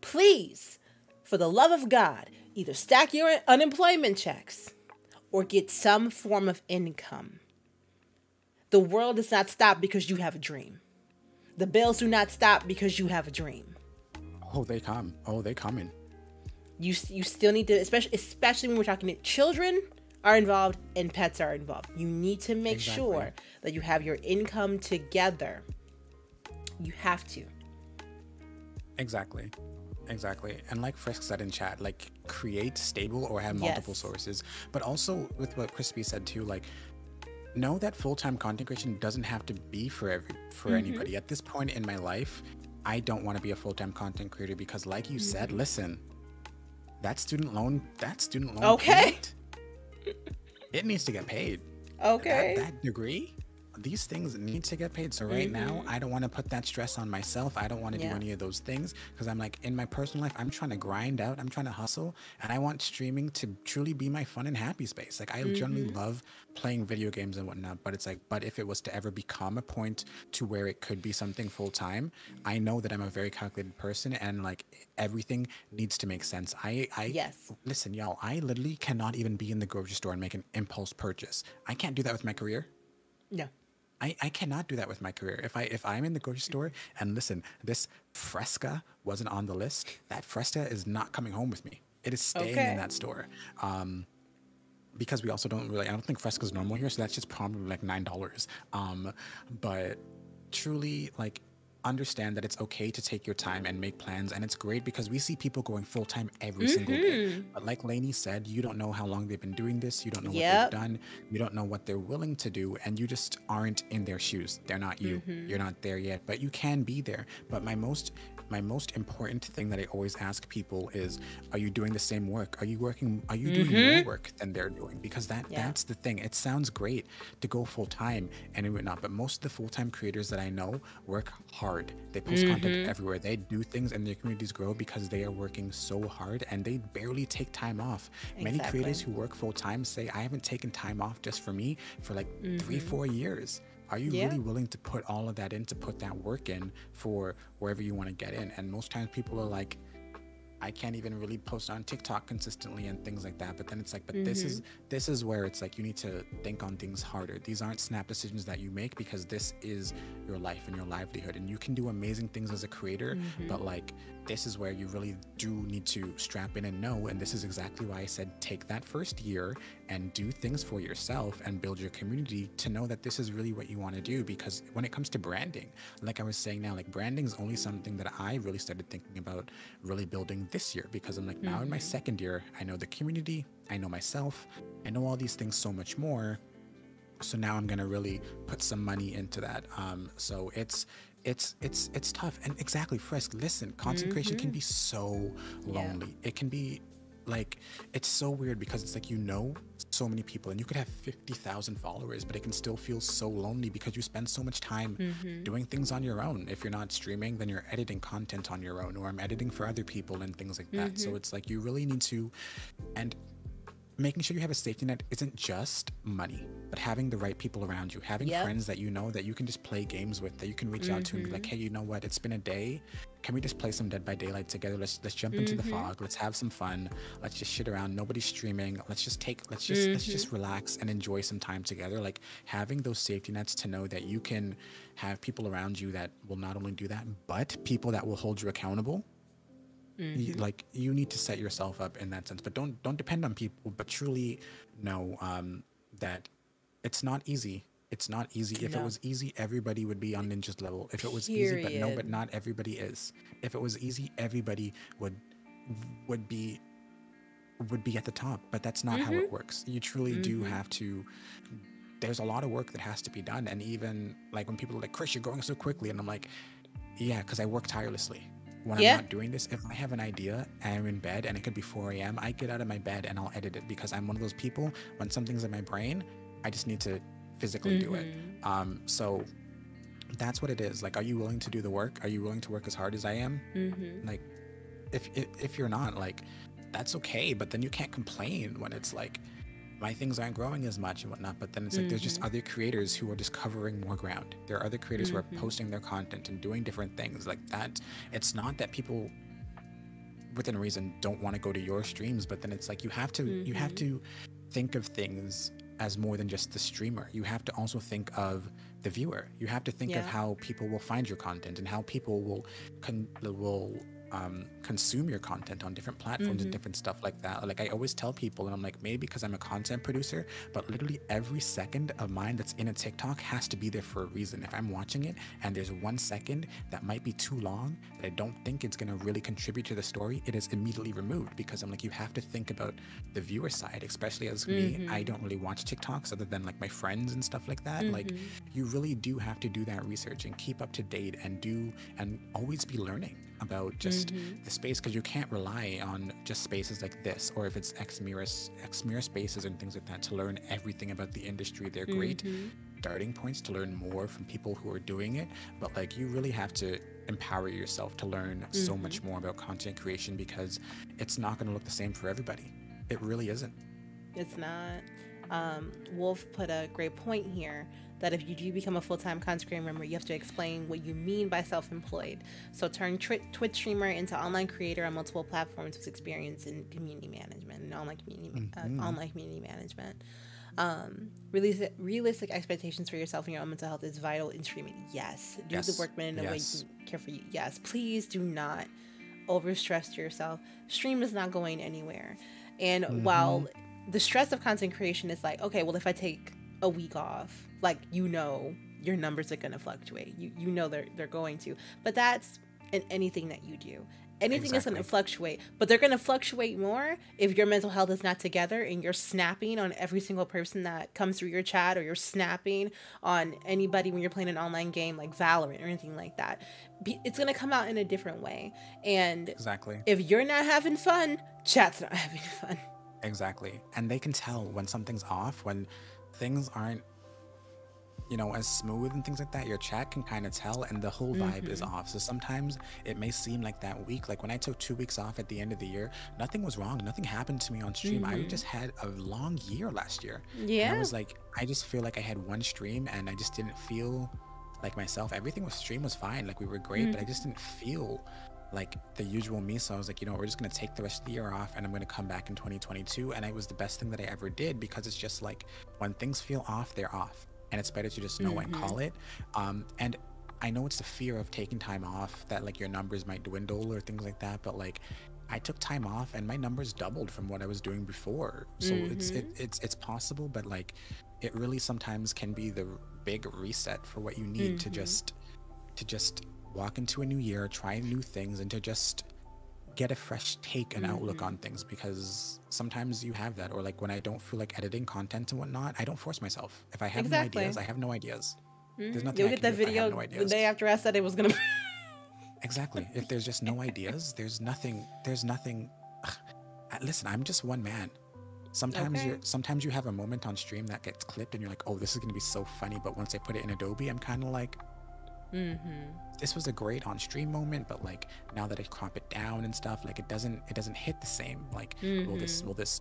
Please for the love of god either stack your unemployment checks or get some form of income. The world does not stop because you have a dream the bills do not stop because you have a dream Oh, they come. Oh, they coming. you you still need to especially especially when we're talking to children are involved and pets are involved you need to make Exactly. sure that you have your income together you have to Exactly. Exactly. And like Frisk said in chat, like create stable or have multiple Yes. sources. But also with what Crispy said too, like know that full-time content creation doesn't have to be for every for Mm-hmm. anybody. At this point in my life, I don't want to be a full-time content creator because like you said, Mm-hmm. listen, that student loan that student loan Okay. payment, it needs to get paid. okay That, that degree, these things need to get paid. So right now, I don't want to put that stress on myself. I don't want to Mm-hmm. Yeah. do any of those things because I'm like in my personal life, I'm trying to grind out. I'm trying to hustle, and I want streaming to truly be my fun and happy space. Like I generally Mm-hmm. love playing video games and whatnot, but it's like, but if it was to ever become a point to where it could be something full time, I know that I'm a very calculated person, and like everything needs to make sense. I, I Yes. Listen, y'all, I literally cannot even be in the grocery store and make an impulse purchase. I can't do that with my career. no I, I cannot do that with my career. If I if I'm in the grocery store and listen, this Fresca wasn't on the list, that Fresca is not coming home with me. It is staying Okay. in that store. Um, because we also don't really, I don't think Fresca's normal here, so that's just probably like nine dollars. Um, but truly, like understand that it's okay to take your time and make plans. And it's great because we see people going full time every mm-hmm. single day. Mm-hmm. But like Lanie said, you don't know how long they've been doing this. You don't know yep. what they've done. You don't know what they're willing to do. And you just aren't in their shoes. They're not you. Mm-hmm. You're not there yet, but you can be there. But my most my most important thing that I always ask people is are you doing the same work? Are you working are you mm-hmm. doing more work than they're doing? Because that yeah. that's the thing. It sounds great to go full time and whatnot, but most of the full time creators that I know work hard. They post mm-hmm. content everywhere. They do things and their communities grow because they are working so hard and they barely take time off. Exactly. Many creators who work full time say I haven't taken time off just for me for like mm-hmm. three, four years. Are you yeah. really willing to put all of that in, to put that work in for wherever you want to get in? And most times people are like, I can't even really post on TikTok consistently and things like that. But then it's like, but mm-hmm. this is mm-hmm. this is where it's like you need to think on things harder. These aren't snap decisions that you make because this is your life and your livelihood. And you can do amazing things as a creator, mm-hmm. but like this is where you really do need to strap in and know. And this is exactly why I said take that first year and do things for yourself and build your community to know that this is really what you want to do. Because when it comes to branding, like I was saying now, like branding is only something that I really started thinking about really building this year because I'm like, mm-hmm. now in my mm-hmm. second year, I know the community, I know myself, I know all these things so much more. So now I'm gonna really put some money into that. Um, so it's it's it's it's tough and exactly frisk listen content creation mm-hmm. can be so lonely yeah. it can be like it's so weird because it's like you know so many people and you could have 50,000 followers but it can still feel so lonely because you spend so much time mm-hmm. doing things on your own if you're not streaming then you're editing content on your own or I'm editing for other people and things like that mm-hmm. so it's like you really need to and making sure you have a safety net isn't just money, but having the right people around you, having yep. friends that you know that you can just play games with, that you can reach mm-hmm. out to and be like, mm-hmm. hey, you know what? It's been a day. Can we just play some Dead by Daylight together? Let's let's jump mm-hmm. into the mm-hmm. fog. Let's have some fun. Let's just shit around. Nobody's streaming. Let's just take let's just mm-hmm. let's just mm-hmm. relax and enjoy some time together. Like having those safety nets to know that you can have people around you that will not only do that, but people that will hold you accountable Mm-hmm. You, like you need to set yourself up in that sense, but don't don't depend on people. But truly know um, that it's not easy. It's not easy. If no. it was easy, everybody would be on Ninja's level. If it was Period. easy, but no, but not everybody is. If it was easy, everybody would would be would be at the top. But that's not mm-hmm. how it mm-hmm. works. You truly mm-hmm. do have to there's a lot of work that has to be done. And even like when people are like, Chris, you're going so quickly. And I'm like, yeah, because I work tirelessly when yeah. I'm not doing this, if I have an idea and I'm in bed and it could be 4 a.m., I get out of my bed and I'll edit it because I'm one of those people when something's in my brain, I just need to physically mm-hmm. do it. Mm-hmm. Um, so that's what it is. Like, are you willing to do the work? Are you willing to work as hard as I am? Mm-hmm. Like, if, if if you're not, like, that's okay. But then you can't complain when it's like, my things aren't growing as much and whatnot. But then it's like mm-hmm. there's just mm-hmm. other creators who are just covering more ground. There are other creators mm-hmm. who are mm-hmm. posting their content and doing different things like that. It's not that people within reason don't want to go to your streams, but then it's like you have to mm-hmm. you have mm-hmm. to think of things as more than just the streamer. You have to also think of the viewer. You have to think yeah. of how people will find your content and how people will con- will um, consume your content on different platforms mm-hmm. and different stuff like that. Like I always tell people, and I'm like, maybe because I'm a content producer, but literally every second of mine that's in a TikTok has to be there for a reason. If I'm watching it and there's one second that might be too long that I don't think it's gonna really contribute to the story, it is immediately removed because I'm like, you have to think about the viewer side, especially as mm-hmm. me. I don't really watch TikToks other than like my friends and stuff like that. Mm-hmm. Like you really do have to do that research and keep up to date and do and always be learning about just mm-hmm. the space because you can't rely on just spaces like this or if it's X mirror X mirror spaces and things like that to learn everything about the industry. They're great mm-hmm. starting points to learn more from people who are doing it, but like you really have to empower yourself to learn mm-hmm. so much more about content creation because it's not going to look the same for everybody. It really isn't. It's not. Um, Wolf put a great point here that if you do become a full-time content creator member, you have to explain what you mean by self-employed. So turn Twitch streamer into online creator on multiple platforms with experience in community management and online community uh, mm-hmm. uh, online community management. Um, realistic, realistic expectations for yourself and your own mental health is vital in streaming. Yes, do yes. the work, in a yes. way you care for you. Yes, please do not overstress yourself. Stream is not going anywhere, and mm-hmm. while the stress of content creation is like, okay, well, if I take a week off, like you know, your numbers are going to fluctuate. You you know they're they're going to. But that's in anything that you do. Anything exactly. is going to fluctuate, but they're going to fluctuate more if your mental health is not together and you're snapping on every single person that comes through your chat or you're snapping on anybody when you're playing an online game like Valorant or anything like that. It's going to come out in a different way. And exactly. If you're not having fun, chat's not having fun. Exactly. And they can tell when something's off, when things aren't you know, as smooth and things like that, your chat can kind of tell and the whole vibe mm-hmm. is off. So sometimes it may seem like that week, like when I took two weeks off at the end of the year, nothing was wrong. Nothing happened to me on stream. Mm-hmm. I just had a long year last year. Yeah. And I was like, I just feel like I had one stream and I just didn't feel like myself. Everything was stream was fine. Like we were great, mm-hmm. but I mm-hmm. just didn't feel like the usual me. So I was like, you know, we're just gonna take the rest of the year off and I'm gonna come back in 2022. And it was the best thing that I ever did because it's just like when things feel off, they're off and it's better to just know mm-hmm. and call it. Um, and I know it's the fear of taking time off that like your numbers might dwindle or things like that, but like I took time off and my numbers doubled from what I was doing before. So mm-hmm. it's it, it's it's possible, but like it really sometimes can be the big reset for what you need mm-hmm. to just to just walk into a new year, try new things, and to just get a fresh take and mm-hmm. outlook on things because sometimes you have that or like when i don't feel like editing content and whatnot i don't force myself if i have exactly. no ideas i have no ideas mm-hmm. there's nothing you'll get that video no the day after i said it was gonna be. exactly if there's just no ideas there's nothing there's nothing ugh, listen i'm just one man sometimes okay. you sometimes you have a moment on stream that gets clipped and you're like oh this is gonna be so funny but once i put it in adobe i'm kind of like Mm-hmm. This was a great on stream moment, but like now that I crop it down and stuff, like it doesn't it doesn't hit the same. Like mm-hmm. will this mm-hmm. will this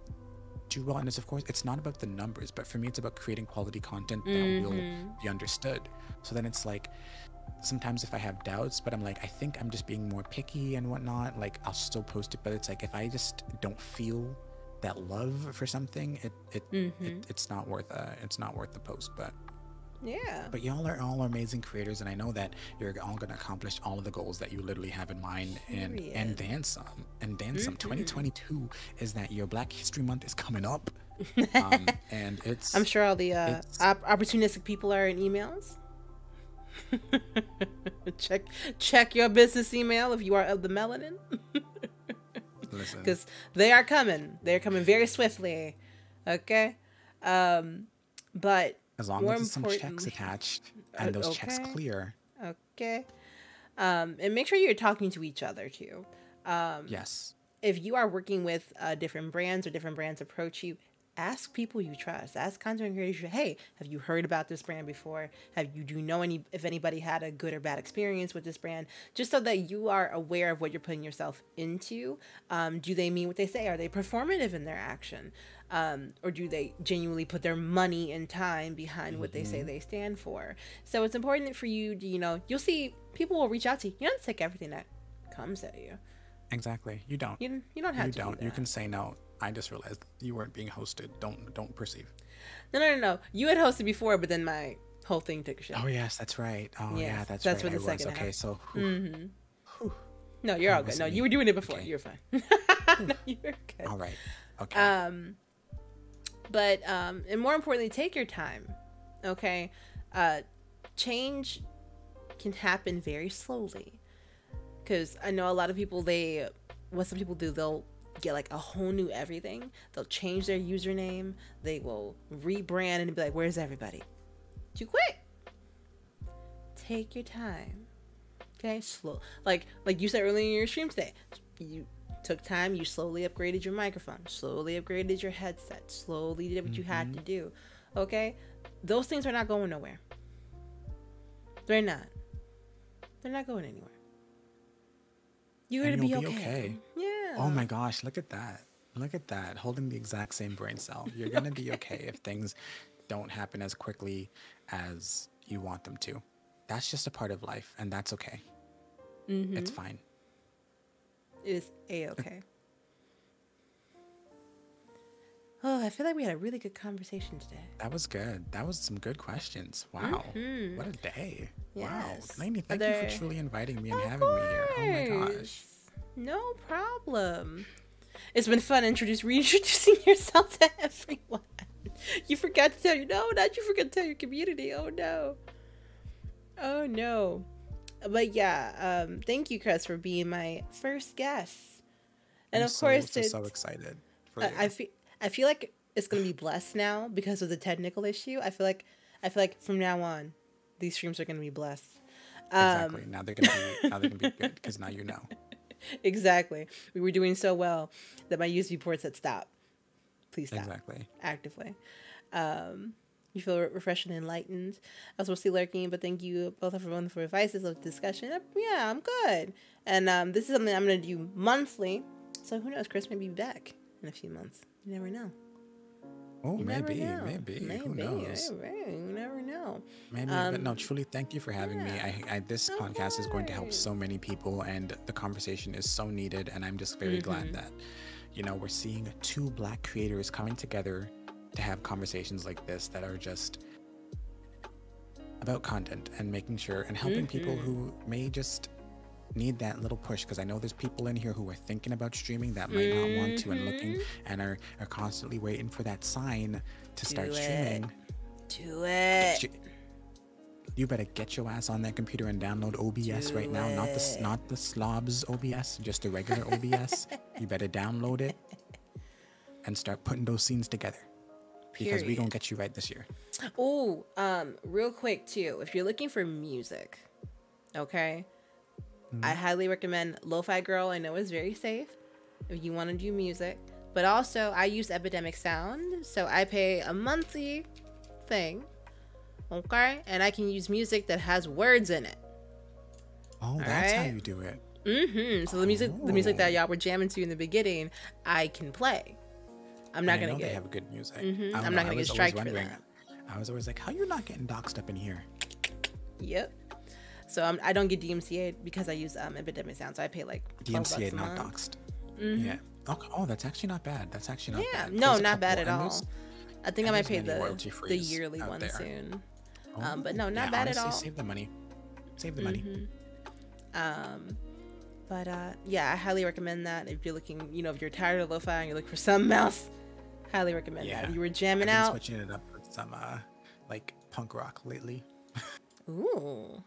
do well? And it's of course it's not about the numbers, but for me it's about creating quality content that mm-hmm. will be understood. So then it's like sometimes if I have doubts, but I'm like I think I'm just being more picky and whatnot. Like I'll still post it, but it's like if I just don't feel that love for something, it it, it mm-hmm. it's not worth uh it's not worth the post. But yeah. But y'all are all amazing creators, and I know that you're all gonna accomplish all of the goals that you literally have in mind, and Period. and then some, and then some. Mm-hmm. 2022 is that your Black History Month is coming up, um, and it's. I'm sure all the uh, op- opportunistic people are in emails. check check your business email if you are of the melanin. Because they are coming. They're coming very swiftly. Okay. Um, but as long More as there's some checks attached and those okay. checks clear. Okay. Um, and make sure you're talking to each other too. Um, yes. If you are working with uh, different brands or different brands approach you, ask people you trust. Ask content creators, hey, have you heard about this brand before? Have you do you know any if anybody had a good or bad experience with this brand? Just so that you are aware of what you're putting yourself into. Um, do they mean what they say? Are they performative in their action? Um, or do they genuinely put their money and time behind what they say mm-hmm. they stand for? So it's important for you to, you know, you'll see people will reach out to you. You don't take everything that comes at you. Exactly. You don't. You, you don't have you to. don't. Do you can say no. I just realized you weren't being hosted. Don't don't perceive. No, no, no, no. You had hosted before, but then my whole thing took a shit. Oh yes, that's right. Oh yes, yeah, that's, that's right. What the second. Okay, so. Mm-hmm. No, you're all good. No, me. you were doing it before. Okay. You're fine. no, you're good. All right. Okay. Um, but um, and more importantly, take your time. Okay, uh, change can happen very slowly because I know a lot of people they what some people do they'll get like a whole new everything. They'll change their username. They will rebrand and be like, "Where's everybody?" Too quick. Take your time. Okay, slow. Like like you said earlier in your stream today, you took time. You slowly upgraded your microphone. Slowly upgraded your headset. Slowly did what mm-hmm. you had mm-hmm. to do. Okay, those things are not going nowhere. They're not. They're not going anywhere. You're gonna be, be okay. okay. Yeah. Oh my gosh, look at that. Look at that. Holding the exact same brain cell. You're going to be okay if things don't happen as quickly as you want them to. That's just a part of life, and that's okay. Mm-hmm. It's fine. It is a okay. Oh, I feel like we had a really good conversation today. That was good. That was some good questions. Wow. Mm-hmm. What a day. Yes. Wow. Lanie, thank you for truly inviting me and having course. me here. Oh my gosh. No problem. It's been fun introduce reintroducing yourself to everyone. You forgot to tell you no, not you forgot to tell your community. Oh no. Oh no. But yeah, um, thank you, Chris, for being my first guest. And I'm of so, course, so, it's, so excited. For I, you. I feel I feel like it's gonna be blessed now because of the technical issue. I feel like I feel like from now on, these streams are gonna be blessed. Um, exactly. now they're gonna be now they're gonna be good because now you know. exactly. We were doing so well that my USB port said stop. Please stop. Exactly. Actively. Um, you feel refreshed and enlightened. I was mostly lurking, but thank you both for wonderful advices of discussion. Yeah, I'm good. And um, this is something I'm going to do monthly. So who knows? Chris may be back in a few months. You never know. Oh, You maybe, know. maybe, Who Maybe, knows? maybe. You never know. Maybe, but no. Truly, thank you for having me. I, I this Of podcast is going to help so many people, and the conversation is so needed. And I'm just very Mm-hmm. glad that, you know, we're seeing two black creators coming together to have conversations like this that are just about content and making sure and helping people Mm-hmm. who may just need that little push because I know there's people in here who are thinking about streaming that might not want to and looking and are, are constantly waiting for that sign to start Mm-hmm. Do it. streaming. Do it. Sh- You better get your ass on that computer and download OBS Do right now. Not the not the slobs OBS, just the regular OBS. you better download it and start putting those scenes together because we Period. gonna get you right this year. Oh, um, real quick too, if you're looking for music, okay, I highly recommend Lofi Girl. I know it's very safe if you want to do music, but also I use Epidemic Sound, so I pay a monthly thing, okay, and I can use music that has words in it. Oh, that's how you do it. Mm-hmm. So the music, the music that Oh. y'all were jamming to in the beginning, I can play. I'm not I gonna know they get. have good music. Mhm, don't I'm know, not gonna get was always striked for that. I was always like, how you not getting doxxed up in here? Yep. So I'm, I don't get DMCA because I use um, Epidemic Sound, so I pay like 12 bucks DMCA not month. doxxed. Yeah. Okay. Oh, that's actually not bad. That's actually not Yeah, bad. no, not bad at all. I think I might pay the the yearly one there. soon. Oh, Um, but no, not yeah, bad at all. Save the money. Save the money. Um, but uh, yeah, I highly recommend that if you're looking, you know, if you're tired of lo-fi and you're looking for something else, highly recommend Yeah. that. You were I've jamming been out, switching it up with some uh, like punk rock lately. ooh,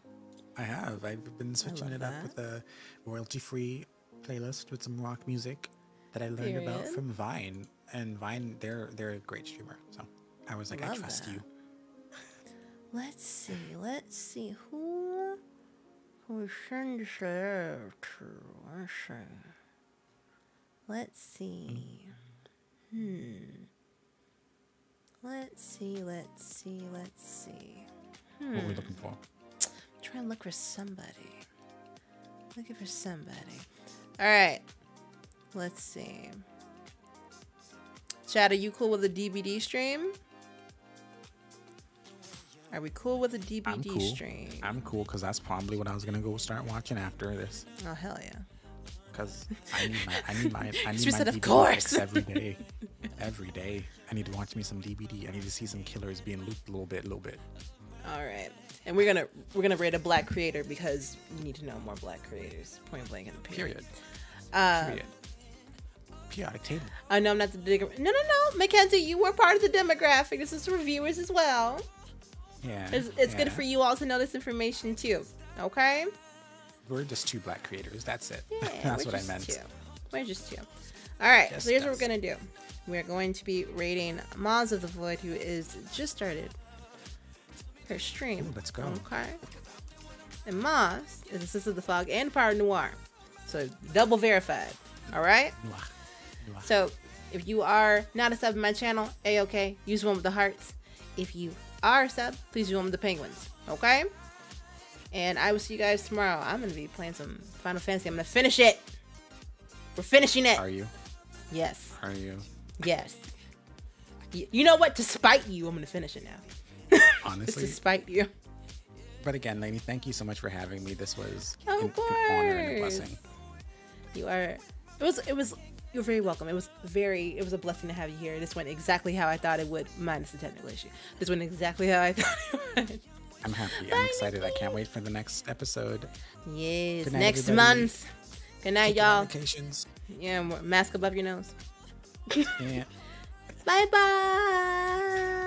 I have. I've been switching it up that. with a royalty-free playlist with some rock music that I learned about from Vine. And Vine, they're they're a great streamer. So I was like, I trust that. you. let's see, let's see who who send out to. Let's see. Let's see. Hmm. Let's see, let's see, let's see. What are we're looking for. Try and look for somebody. Looking for somebody. All right. Let's see. Chad, are you cool with a DBD stream? Are we cool with a DBD I'm cool. stream? I'm cool because that's probably what I was gonna go start watching after this. oh hell yeah! Because I need my I need my I need She my said, "Of course." every day. every day. I need to watch me some DBD. I need to see some killers being looped a little bit, a little bit. All right, and we're gonna we're gonna rate a black creator because we need to know more black creators. Point blank in the period. Period. Uh, Period. Periodic table. I know I'm not the big. No, no, no, Mackenzie, you were part of the demographic. This is for viewers as well. Yeah. It's, it's good for you all to know this information too. Okay. We're just two black creators. That's it. Yeah, That's what I just meant. Two. We're just two. All right. Just so here's what we're gonna do. We're going to be rating Moz of the Void, who is just started her stream. Ooh, let's go. Okay. And Moz is the Sister of the Fog and Power Noir, so double verified. All right. Mwah. Mwah. So if you are not a sub in my channel, a okay, use one with the hearts. If you are a sub, please use one with the penguins. Okay. And I will see you guys tomorrow. I'm gonna be playing some Final Fantasy. I'm gonna finish it. We're finishing it. Are you? Yes. Are you? Yes. You know what? To spite you, I'm gonna finish it now. Honestly. to spite you. But again, Lanie, thank you so much for having me. This was Of an, an honor and a blessing. You are. It was. It was. You're very welcome. It was very. It was a blessing to have you here. This went exactly how I thought it would, minus the technical issue. This went exactly how I thought it would. I'm happy. Bye, I'm excited. I can't wait for the next episode. Yes. Night, next everybody. month. Good night, Take y'all. medications. Yeah, mask above your nose. Yeah. bye bye.